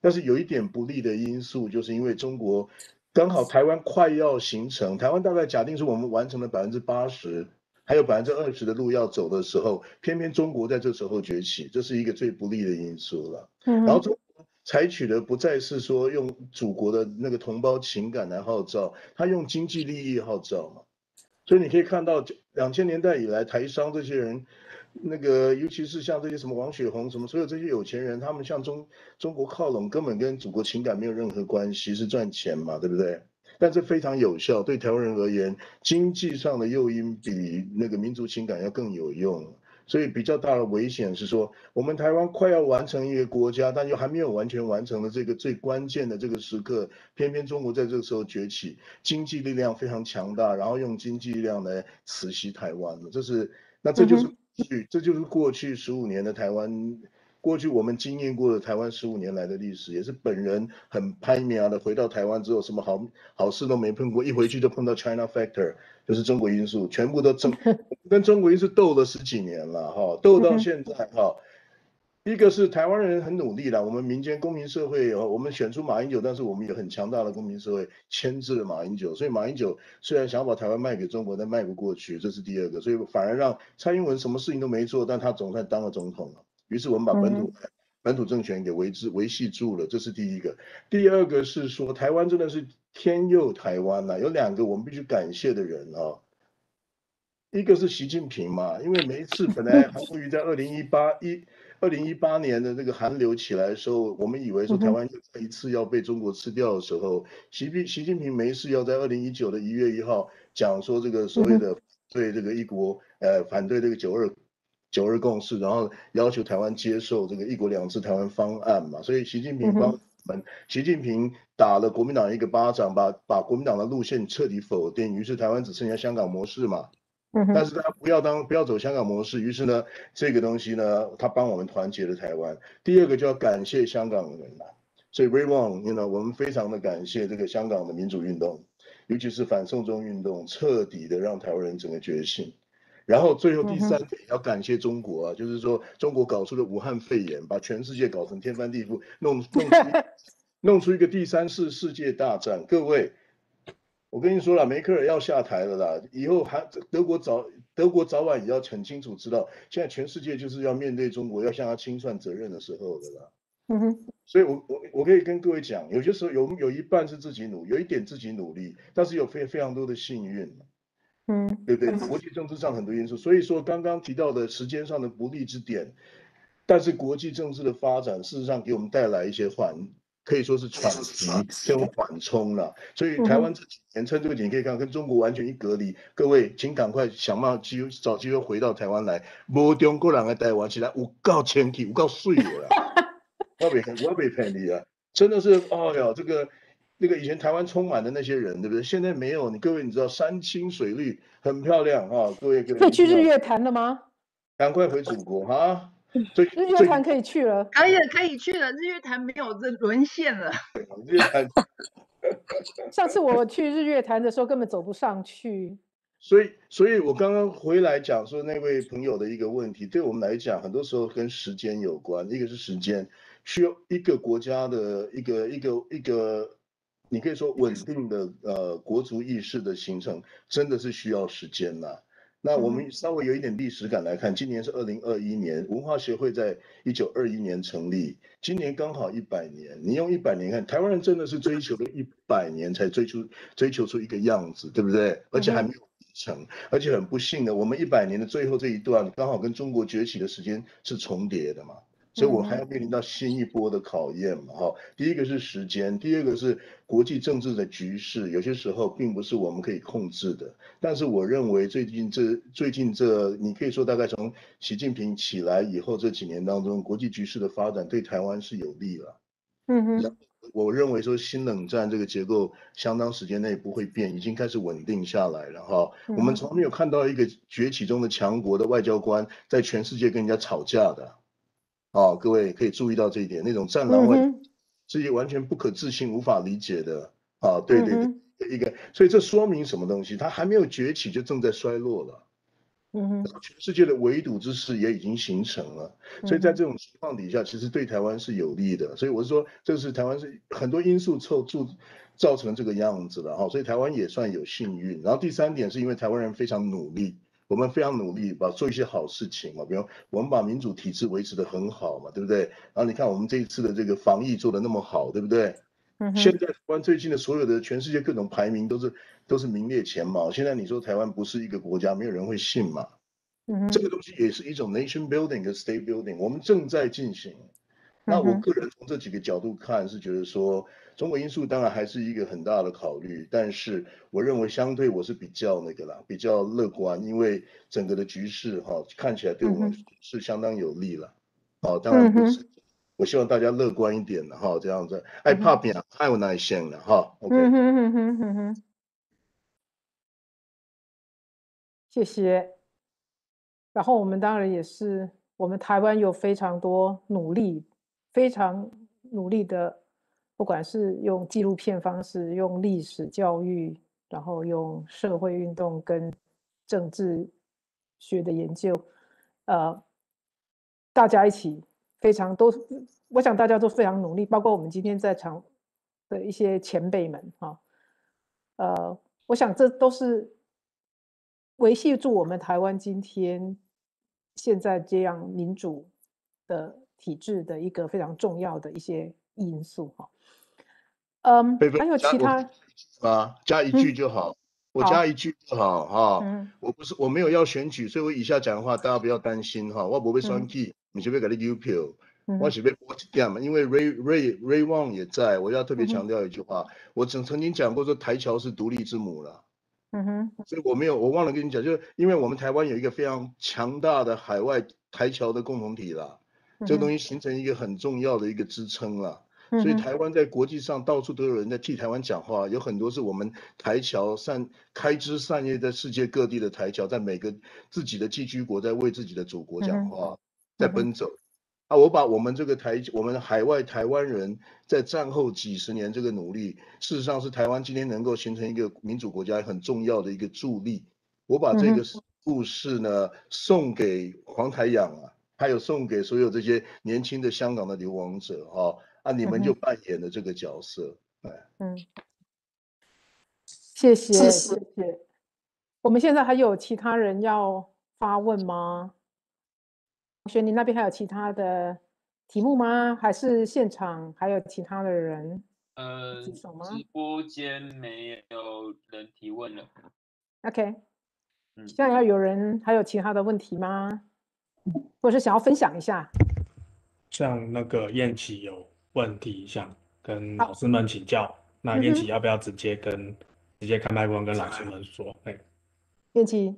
但是有一点不利的因素，就是因为中国。刚好台湾快要形成，台湾大概假定是我们完成了百分之八十，还有百分之二十的路要走的时候，偏偏中国在这时候崛起，这是一个最不利的因素了。然后中国采取的不再是说用祖国的那个同胞情感来号召，他用经济利益号召嘛。所以你可以看到，两千年代以来，台商这些人。那个，尤其是像这些什么王雪红什么，所有这些有钱人，他们向中中国靠拢，根本跟祖国情感没有任何关系，是赚钱嘛，对不对？但是非常有效，对台湾人而言，经济上的诱因比那个民族情感要更有用。所以比较大的危险是说，我们台湾快要完成一个国家，但又还没有完全完成的这个最关键的这个时刻，偏偏中国在这个时候崛起，经济力量非常强大，然后用经济力量来磁吸台湾了，这是那这就是。去，这就是过去十五年的台湾，过去我们经验过的台湾十五年来的历史，也是本人很拍苗的。回到台湾之后，什么好好事都没碰过，一回去就碰到 China Factor，就是中国因素，全部都争，跟中国因素斗了十几年了，哈，斗到现在，哈。一个是台湾人很努力了，我们民间公民社会，我们选出马英九，但是我们有很强大的公民社会牵制了马英九，所以马英九虽然想要把台湾卖给中国，但卖不过去，这是第二个，所以反而让蔡英文什么事情都没做，但他总算当了总统了。于是我们把本土本土政权给维持维系住了，这是第一个。第二个是说台湾真的是天佑台湾呐，有两个我们必须感谢的人啊。一个是习近平嘛，因为每一次本来韩国瑜在二零一八一二零一八年的这个寒流起来的时候，我们以为说台湾一次要被中国吃掉的时候，习近习近平没事要在二零一九的一月一号讲说这个所谓的对这个一国呃反对这个九二九二共识，然后要求台湾接受这个一国两制台湾方案嘛，所以习近平帮。们，习近平打了国民党一个巴掌，把把国民党的路线彻底否定，于是台湾只剩下香港模式嘛。嗯但是他不要当不要走香港模式，于是呢，这个东西呢，他帮我们团结了台湾。第二个就要感谢香港人了，所以 Ray Wong，you know，我们非常的感谢这个香港的民主运动，尤其是反送中运动，彻底的让台湾人整个觉醒。然后最后第三点要感谢中国啊，就是说中国搞出了武汉肺炎，把全世界搞成天翻地覆，弄弄出 弄出一个第三次世界大战。各位，我跟你说了，梅克尔要下台了啦，以后还德国早德国早晚也要很清楚知道，现在全世界就是要面对中国，要向他清算责任的时候了啦。嗯哼，所以我我我可以跟各位讲，有些时候有有一半是自己努，有一点自己努力，但是有非非常多的幸运。嗯，对不对？国际政治上很多因素，所以说刚刚提到的时间上的不利之点，但是国际政治的发展事实上给我们带来一些缓，可以说是喘息跟缓冲了。所以台湾这几年趁这个点可以看，跟中国完全一隔离。各位，请赶快想办法机找机会回到台湾来。无中国人来台湾起来，我告前提，我告税了。我被我被骗你啊！真的是，哎呀，这个。那个以前台湾充满的那些人，对不对？现在没有。你各位，你知道山清水绿，很漂亮啊！各位，各位可以去日月潭了吗？赶快回祖国哈！日月潭可以去了，可以可以去了。日月潭没有这沦陷了。日月潭，上次我去日月潭的时候根本走不上去。所以，所以我刚刚回来讲说那位朋友的一个问题，对我们来讲，很多时候跟时间有关。一个是时间，需要一个国家的一个一个一个。你可以说稳定的呃国族意识的形成真的是需要时间呐。那我们稍微有一点历史感来看，今年是二零二一年，文化协会在一九二一年成立，今年刚好一百年。你用一百年看，台湾人真的是追求了一百年才追求追求出一个样子，对不对？而且还没有成，而且很不幸的，我们一百年的最后这一段刚好跟中国崛起的时间是重叠的嘛。所以，我还要面临到新一波的考验嘛？哈，第一个是时间，第二个是国际政治的局势，有些时候并不是我们可以控制的。但是，我认为最近这最近这，你可以说大概从习近平起来以后这几年当中，国际局势的发展对台湾是有利了。嗯哼，我认为说新冷战这个结构相当时间内不会变，已经开始稳定下来了。哈，我们从来没有看到一个崛起中的强国的外交官在全世界跟人家吵架的。哦，各位可以注意到这一点，那种战狼外，是完全不可置信、无法理解的。啊，对对对，一个，所以这说明什么东西？它还没有崛起，就正在衰落了。嗯哼，全世界的围堵之势也已经形成了，所以在这种情况底下，其实对台湾是有利的。所以我是说，这是台湾是很多因素凑住造成这个样子的哈，所以台湾也算有幸运。然后第三点是因为台湾人非常努力。我们非常努力，把做一些好事情嘛，比如我们把民主体制维持的很好嘛，对不对？然后你看我们这一次的这个防疫做的那么好，对不对？嗯。现在台湾最近的所有的全世界各种排名都是都是名列前茅。现在你说台湾不是一个国家，没有人会信嘛。嗯。这个东西也是一种 nation building 跟 state building，我们正在进行。那我个人从这几个角度看，是觉得说。中国因素当然还是一个很大的考虑，但是我认为相对我是比较那个啦，比较乐观，因为整个的局势哈看起来对我们是相当有利了。哦，当然不是，我希望大家乐观一点的哈，这样子爱怕变爱有耐心的哈。OK，谢谢。然后我们当然也是，我们台湾有非常多努力，非常努力的。不管是用纪录片方式，用历史教育，然后用社会运动跟政治学的研究，呃，大家一起非常都，我想大家都非常努力，包括我们今天在场的一些前辈们哈，呃，我想这都是维系住我们台湾今天现在这样民主的体制的一个非常重要的一些因素哈。嗯，还有其他啊？加一句就好。我加一句就好哈，我不是我没有要选举，所以我以下讲的话大家不要担心哈，我不会双 key，你就别给他 U 票，我是被波点嘛，因为 Ray Ray Ray Wang 也在，我要特别强调一句话，我曾曾经讲过说台侨是独立之母了，嗯哼，所以我没有我忘了跟你讲，就是因为我们台湾有一个非常强大的海外台侨的共同体了，这个东西形成一个很重要的一个支撑了。所以台湾在国际上到处都有人在替台湾讲话，有很多是我们台侨善开枝散叶在世界各地的台侨，在每个自己的寄居国在为自己的祖国讲话，在奔走。啊，我把我们这个台我们海外台湾人在战后几十年这个努力，事实上是台湾今天能够形成一个民主国家很重要的一个助力。我把这个故事呢送给黄台仰啊，还有送给所有这些年轻的香港的流亡者啊。啊，你们就扮演了这个角色，哎，嗯，谢谢谢谢。我们现在还有其他人要发问吗？同学，你那边还有其他的题目吗？还是现场还有其他的人？呃，直播间没有人提问了。OK，嗯，现在要有人还有其他的问题吗？或者是想要分享一下？像那个燕琪有。问题想跟老师们请教，那燕琪要不要直接跟直接开麦克风跟老师们说？哎，燕琪，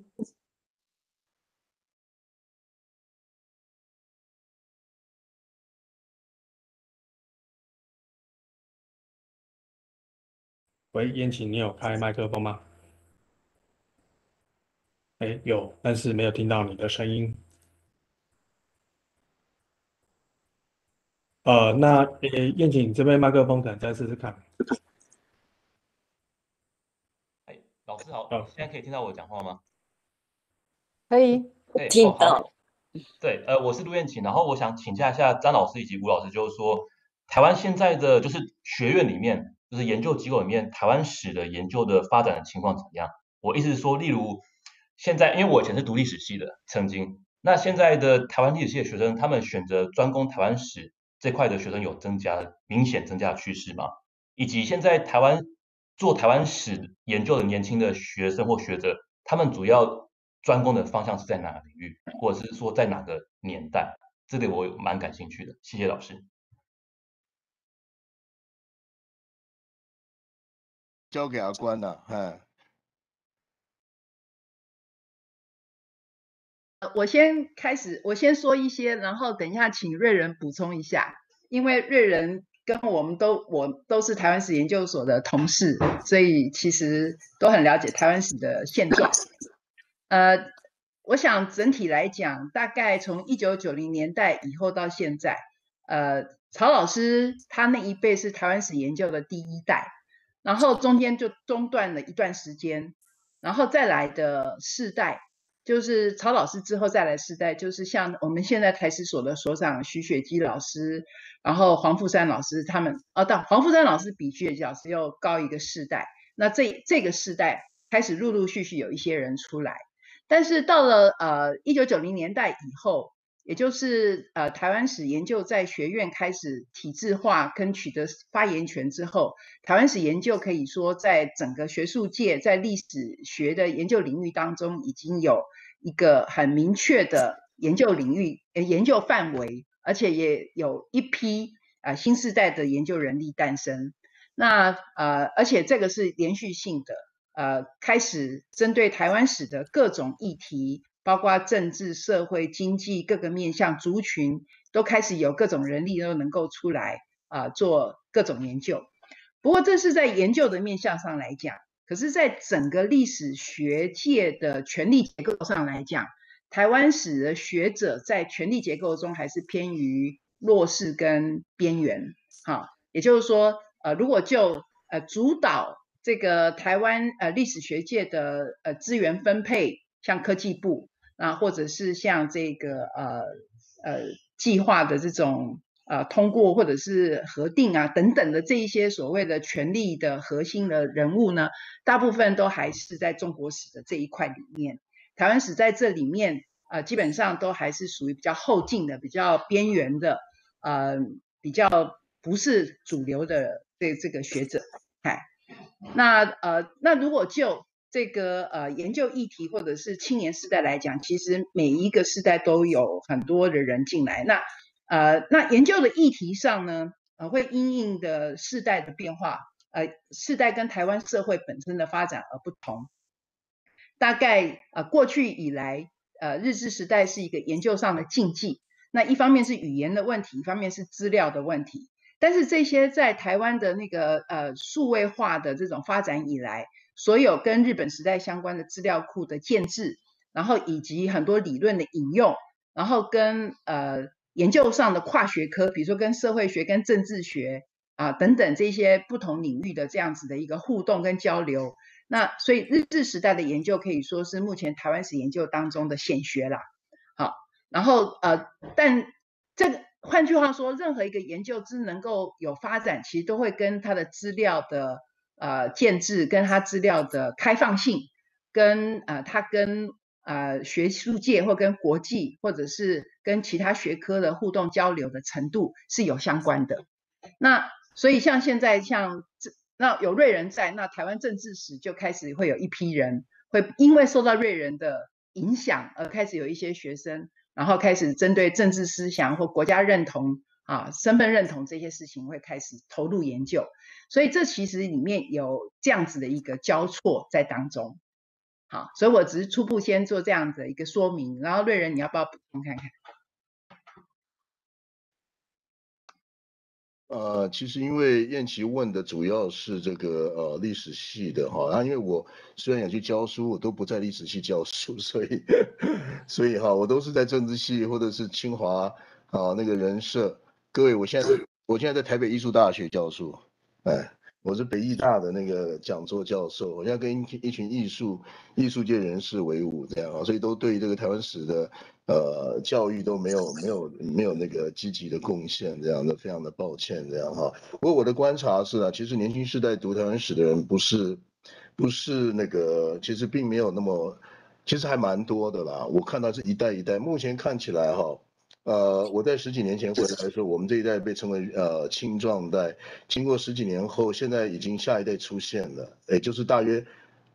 喂，燕琪，你有开麦克风吗？哎，有，但是没有听到你的声音。呃，那呃，燕景这边麦克风可能再试试看。哎，老师好，现在可以听到我讲话吗？可以，听到。对，呃，我是陆燕晴，然后我想请教一下张老师以及吴老师，就是说，台湾现在的就是学院里面，就是研究机构里面，台湾史的研究的发展的情况怎么样？我意思是说，例如现在，因为我以前是读历史系的，曾经，那现在的台湾历史系的学生，他们选择专攻台湾史。这块的学生有增加明显增加的趋势吗？以及现在台湾做台湾史研究的年轻的学生或学者，他们主要专攻的方向是在哪个领域，或者是说在哪个年代？这里我蛮感兴趣的。谢谢老师。交给阿关了，哈。我先开始，我先说一些，然后等一下请瑞仁补充一下。因为瑞仁跟我们都我都是台湾史研究所的同事，所以其实都很了解台湾史的现状。呃，我想整体来讲，大概从一九九零年代以后到现在，呃，曹老师他那一辈是台湾史研究的第一代，然后中间就中断了一段时间，然后再来的世代。就是曹老师之后再来世代，就是像我们现在台史所的所长徐雪姬老师，然后黄富山老师他们，哦，但黄富山老师比徐雪姬老师又高一个世代。那这这个世代开始陆陆续续有一些人出来，但是到了呃一九九零年代以后。也就是呃，台湾史研究在学院开始体制化跟取得发言权之后，台湾史研究可以说在整个学术界，在历史学的研究领域当中，已经有一个很明确的研究领域、研究范围，而且也有一批啊新时代的研究人力诞生。那呃，而且这个是连续性的，呃，开始针对台湾史的各种议题。包括政治、社会、经济各个面向族群，都开始有各种人力都能够出来啊，做各种研究。不过这是在研究的面向上来讲，可是，在整个历史学界的权力结构上来讲，台湾史的学者在权力结构中还是偏于弱势跟边缘。哈，也就是说，呃，如果就呃主导这个台湾呃历史学界的呃资源分配，像科技部。啊，或者是像这个呃呃计划的这种呃通过或者是核定啊等等的这一些所谓的权力的核心的人物呢，大部分都还是在中国史的这一块里面，台湾史在这里面呃基本上都还是属于比较后进的、比较边缘的呃比较不是主流的这这个学者。哎，那呃那如果就这个呃研究议题或者是青年世代来讲，其实每一个世代都有很多的人进来。那呃那研究的议题上呢，呃会因应的世代的变化，呃世代跟台湾社会本身的发展而不同。大概呃过去以来，呃日治时代是一个研究上的禁忌。那一方面是语言的问题，一方面是资料的问题。但是这些在台湾的那个呃数位化的这种发展以来，所有跟日本时代相关的资料库的建制，然后以及很多理论的引用，然后跟呃研究上的跨学科，比如说跟社会学、跟政治学啊等等这些不同领域的这样子的一个互动跟交流。那所以日治时代的研究可以说是目前台湾史研究当中的显学啦。好。然后呃，但这个换句话说，任何一个研究之能够有发展，其实都会跟它的资料的呃建制，跟它资料的开放性，跟呃它跟呃学术界或跟国际或者是跟其他学科的互动交流的程度是有相关的。那所以像现在像这那有瑞人在，那台湾政治史就开始会有一批人会因为受到瑞人的影响而开始有一些学生。然后开始针对政治思想或国家认同啊、身份认同这些事情，会开始投入研究。所以这其实里面有这样子的一个交错在当中。好，所以我只是初步先做这样的一个说明。然后瑞仁，你要不要补充看看？呃，其实因为燕琪问的主要是这个呃历史系的哈，然后因为我虽然有去教书，我都不在历史系教书，所以所以哈，我都是在政治系或者是清华啊那个人社。各位，我现在我现在在台北艺术大学教书，哎。我是北艺大的那个讲座教授，我现在跟一一群艺术艺术界人士为伍，这样啊，所以都对这个台湾史的呃教育都没有没有没有那个积极的贡献，这样的非常的抱歉，这样哈。不过我的观察是啊，其实年轻世代读台湾史的人不是不是那个，其实并没有那么，其实还蛮多的啦。我看到是一代一代，目前看起来哈。呃，我在十几年前回来的时候，我们这一代被称为呃青壮代。经过十几年后，现在已经下一代出现了，也就是大约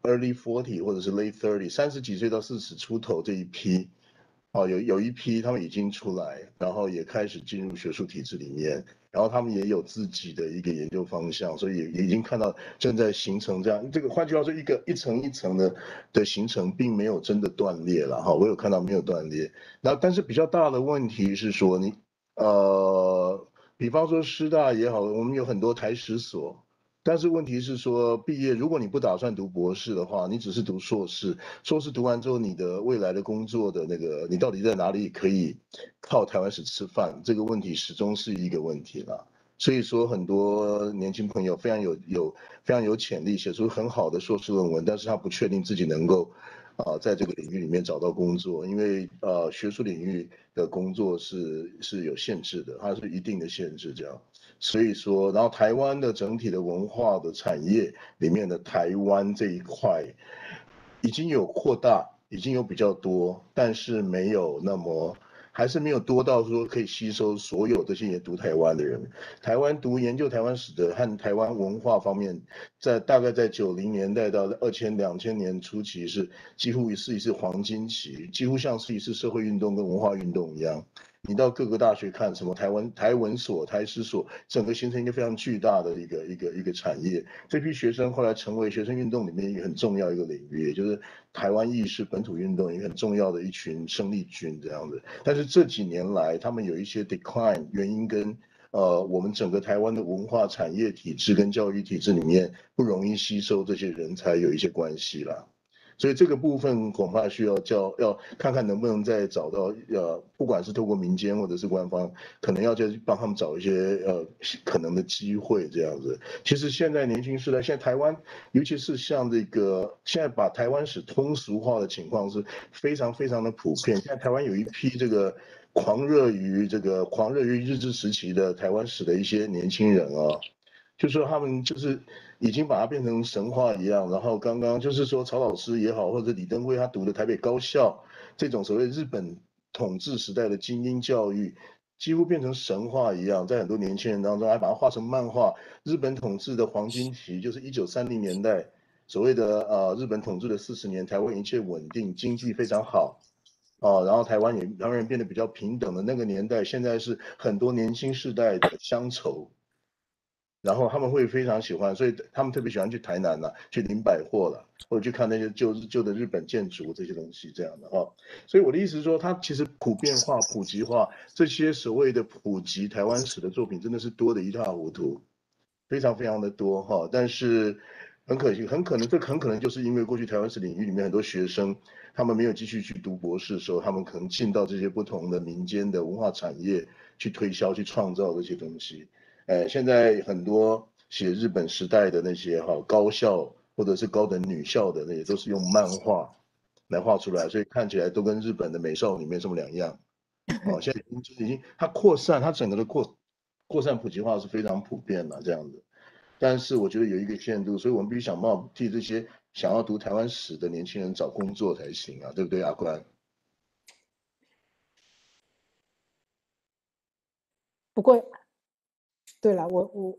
early forty 或者是 late thirty，三十几岁到四十出头这一批。啊，有有一批他们已经出来，然后也开始进入学术体制里面，然后他们也有自己的一个研究方向，所以也已经看到正在形成这样。这个换句话说，一个一层一层的的形成，并没有真的断裂了哈。我有看到没有断裂。那但是比较大的问题是说，你呃，比方说师大也好，我们有很多台史所。但是问题是说，毕业如果你不打算读博士的话，你只是读硕士，硕士读完之后，你的未来的工作的那个，你到底在哪里可以靠台湾史吃饭？这个问题始终是一个问题了。所以说，很多年轻朋友非常有有非常有潜力，写出很好的硕士论文，但是他不确定自己能够啊在这个领域里面找到工作，因为呃学术领域的工作是是有限制的，它是一定的限制这样。所以说，然后台湾的整体的文化的产业里面的台湾这一块，已经有扩大，已经有比较多，但是没有那么，还是没有多到说可以吸收所有这些也读台湾的人。台湾读研究台湾史的和台湾文化方面，在大概在九零年代到二千两千年初期是几乎是一次黄金期，几乎像是一次社会运动跟文化运动一样。你到各个大学看，什么台湾台文所、台史所，整个形成一个非常巨大的一个一个一个产业。这批学生后来成为学生运动里面一个很重要一个领域，也就是台湾意识本土运动一个很重要的一群生力军这样子。但是这几年来，他们有一些 decline，原因跟呃我们整个台湾的文化产业体制跟教育体制里面不容易吸收这些人才有一些关系啦。所以这个部分恐怕需要叫要看看能不能再找到呃，不管是透过民间或者是官方，可能要再帮他们找一些呃可能的机会这样子。其实现在年轻时代，现在台湾，尤其是像这个现在把台湾史通俗化的情况是非常非常的普遍。现在台湾有一批这个狂热于这个狂热于日治时期的台湾史的一些年轻人啊。就说他们就是已经把它变成神话一样，然后刚刚就是说曹老师也好，或者李登辉他读的台北高校这种所谓日本统治时代的精英教育，几乎变成神话一样，在很多年轻人当中还把它画成漫画。日本统治的黄金期就是一九三零年代所谓的呃日本统治的四十年，台湾一切稳定，经济非常好，啊，然后台湾也台湾人变得比较平等的那个年代，现在是很多年轻世代的乡愁。然后他们会非常喜欢，所以他们特别喜欢去台南了，去林百货了，或者去看那些旧旧的日本建筑这些东西这样的哈。所以我的意思是说，它其实普遍化、普及化这些所谓的普及台湾史的作品，真的是多的一塌糊涂，非常非常的多哈。但是很可惜，很可能这很可能就是因为过去台湾史领域里面很多学生，他们没有继续去读博士的时候，他们可能进到这些不同的民间的文化产业去推销、去创造这些东西。呃，现在很多写日本时代的那些哈高校或者是高等女校的那些，都是用漫画来画出来，所以看起来都跟日本的美少女没什么两样。哦，现在已经已经它扩散，它整个的扩扩散普及化是非常普遍了这样子。但是我觉得有一个限度，所以我们必须想办法替这些想要读台湾史的年轻人找工作才行啊，对不对，阿关？不过。对了，我我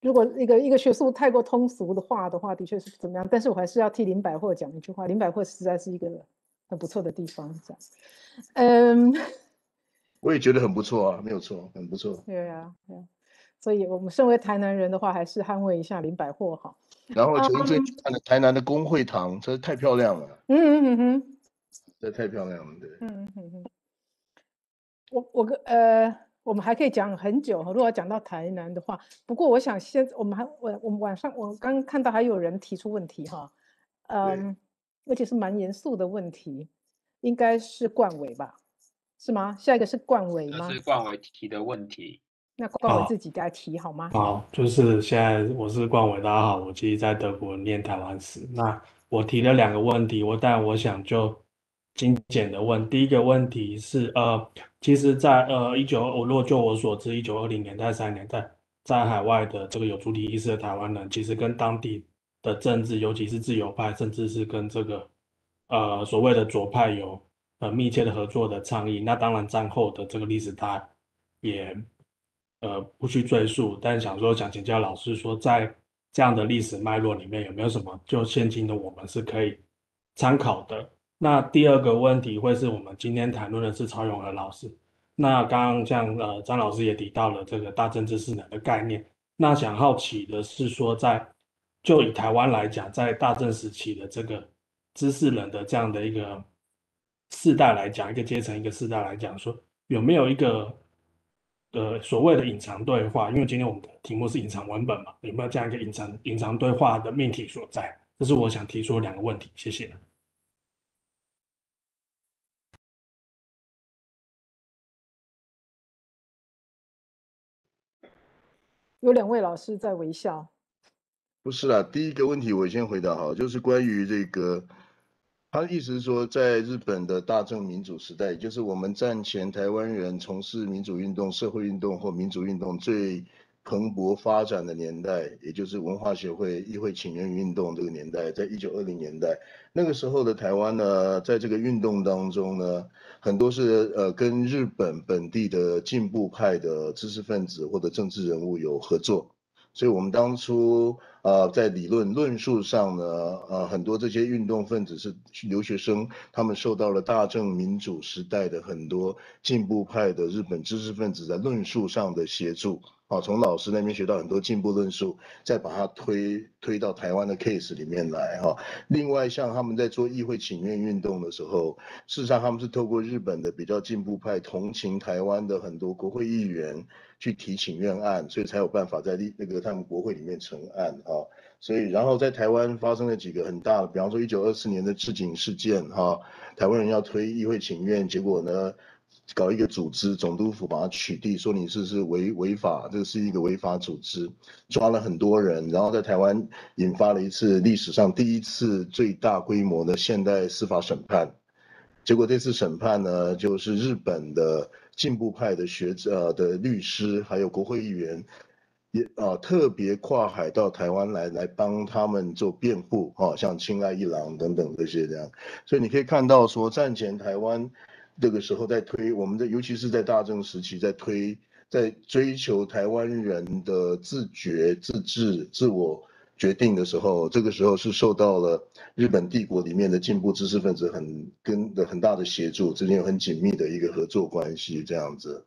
如果一个一个学术太过通俗的话的话，的确是怎么样？但是我还是要替林百货讲一句话，林百货实在是一个很不错的地方，这样。嗯，我也觉得很不错啊，没有错，很不错。对啊，对啊。所以我们身为台南人的话，还是捍卫一下林百货好。然后前一阵看了台南的工会堂，真是太漂亮了。嗯嗯嗯哼，这太漂亮了，对。嗯嗯嗯。我我跟呃。我们还可以讲很久哈，如果讲到台南的话，不过我想先，我们还我我们晚上我刚看到还有人提出问题哈，嗯，而且是蛮严肃的问题，应该是冠伟吧，是吗？下一个是冠伟吗？是冠伟提的问题，那冠伟自己来提好吗？好，就是现在我是冠伟，大家好，我其实在德国念台湾史，那我提了两个问题，我但我想就。精简的问，第一个问题是，呃，其实，在呃一九，我如果就我所知，一九二零年代、三年代，在海外的这个有主体意识的台湾人，其实跟当地的政治，尤其是自由派，甚至是跟这个呃所谓的左派有很密切的合作的倡议。那当然，战后的这个历史，他也呃不去赘述，但想说想请教老师说，在这样的历史脉络里面，有没有什么就现今的我们是可以参考的？那第二个问题会是我们今天谈论的是曹永和老师。那刚刚像呃张老师也提到了这个大政治势能的概念。那想好奇的是说，在就以台湾来讲，在大政时期的这个知识人的这样的一个世代来讲，一个阶层一个世代来讲，说有没有一个呃所谓的隐藏对话？因为今天我们的题目是隐藏文本嘛，有没有这样一个隐藏隐藏对话的命题所在？这是我想提出两个问题。谢谢。有两位老师在微笑，不是啦。第一个问题我先回答好，就是关于这个，他的意思是说，在日本的大正民主时代，就是我们战前台湾人从事民主运动、社会运动或民主运动最蓬勃发展的年代，也就是文化协会、议会请愿运动这个年代，在一九二零年代，那个时候的台湾呢，在这个运动当中呢。很多是呃跟日本本地的进步派的知识分子或者政治人物有合作，所以我们当初呃在理论论述上呢，呃很多这些运动分子是留学生，他们受到了大正民主时代的很多进步派的日本知识分子在论述上的协助。好，从老师那边学到很多进步论述，再把它推推到台湾的 case 里面来哈。另外，像他们在做议会请愿运动的时候，事实上他们是透过日本的比较进步派同情台湾的很多国会议员去提请愿案，所以才有办法在那个他们国会里面成案哈。所以，然后在台湾发生了几个很大的，比方说一九二四年的赤井事件哈，台湾人要推议会请愿，结果呢？搞一个组织，总督府把它取缔，说你是是违违法，这是一个违法组织，抓了很多人，然后在台湾引发了一次历史上第一次最大规模的现代司法审判。结果这次审判呢，就是日本的进步派的学者的律师，还有国会议员，也啊特别跨海到台湾来，来帮他们做辩护，啊，像青睐一郎等等这些这样。所以你可以看到说，战前台湾。这个时候在推我们的，尤其是在大正时期，在推，在追求台湾人的自觉、自治、自我决定的时候，这个时候是受到了日本帝国里面的进步知识分子很跟的很大的协助，之间有很紧密的一个合作关系这样子。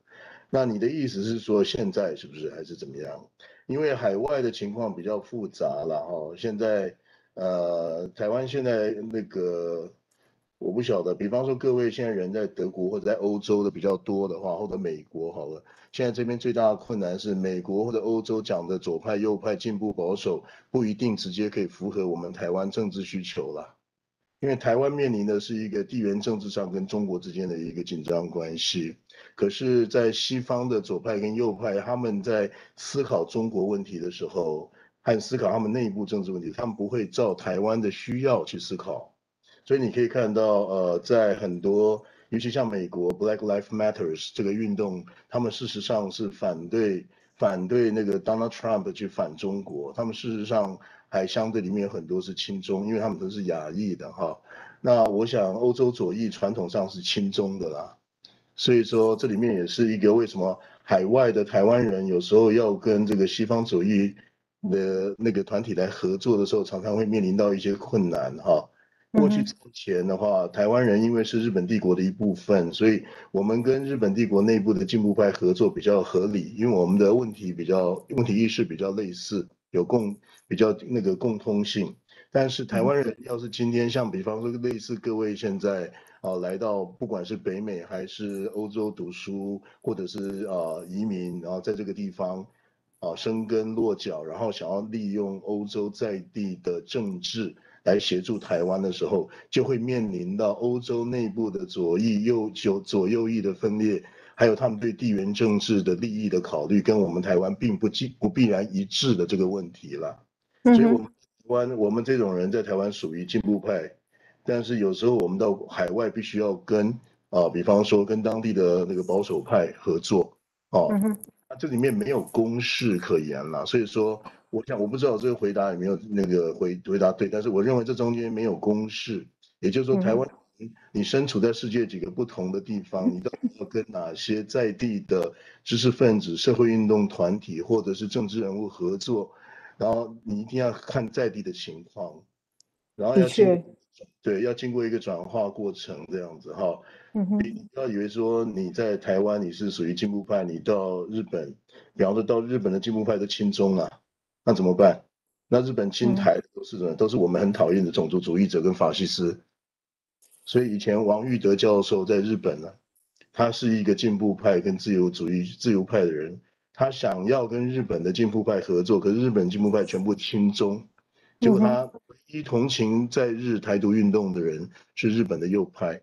那你的意思是说现在是不是还是怎么样？因为海外的情况比较复杂了哈，现在呃台湾现在那个。我不晓得，比方说各位现在人在德国或者在欧洲的比较多的话，或者美国好了，现在这边最大的困难是美国或者欧洲讲的左派、右派、进步、保守不一定直接可以符合我们台湾政治需求了，因为台湾面临的是一个地缘政治上跟中国之间的一个紧张关系，可是，在西方的左派跟右派他们在思考中国问题的时候，和思考他们内部政治问题，他们不会照台湾的需要去思考。所以你可以看到，呃，在很多，尤其像美国 Black Lives Matters 这个运动，他们事实上是反对反对那个 Donald Trump 去反中国，他们事实上还相对里面有很多是亲中，因为他们都是亚裔的哈。那我想欧洲左翼传统上是亲中的啦，所以说这里面也是一个为什么海外的台湾人有时候要跟这个西方左翼的那个团体来合作的时候，常常会面临到一些困难哈。过去之前的话，台湾人因为是日本帝国的一部分，所以我们跟日本帝国内部的进步派合作比较合理，因为我们的问题比较问题意识比较类似，有共比较那个共通性。但是台湾人要是今天像比方说类似各位现在啊来到不管是北美还是欧洲读书，或者是啊移民，然后在这个地方啊生根落脚，然后想要利用欧洲在地的政治。来协助台湾的时候，就会面临到欧洲内部的左翼右左左右翼的分裂，还有他们对地缘政治的利益的考虑，跟我们台湾并不既不必然一致的这个问题了。所以，我们台湾我们这种人在台湾属于进步派，但是有时候我们到海外必须要跟啊，比方说跟当地的那个保守派合作，哦，那这里面没有公式可言了，所以说。我想我不知道这个回答有没有那个回回答对，但是我认为这中间没有公式，也就是说台湾，你身处在世界几个不同的地方，你到底要跟哪些在地的知识分子、社会运动团体或者是政治人物合作，然后你一定要看在地的情况，然后要经对要经过一个转化过程这样子哈，你不要以为说你在台湾你是属于进步派，你到日本，比方说到日本的进步派都亲中啊。那怎么办？那日本侵台都是什么？都是我们很讨厌的种族主义者跟法西斯。所以以前王玉德教授在日本呢，他是一个进步派跟自由主义自由派的人，他想要跟日本的进步派合作，可是日本进步派全部亲中，结果他唯一同情在日台独运动的人是日本的右派，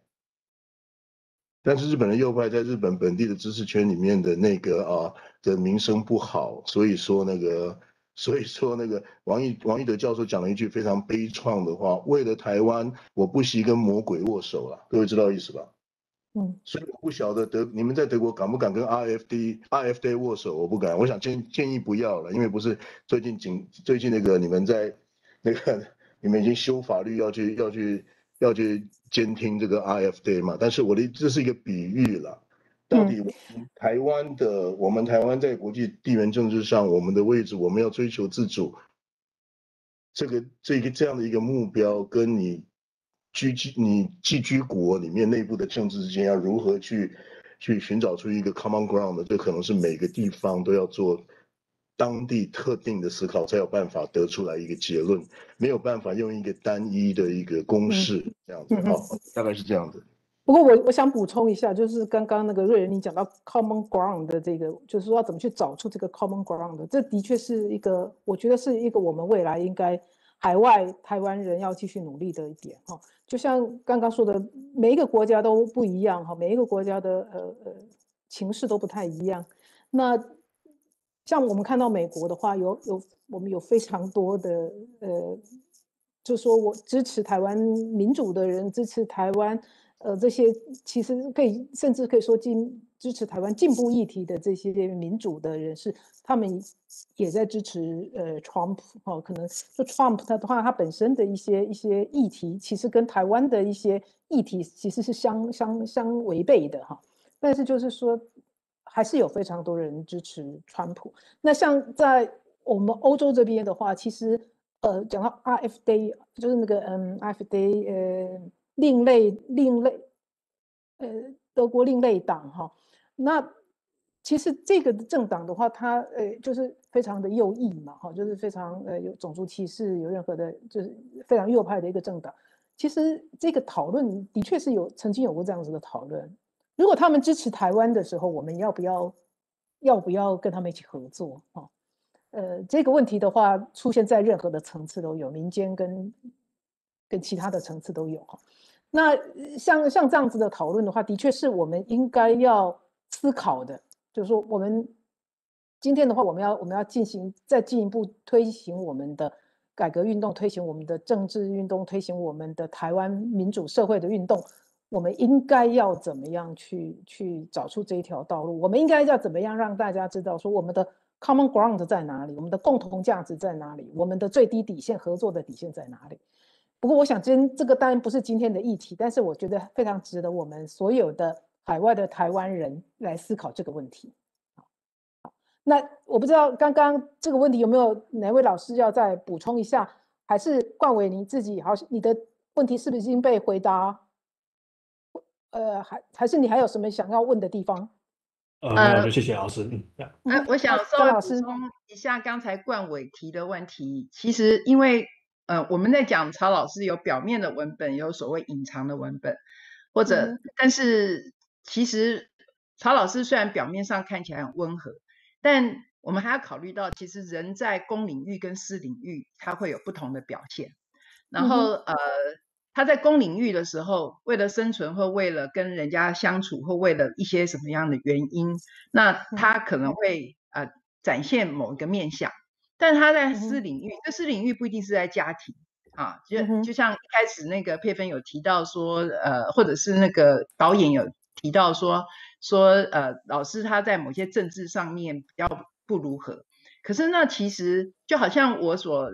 但是日本的右派在日本本地的知识圈里面的那个啊的名声不好，所以说那个。所以说，那个王毅王毅德教授讲了一句非常悲怆的话：“为了台湾，我不惜跟魔鬼握手了。”各位知道意思吧？嗯。所以我不晓得德你们在德国敢不敢跟 RFD RFD 握手？我不敢。我想建建议不要了，因为不是最近警最近那个你们在那个你们已经修法律要去要去要去监听这个 RFD 嘛？但是我的这是一个比喻了。到底台湾的我们台湾在国际地缘政治上我们的位置，我们要追求自主，这个这个这样的一个目标，跟你居居你寄居国里面内部的政治之间要如何去去寻找出一个 common ground，这可能是每个地方都要做当地特定的思考，才有办法得出来一个结论，没有办法用一个单一的一个公式这样子，哦，大概是这样子。不过我我想补充一下，就是刚刚那个瑞仁你讲到 common ground 的这个，就是说要怎么去找出这个 common ground，的这的确是一个，我觉得是一个我们未来应该海外台湾人要继续努力的一点哈。就像刚刚说的，每一个国家都不一样哈，每一个国家的呃呃情势都不太一样。那像我们看到美国的话，有有我们有非常多的呃，就说我支持台湾民主的人，支持台湾。呃，这些其实可以，甚至可以说进支持台湾进步议题的这些民主的人士，他们也在支持呃 Trump 哦，可能就 Trump 他的话，他本身的一些一些议题，其实跟台湾的一些议题其实是相相相违背的哈。但是就是说，还是有非常多人支持川普。那像在我们欧洲这边的话，其实。呃，讲到 RFD，就是那个嗯 R F Day，呃，另类另类，呃，德国另类党哈。那其实这个政党的话，它呃就是非常的右翼嘛，哈，就是非常呃有种族歧视，有任何的，就是非常右派的一个政党。其实这个讨论的确是有曾经有过这样子的讨论。如果他们支持台湾的时候，我们要不要要不要跟他们一起合作？哈，呃，这个问题的话，出现在任何的层次都有，民间跟跟其他的层次都有哈。那像像这样子的讨论的话，的确是我们应该要思考的。就是说，我们今天的话，我们要我们要进行再进一步推行我们的改革运动，推行我们的政治运动，推行我们的台湾民主社会的运动。我们应该要怎么样去去找出这一条道路？我们应该要怎么样让大家知道说我们的 common ground 在哪里？我们的共同价值在哪里？我们的最低底线合作的底线在哪里？不过，我想今这个当然不是今天的议题，但是我觉得非常值得我们所有的海外的台湾人来思考这个问题。好，那我不知道刚刚这个问题有没有哪位老师要再补充一下？还是冠伟你自己好，你的问题是不是已经被回答？呃，还还是你还有什么想要问的地方？呃，谢谢老师。嗯，我想稍微补充一下刚才冠伟提的问题。其实，因为呃，我们在讲曹老师有表面的文本，有所谓隐藏的文本，或者，但是其实曹老师虽然表面上看起来很温和，但我们还要考虑到，其实人在公领域跟私领域，他会有不同的表现。然后呃。他在公领域的时候，为了生存或为了跟人家相处或为了一些什么样的原因，那他可能会呃展现某一个面相。但他在私领域，这私领域不一定是在家庭啊，就就像一开始那个佩芬有提到说，呃，或者是那个导演有提到说，说呃老师他在某些政治上面比较不如何。可是那其实就好像我所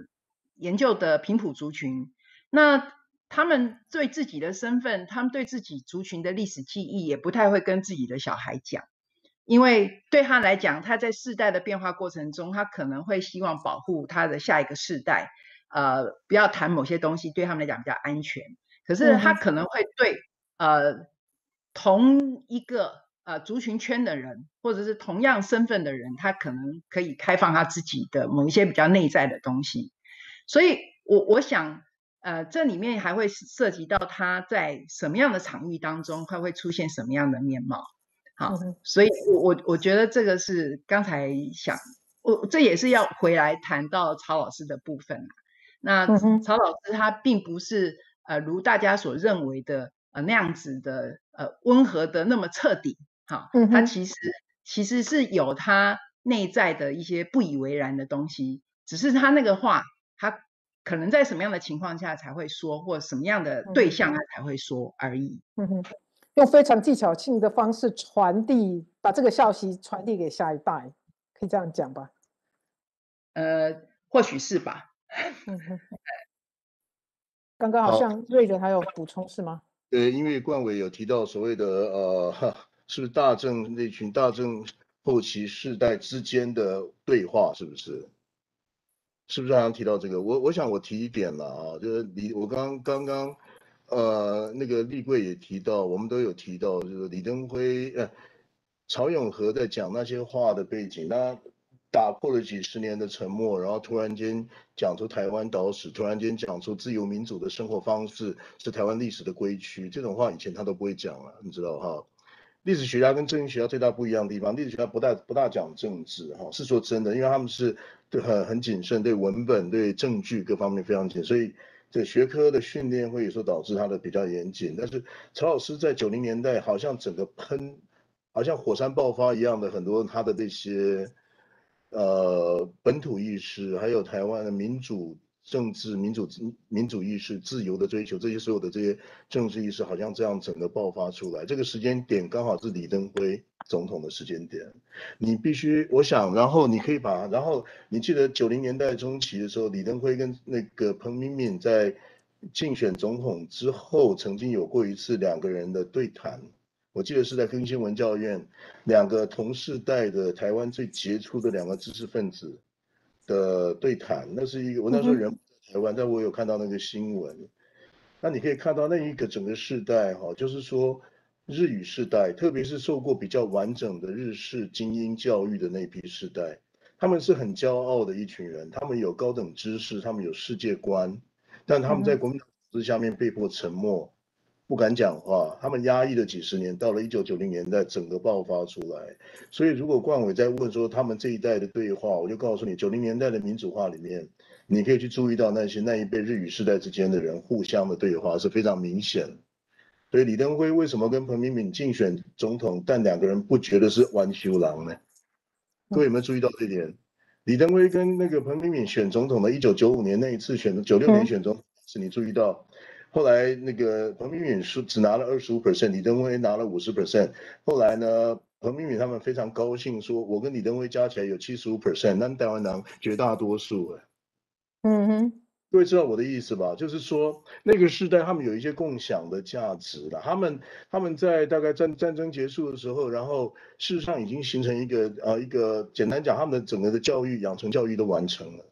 研究的平埔族群，那。他们对自己的身份，他们对自己族群的历史记忆，也不太会跟自己的小孩讲，因为对他来讲，他在世代的变化过程中，他可能会希望保护他的下一个世代，呃，不要谈某些东西，对他们来讲比较安全。可是他可能会对呃同一个呃族群圈的人，或者是同样身份的人，他可能可以开放他自己的某一些比较内在的东西。所以，我我想。呃，这里面还会涉及到他在什么样的场域当中，他会出现什么样的面貌。好，所以，我我我觉得这个是刚才想，我这也是要回来谈到曹老师的部分那曹老师他并不是呃如大家所认为的呃那样子的呃温和的那么彻底。好，他其实其实是有他内在的一些不以为然的东西，只是他那个话他。可能在什么样的情况下才会说，或什么样的对象他才会说而已。嗯哼，用非常技巧性的方式传递，把这个消息传递给下一代，可以这样讲吧？呃，或许是吧。刚刚好像瑞仁还有补充是吗？呃，因为冠伟有提到所谓的呃，是不是大正那群大正后期世代之间的对话，是不是？是不是好像提到这个？我我想我提一点了啊，就是你，我刚刚刚，呃，那个立贵也提到，我们都有提到，就是李登辉，呃，曹永和在讲那些话的背景，他打破了几十年的沉默，然后突然间讲出台湾岛史，突然间讲出自由民主的生活方式是台湾历史的归区，这种话以前他都不会讲了，你知道哈？历史学家跟政治学家最大不一样的地方，历史学家不大不大讲政治，哈，是说真的，因为他们是对很很谨慎，对文本、对证据各方面非常谨慎，所以这学科的训练会有时候导致他的比较严谨。但是曹老师在九零年代好像整个喷，好像火山爆发一样的很多他的这些呃本土意识，还有台湾的民主。政治民主民主意识、自由的追求，这些所有的这些政治意识，好像这样整个爆发出来。这个时间点刚好是李登辉总统的时间点。你必须，我想，然后你可以把，然后你记得九零年代中期的时候，李登辉跟那个彭明敏在竞选总统之后，曾经有过一次两个人的对谈。我记得是在更新文教院，两个同世代的台湾最杰出的两个知识分子。的对谈，那是一个我那时候人在台湾，但我有看到那个新闻。那你可以看到那一个整个世代哈，就是说日语世代，特别是受过比较完整的日式精英教育的那批世代，他们是很骄傲的一群人，他们有高等知识，他们有世界观，但他们在国民党统治下面被迫沉默。不敢讲话，他们压抑了几十年，到了一九九零年代，整个爆发出来。所以，如果冠伟在问说他们这一代的对话，我就告诉你，九零年代的民主化里面，你可以去注意到那些那一辈日语世代之间的人互相的对话是非常明显。所以，李登辉为什么跟彭明敏竞选总统，但两个人不觉得是弯修郎呢？各位有没有注意到这点？李登辉跟那个彭明敏选总统的，一九九五年那一次选的，九六年选总统是你注意到？后来那个彭明敏是只拿了二十五 percent，李登辉拿了五十 percent。后来呢，彭明敏他们非常高兴，说我跟李登辉加起来有七十五 percent，那台湾党绝大多数哎。嗯哼，各位知道我的意思吧？就是说那个时代他们有一些共享的价值了。他们他们在大概战战争结束的时候，然后事实上已经形成一个呃一个简单讲，他们的整个的教育养成教育都完成了。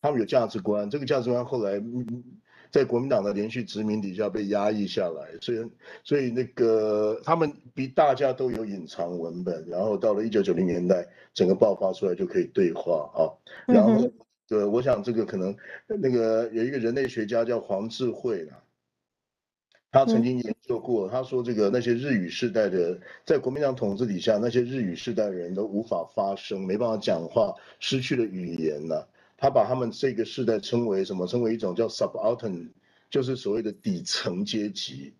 他们有价值观，这个价值观后来。在国民党的连续殖民底下被压抑下来，所以所以那个他们比大家都有隐藏文本，然后到了一九九零年代，整个爆发出来就可以对话啊。然后对，我想这个可能那个有一个人类学家叫黄智慧啊，他曾经研究过，他说这个那些日语世代的在国民党统治底下，那些日语世代的人都无法发声，没办法讲话，失去了语言了。他把他们这个世代称为什么？称为一种叫 subaltern，就是所谓的底层阶级，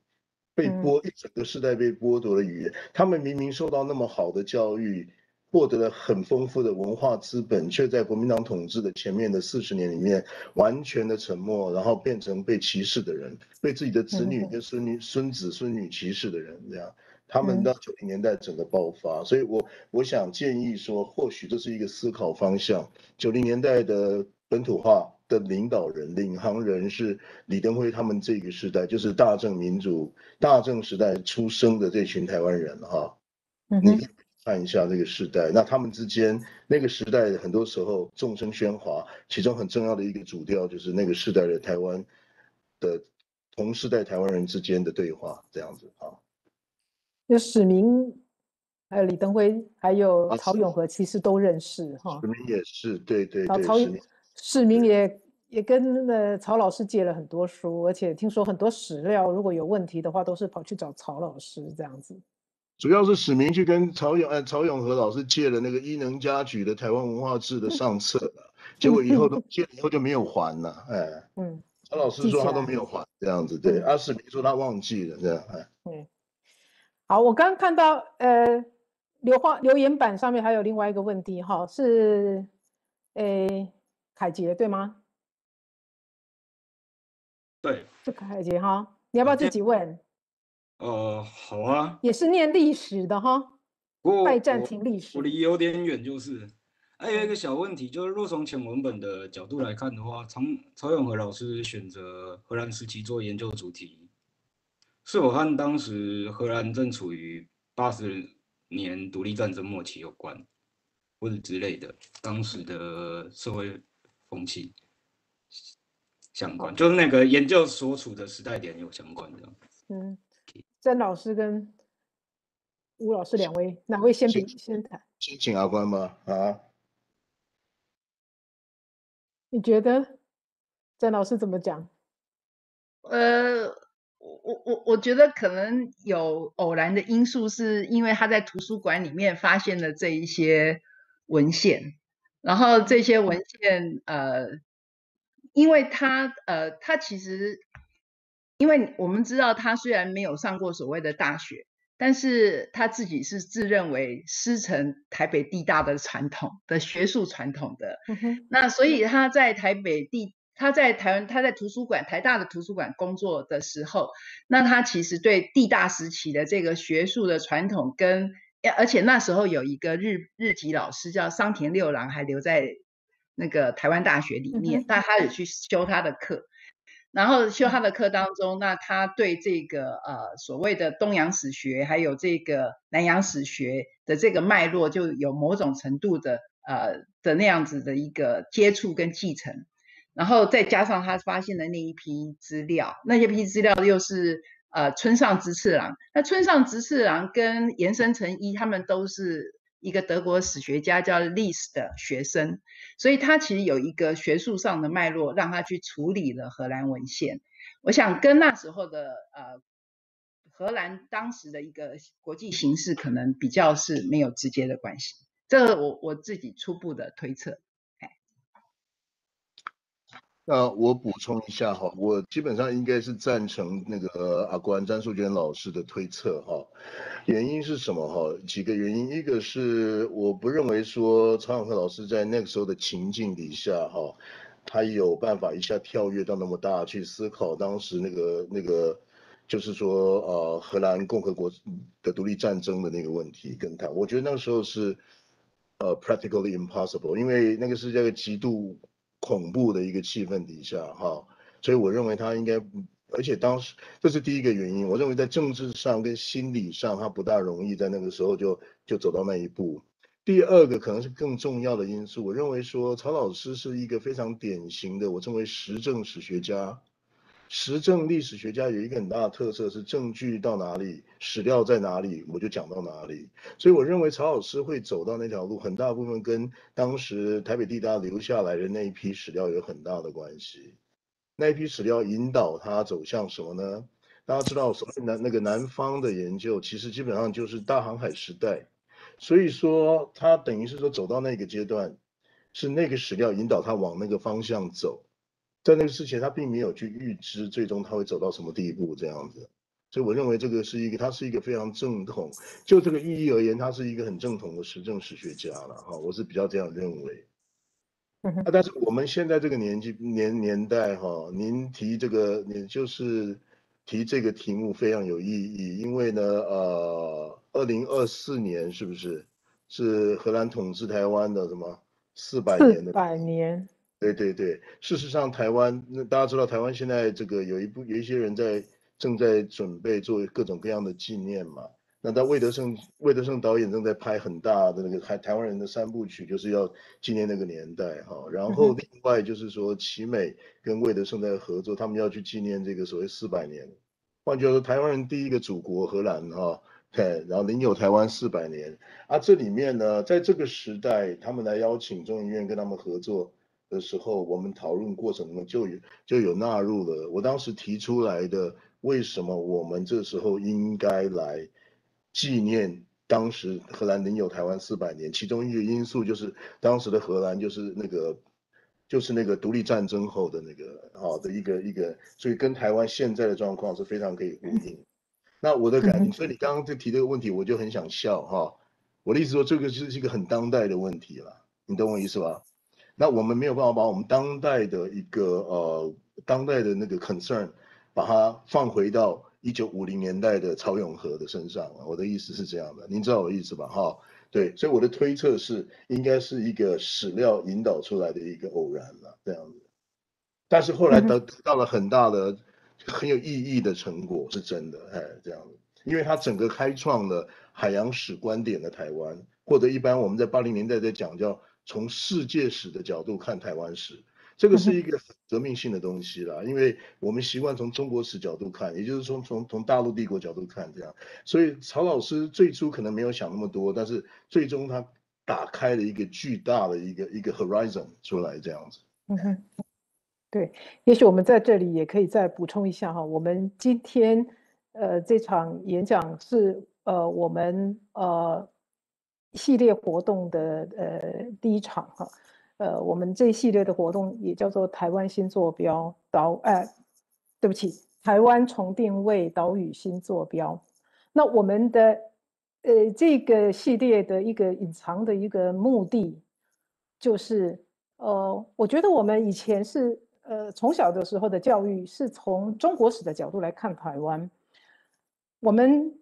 被剥一整个世代被剥夺了语言。他们明明受到那么好的教育，获得了很丰富的文化资本，却在国民党统治的前面的四十年里面完全的沉默，然后变成被歧视的人，被自己的子女跟孙女、孙子孙女歧视的人，这样。他们到九零年代整个爆发，所以我我想建议说，或许这是一个思考方向。九零年代的本土化的领导人、领航人是李登辉他们这个时代，就是大正民主、大正时代出生的这群台湾人哈。你看一下这个时代，那他们之间那个时代很多时候众声喧哗，其中很重要的一个主调就是那个时代的台湾的同时代台湾人之间的对话，这样子啊。就史明，还有李登辉，还有曹永和，其实都认识哈。史明也是，对对对。曹史明也也跟呃曹老师借了很多书，而且听说很多史料如果有问题的话，都是跑去找曹老师这样子。主要是史明去跟曹永呃曹永和老师借了那个伊能家举的台湾文化志的上册了，结果以后都 借了以后就没有还了，哎。嗯。曹老师说他都没有还，这样子对。阿史明说他忘记了，这样哎。嗯。好，我刚刚看到，呃，留话留言板上面还有另外一个问题，哈，是，诶，凯杰对吗？对，是凯杰哈，你要不要自己问？呃，好啊。也是念历史的哈，拜占庭历史。我离有点远，就是。还有一个小问题，就是若从前文本的角度来看的话，曹曹永和老师选择荷兰时期做研究主题。是否和当时荷兰正处于八十年独立战争末期有关，或者之类的，当时的社会风气相关，就是那个研究所处的时代点有相关的。嗯，曾老师跟吴老师两位，哪位先比先谈？先请阿关吗？啊？你觉得曾老师怎么讲？呃。我我我我觉得可能有偶然的因素，是因为他在图书馆里面发现了这一些文献，然后这些文献呃，因为他呃他其实，因为我们知道他虽然没有上过所谓的大学，但是他自己是自认为师承台北地大的传统的学术传统的，那所以他在台北地。他在台湾，他在图书馆，台大的图书馆工作的时候，那他其实对地大时期的这个学术的传统跟，而且那时候有一个日日籍老师叫桑田六郎，还留在那个台湾大学里面，但他也去修他的课，然后修他的课当中，那他对这个呃所谓的东洋史学，还有这个南洋史学的这个脉络，就有某种程度的呃的那样子的一个接触跟继承。然后再加上他发现的那一批资料，那些批资料又是呃村上直次郎。那村上直次郎跟岩生成一他们都是一个德国史学家叫历史的学生，所以他其实有一个学术上的脉络，让他去处理了荷兰文献。我想跟那时候的呃荷兰当时的一个国际形势可能比较是没有直接的关系，这个我我自己初步的推测。那我补充一下哈，我基本上应该是赞成那个阿关张素娟老师的推测哈。原因是什么哈？几个原因，一个是我不认为说曹永和老师在那个时候的情境底下哈，他有办法一下跳跃到那么大去思考当时那个那个，就是说呃荷兰共和国的独立战争的那个问题跟他，我觉得那个时候是呃 practically impossible，因为那个是在个极度。恐怖的一个气氛底下，哈，所以我认为他应该，而且当时这是第一个原因，我认为在政治上跟心理上他不大容易在那个时候就就走到那一步。第二个可能是更重要的因素，我认为说曹老师是一个非常典型的，我称为实证史学家。实证历史学家有一个很大的特色是证据到哪里，史料在哪里，我就讲到哪里。所以我认为曹老师会走到那条路，很大部分跟当时台北地大留下来的那一批史料有很大的关系。那一批史料引导他走向什么呢？大家知道，所谓南那个南方的研究，其实基本上就是大航海时代。所以说，他等于是说走到那个阶段，是那个史料引导他往那个方向走。在那个之前，他并没有去预知最终他会走到什么地步这样子，所以我认为这个是一个，他是一个非常正统，就这个意义而言，他是一个很正统的实证史学家了哈，我是比较这样认为。啊，但是我们现在这个年纪年年代哈，您提这个，你就是提这个题目非常有意义，因为呢，呃，二零二四年是不是是荷兰统治台湾的什么四百年的？四百年。对对对，事实上，台湾那大家知道，台湾现在这个有一部有一些人在正在准备做各种各样的纪念嘛。那在魏德胜魏德胜导演正在拍很大的那个台台湾人的三部曲，就是要纪念那个年代哈。然后另外就是说，奇美跟魏德胜在合作，他们要去纪念这个所谓四百年。换句话说，台湾人第一个祖国荷兰哈，对，然后领有台湾四百年啊。这里面呢，在这个时代，他们来邀请中研院跟他们合作。的时候，我们讨论过程中就有就有纳入了。我当时提出来的，为什么我们这时候应该来纪念当时荷兰领有台湾四百年？其中一个因素就是当时的荷兰就是那个就是那个独立战争后的那个好的一个一个，所以跟台湾现在的状况是非常可以呼应。那我的感觉，所以你刚刚就提这个问题，我就很想笑哈。我的意思说，这个是一个很当代的问题了，你懂我意思吧？那我们没有办法把我们当代的一个呃当代的那个 concern，把它放回到一九五零年代的曹永和的身上。我的意思是这样的，您知道我的意思吧？哈，对，所以我的推测是应该是一个史料引导出来的一个偶然了，这样子。但是后来得得到了很大的很有意义的成果，是真的，哎，这样子，因为它整个开创了海洋史观点的台湾，或者一般我们在八零年代在讲叫。从世界史的角度看台湾史，这个是一个革命性的东西啦，因为我们习惯从中国史角度看，也就是从从从大陆帝国角度看这样，所以曹老师最初可能没有想那么多，但是最终他打开了一个巨大的一个一个 horizon 出来这样子。嗯，对，也许我们在这里也可以再补充一下哈，我们今天呃这场演讲是呃我们呃。系列活动的呃第一场哈，呃，我们这一系列的活动也叫做台湾新坐标岛，哎，对不起，台湾重定位岛屿新坐标。那我们的呃这个系列的一个隐藏的一个目的，就是呃，我觉得我们以前是呃从小的时候的教育是从中国史的角度来看台湾，我们。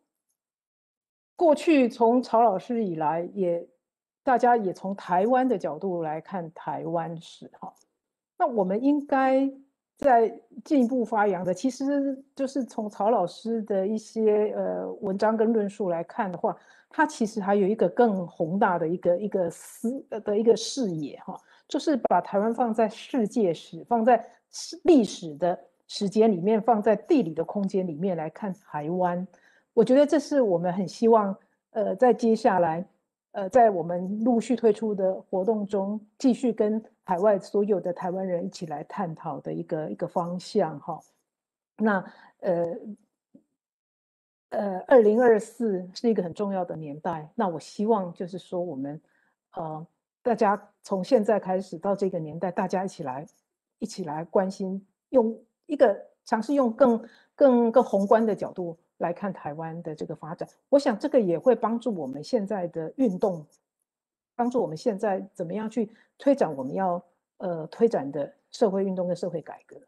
过去从曹老师以来，也大家也从台湾的角度来看台湾史哈。那我们应该在进一步发扬的，其实就是从曹老师的一些呃文章跟论述来看的话，他其实还有一个更宏大的一个一个思的一个视野哈，就是把台湾放在世界史、放在历史的时间里面、放在地理的空间里面来看台湾。我觉得这是我们很希望，呃，在接下来，呃，在我们陆续推出的活动中，继续跟海外所有的台湾人一起来探讨的一个一个方向哈。那呃呃，二零二四是一个很重要的年代。那我希望就是说，我们呃，大家从现在开始到这个年代，大家一起来一起来关心，用一个尝试用更更更宏观的角度。来看台湾的这个发展，我想这个也会帮助我们现在的运动，帮助我们现在怎么样去推展我们要呃推展的社会运动跟社会改革。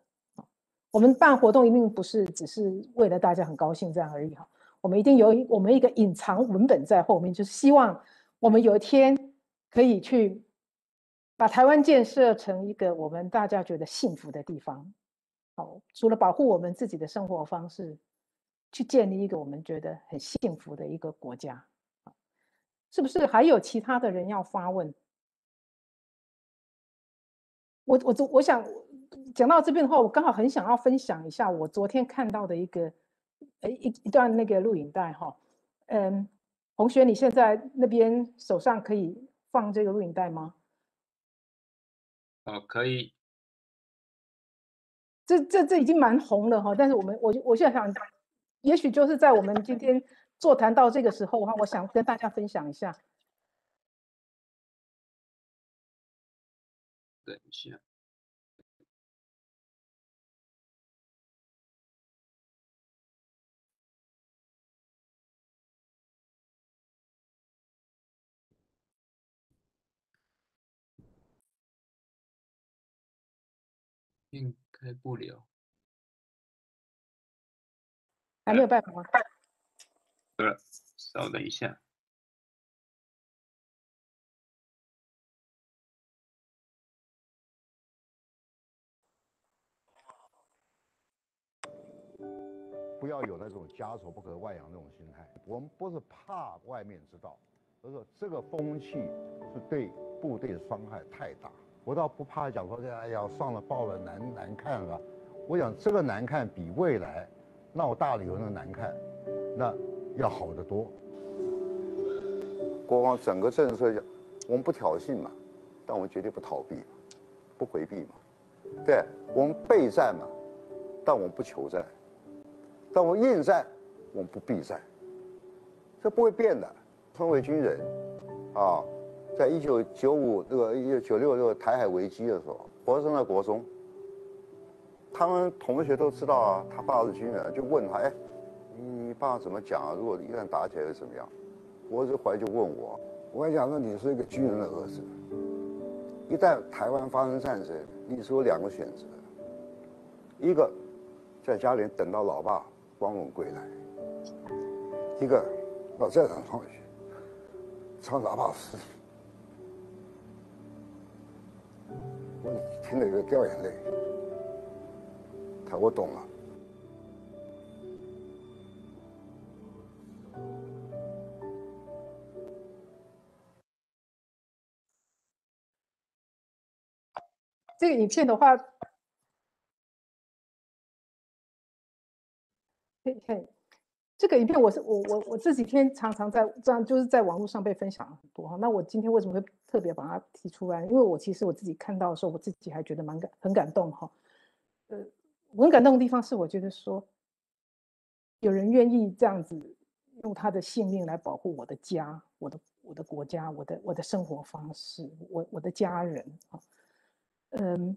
我们办活动一定不是只是为了大家很高兴这样而已哈，我们一定有我们一个隐藏文本在后面，就是希望我们有一天可以去把台湾建设成一个我们大家觉得幸福的地方。好，除了保护我们自己的生活方式。去建立一个我们觉得很幸福的一个国家，是不是？还有其他的人要发问？我我我我想讲到这边的话，我刚好很想要分享一下我昨天看到的一个呃一一段那个录影带哈。嗯，红学，你现在那边手上可以放这个录影带吗？哦，可以。这这这已经蛮红了哈，但是我们我我现在想。也许就是在我们今天座谈到这个时候的话，我想跟大家分享一下。等一下，应该不了。还没有办法吗？呃，稍等一下。不要有那种家丑不可外扬那种心态。我们不是怕外面知道，而是这个风气是对部队的伤害太大。我倒不怕讲说这哎呀上了报了难难看了，我想这个难看比未来。闹大了以后那难看，那要好得多。国防整个政策，我们不挑衅嘛，但我们绝对不逃避，不回避嘛。对，我们备战嘛，但我们不求战，但我们应战，我们不避战，这不会变的。身为军人，啊，在一九九五这个一九九六这个台海危机的时候，我生在国中。他们同学都知道啊，他爸是军人，就问他，哎，你爸怎么讲啊？如果一旦打起来怎么样？我这回就问我，我还讲说你是一个军人的儿子，一旦台湾发生战争，你是有两个选择，一个在家里等到老爸光荣归来，一个到战场上去，唱喇叭诗，我听了就掉眼泪。我懂了。这个影片的话，嘿嘿，这个影片我是我我我这几天常常在这样就是在网络上被分享很多哈。那我今天为什么会特别把它提出来？因为我其实我自己看到的时候，我自己还觉得蛮感很感动哈。我很感动的地方是，我觉得说，有人愿意这样子用他的性命来保护我的家、我的我的国家、我的我的生活方式、我我的家人啊。嗯，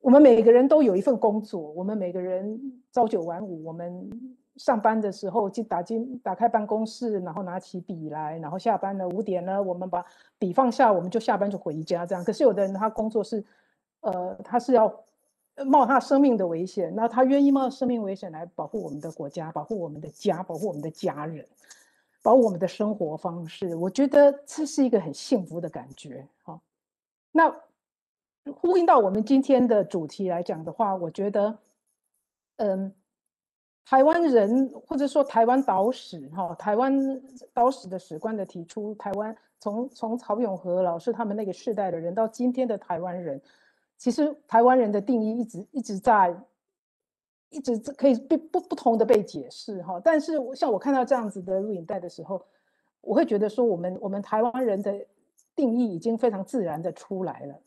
我们每个人都有一份工作，我们每个人朝九晚五，我们上班的时候进打进打开办公室，然后拿起笔来，然后下班了五点呢，我们把笔放下，我们就下班就回家这样。可是有的人他工作是，呃，他是要。冒他生命的危险，那他愿意冒生命危险来保护我们的国家，保护我们的家，保护我们的家人，保护我们的生活方式。我觉得这是一个很幸福的感觉。哈，那呼应到我们今天的主题来讲的话，我觉得，嗯，台湾人或者说台湾岛史哈，台湾岛史的史观的提出，台湾从从曹永和老师他们那个世代的人到今天的台湾人，其实台湾人的定义一直一直在，一直可以被不不同的被解释哈。但是像我看到这样子的录影带的时候，我会觉得说我们我们台湾人的定义已经非常自然的出来了。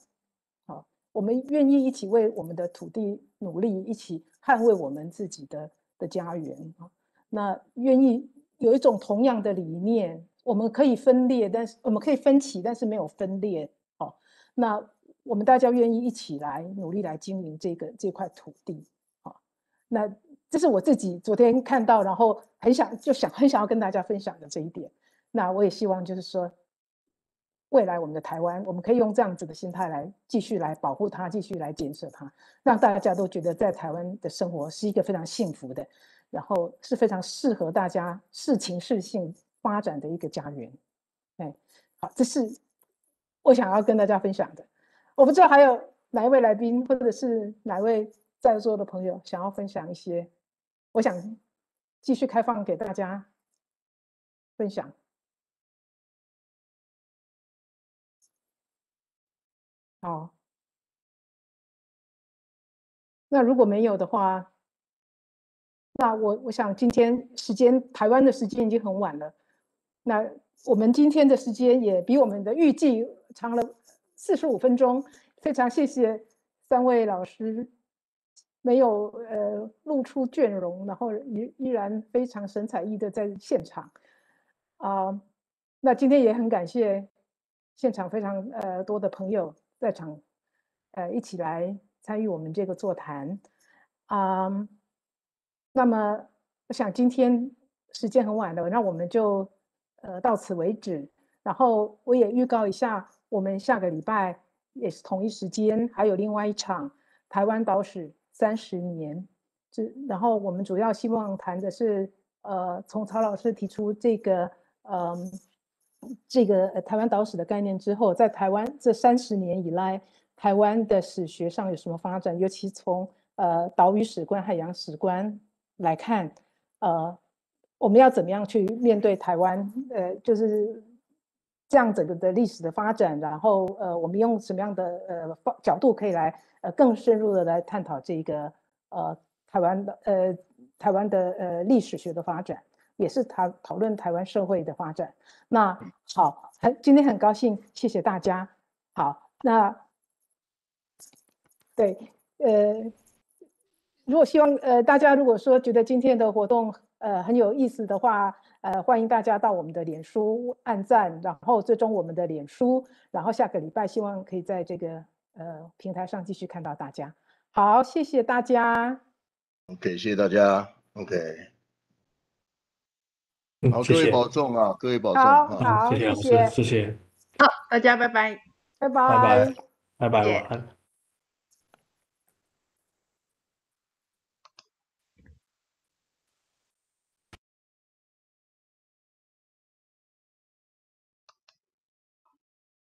好，我们愿意一起为我们的土地努力，一起捍卫我们自己的。的家园啊，那愿意有一种同样的理念，我们可以分裂，但是我们可以分歧，但是没有分裂。哦，那我们大家愿意一起来努力来经营这个这块土地。好，那这是我自己昨天看到，然后很想就想很想要跟大家分享的这一点。那我也希望就是说，未来我们的台湾，我们可以用这样子的心态来继续来保护它，继续来建设它。让大家都觉得在台湾的生活是一个非常幸福的，然后是非常适合大家适情适性发展的一个家园。哎，好，这是我想要跟大家分享的。我不知道还有哪一位来宾，或者是哪位在座的朋友想要分享一些，我想继续开放给大家分享。好。那如果没有的话，那我我想今天时间台湾的时间已经很晚了，那我们今天的时间也比我们的预计长了四十五分钟，非常谢谢三位老师没有呃露出倦容，然后依依然非常神采奕的在现场啊，那今天也很感谢现场非常呃多的朋友在场，呃一起来。参与我们这个座谈，啊，那么我想今天时间很晚了，那我们就呃到此为止。然后我也预告一下，我们下个礼拜也是同一时间，还有另外一场台湾岛史三十年。这然后我们主要希望谈的是，呃，从曹老师提出这个，嗯，这个台湾岛史的概念之后，在台湾这三十年以来。台湾的史学上有什么发展？尤其从呃岛屿史观、海洋史观来看，呃，我们要怎么样去面对台湾？呃，就是这样整个的历史的发展，然后呃，我们用什么样的呃角度可以来呃更深入的来探讨这个呃台湾的呃台湾的呃历史学的发展，也是他讨论台湾社会的发展。那好，很今天很高兴，谢谢大家。好，那。对，呃，如果希望呃大家如果说觉得今天的活动呃很有意思的话，呃欢迎大家到我们的脸书按赞，然后最终我们的脸书，然后下个礼拜希望可以在这个呃平台上继续看到大家。好，谢谢大家。OK，谢谢大家。OK，好，各位保重啊，各位保重。好，好，谢谢，谢谢。好，大家拜拜，拜拜，拜拜，拜拜，晚安。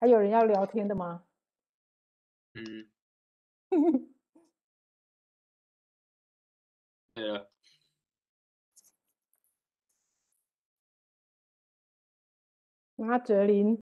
还有人要聊天的吗？嗯。对啊。马哲林。